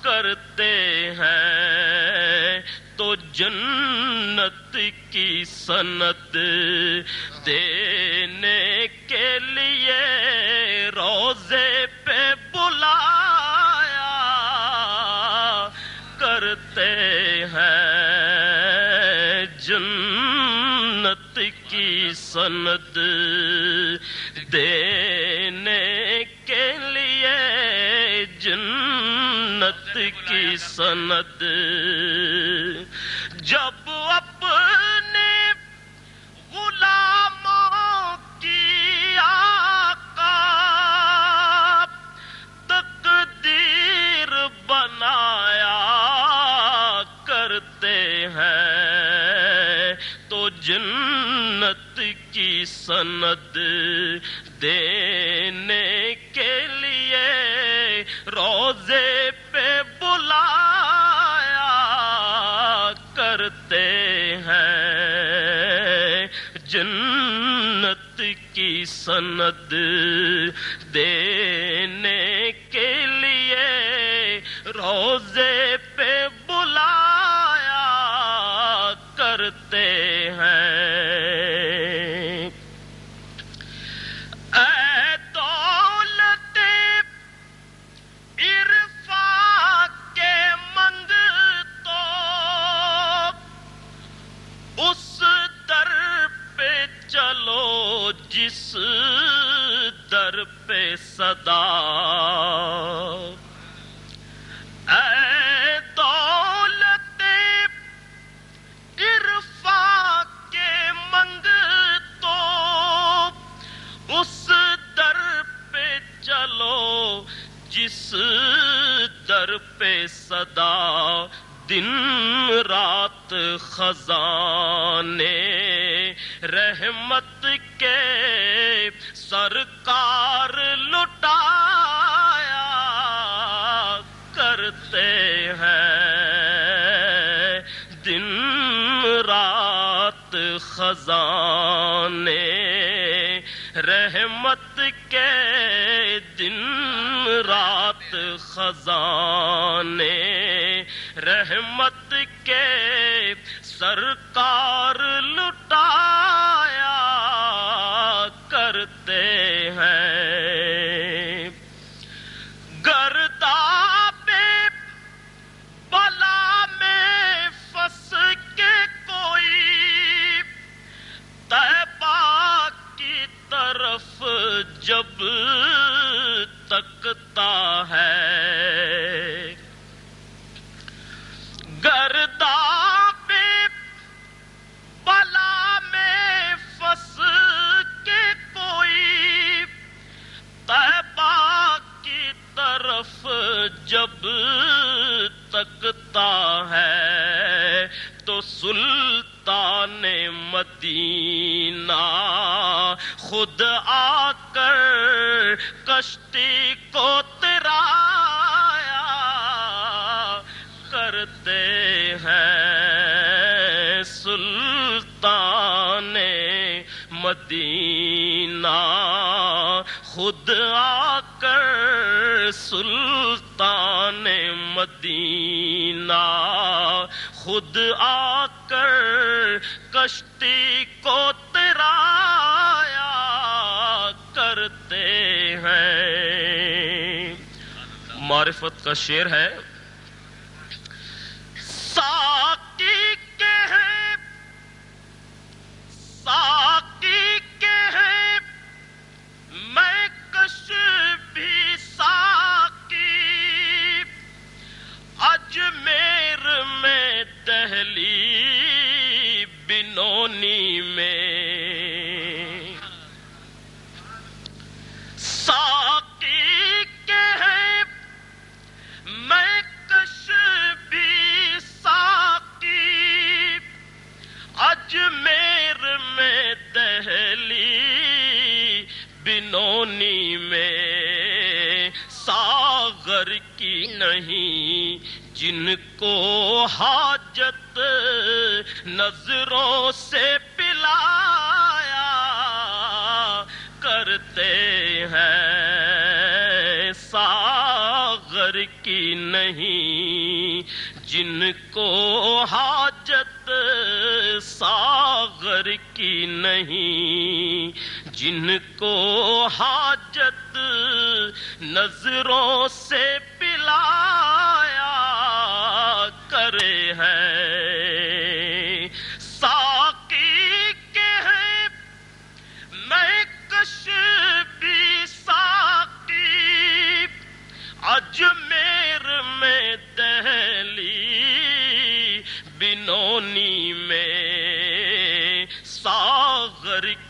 کرتے ہیں تو جنت کی سنت دینے کے لیے روزے پہ بلایا کرتے ہیں جنت کی سنت دے کی سند جب اپنے غلاموں کی آقا تقدیر بنایا کرتے ہیں تو جنت کی سند دے سنت خزانے رحمت کے سرکار لٹایا کرتے ہیں دن رات خزانے رحمت کے دن رات خزانے رحمت کے سرکار لو ہے تو سلطان مدینہ خود آ کر کشتی کو ترایا کرتے ہیں سلطان مدینہ خود آ کر سلطان مدینہ خود آ کر کشتی کو ترایا کرتے ہیں معرفت کا شعر ہے ساکی کے ہیں ساکی کے میں کش بھی ساقی اجمیر میں دہلی بینونی میں ساکی کے میں کش بھی ساکی اجمیر میں دہلی بنونی میں ساغر کی نہیں جن کو حاجت نظروں سے پلایا کرتے ہیں ساغر کی نہیں جن کو حاجت ساغر کی نہیں جن کو حاجت نظروں سے پلا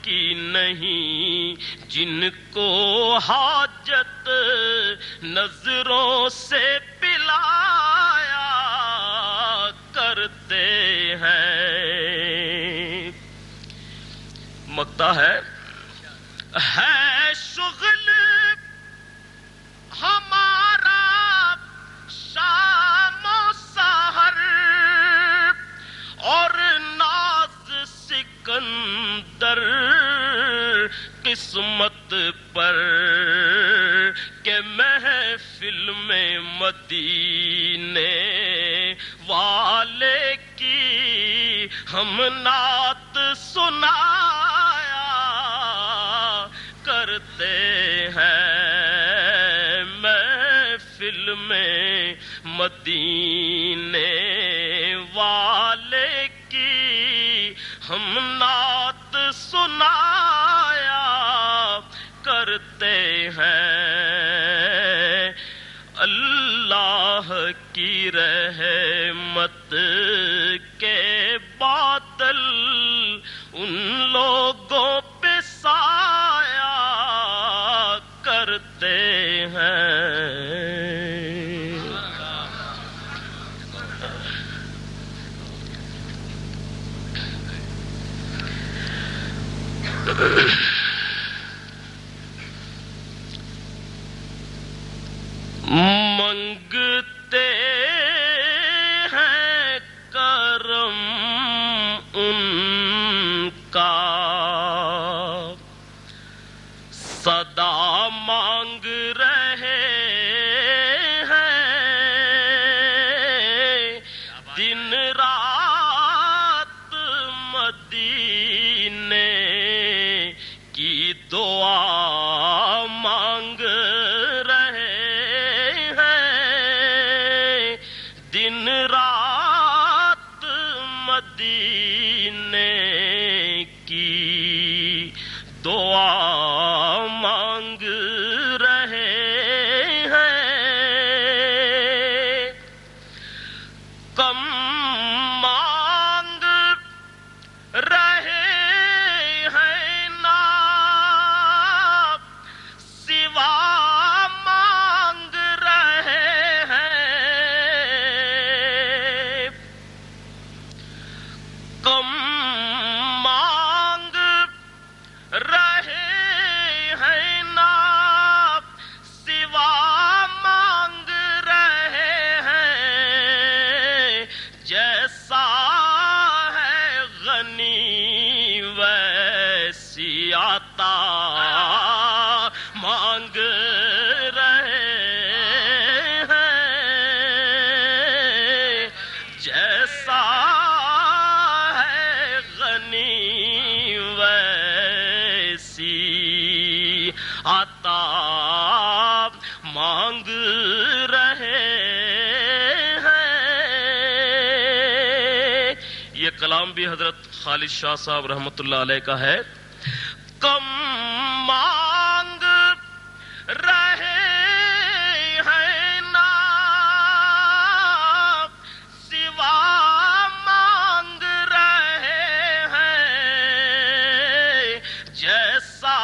کی نہیں جن کو حاجت نظروں سے پلایا کرتے ہیں مکتا ہے شغل ہمارا شام و سہر اور ناز سکند قسمت پر کہ محفل میں مدینے والے کی ہم نعت سنایا کرتے ہیں محفل میں مدینے والے ہم نات سنایا کرتے ہیں اللہ کی رحمت کے بادل ان لوگوں پہ سایہ کرتے ہیں منگتا بھی حضرت خالد شاہ صاحب رحمت اللہ علیہ کا ہے کم مانگ رہے ہیں نا سوا مانگ رہے ہیں جیسا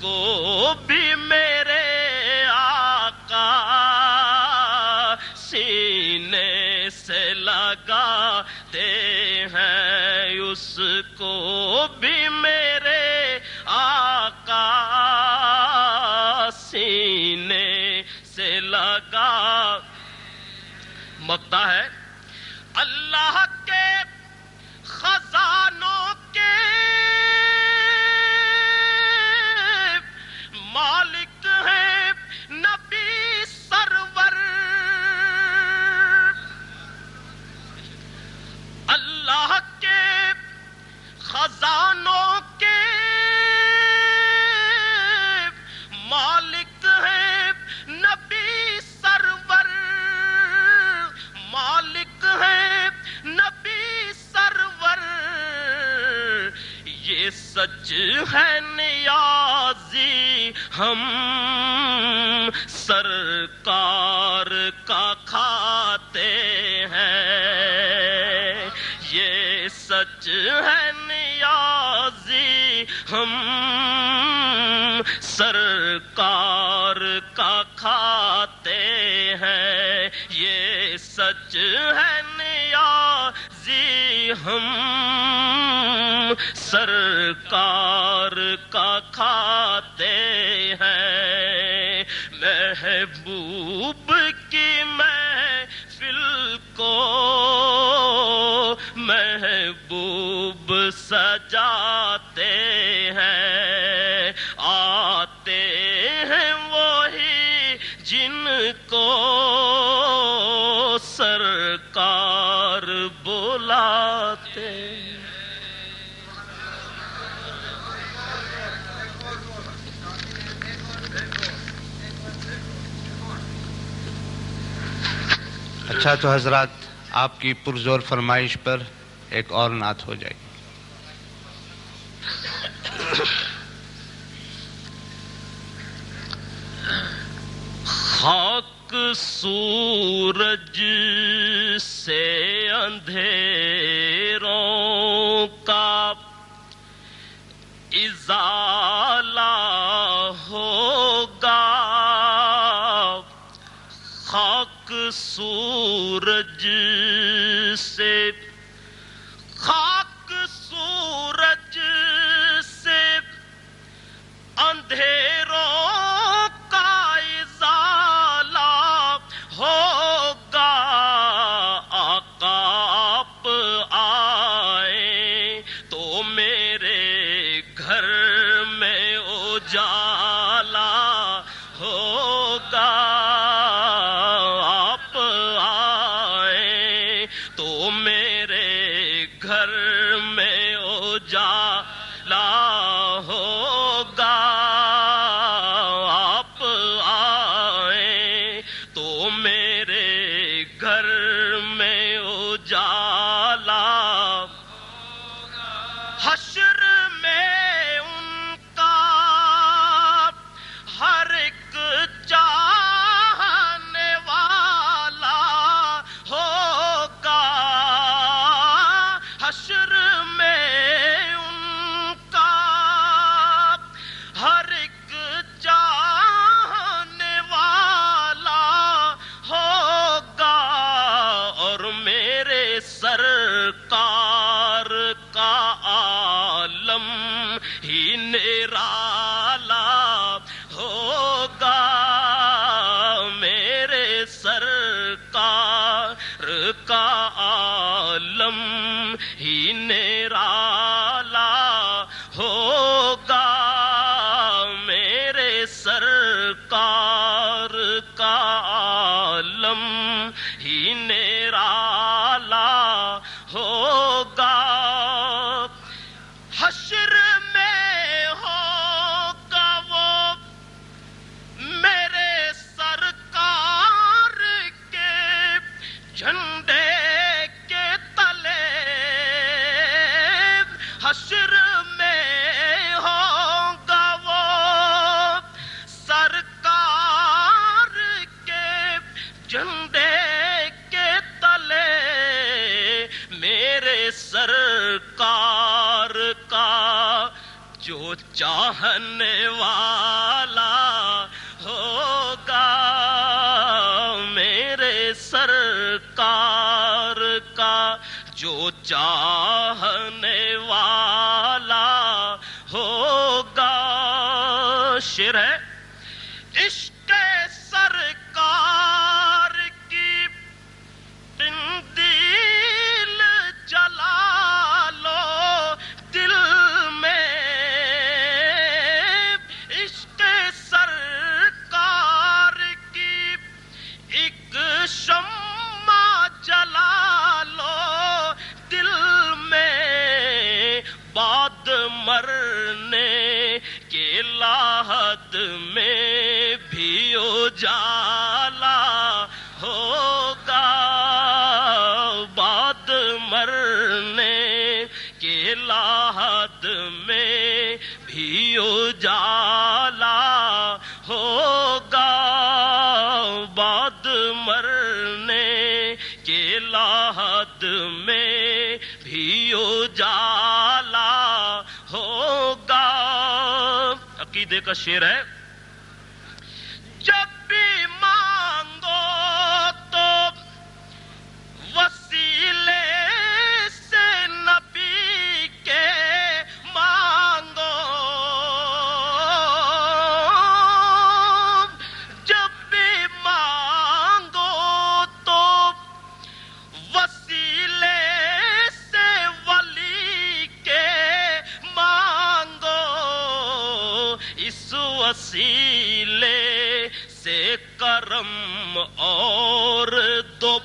کو بھی میرے آقا سینے سے لگاتے ہیں اس کو نیازی ہم سرکار کا کھاتے ہیں یہ سچ ہے نیازی ہم سرکار کا کھاتے ہیں یہ سچ ہے نیازی ہم سر का اچھا تو حضرات آپ کی پرزور فرمائش پر ایک اور نعت ہو جائے گی کا شعر ہے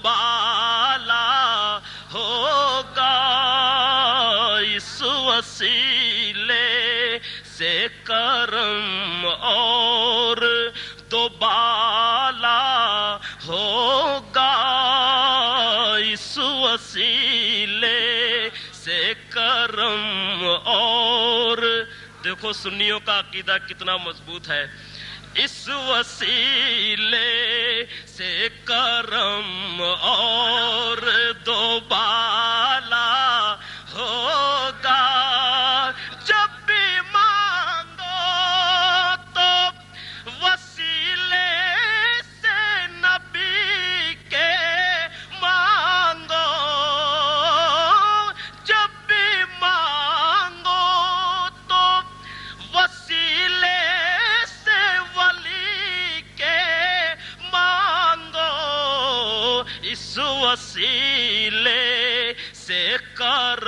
بالا ہوگا اس وسیلے سے کرم اور تو بالا ہوگا اس وسیلے سے کرم اور دیکھو سنیوں کا عقیدہ کتنا مضبوط ہے اس وسیلے سے کرم اور دوبالا ہوگا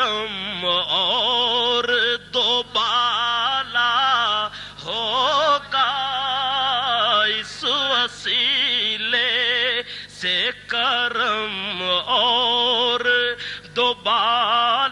اور دوبالا ہوگا اس وسیلے سے کرم اور دوبال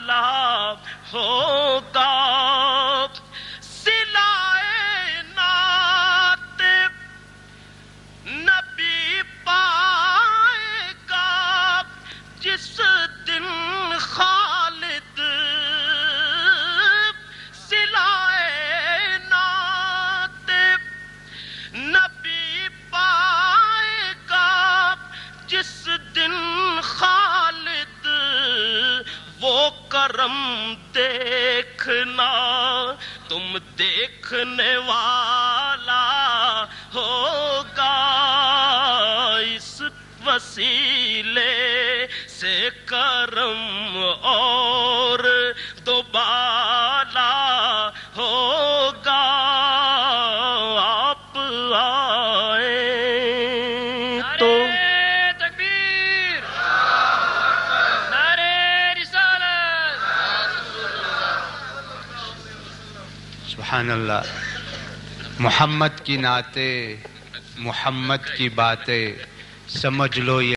کرم دیکھنا تم دیکھنے والا ہوگا اس وسیلے سے کرم اور دوبارہ سبحان اللہ محمد کی ناتے محمد کی باتیں سمجھ لو یہ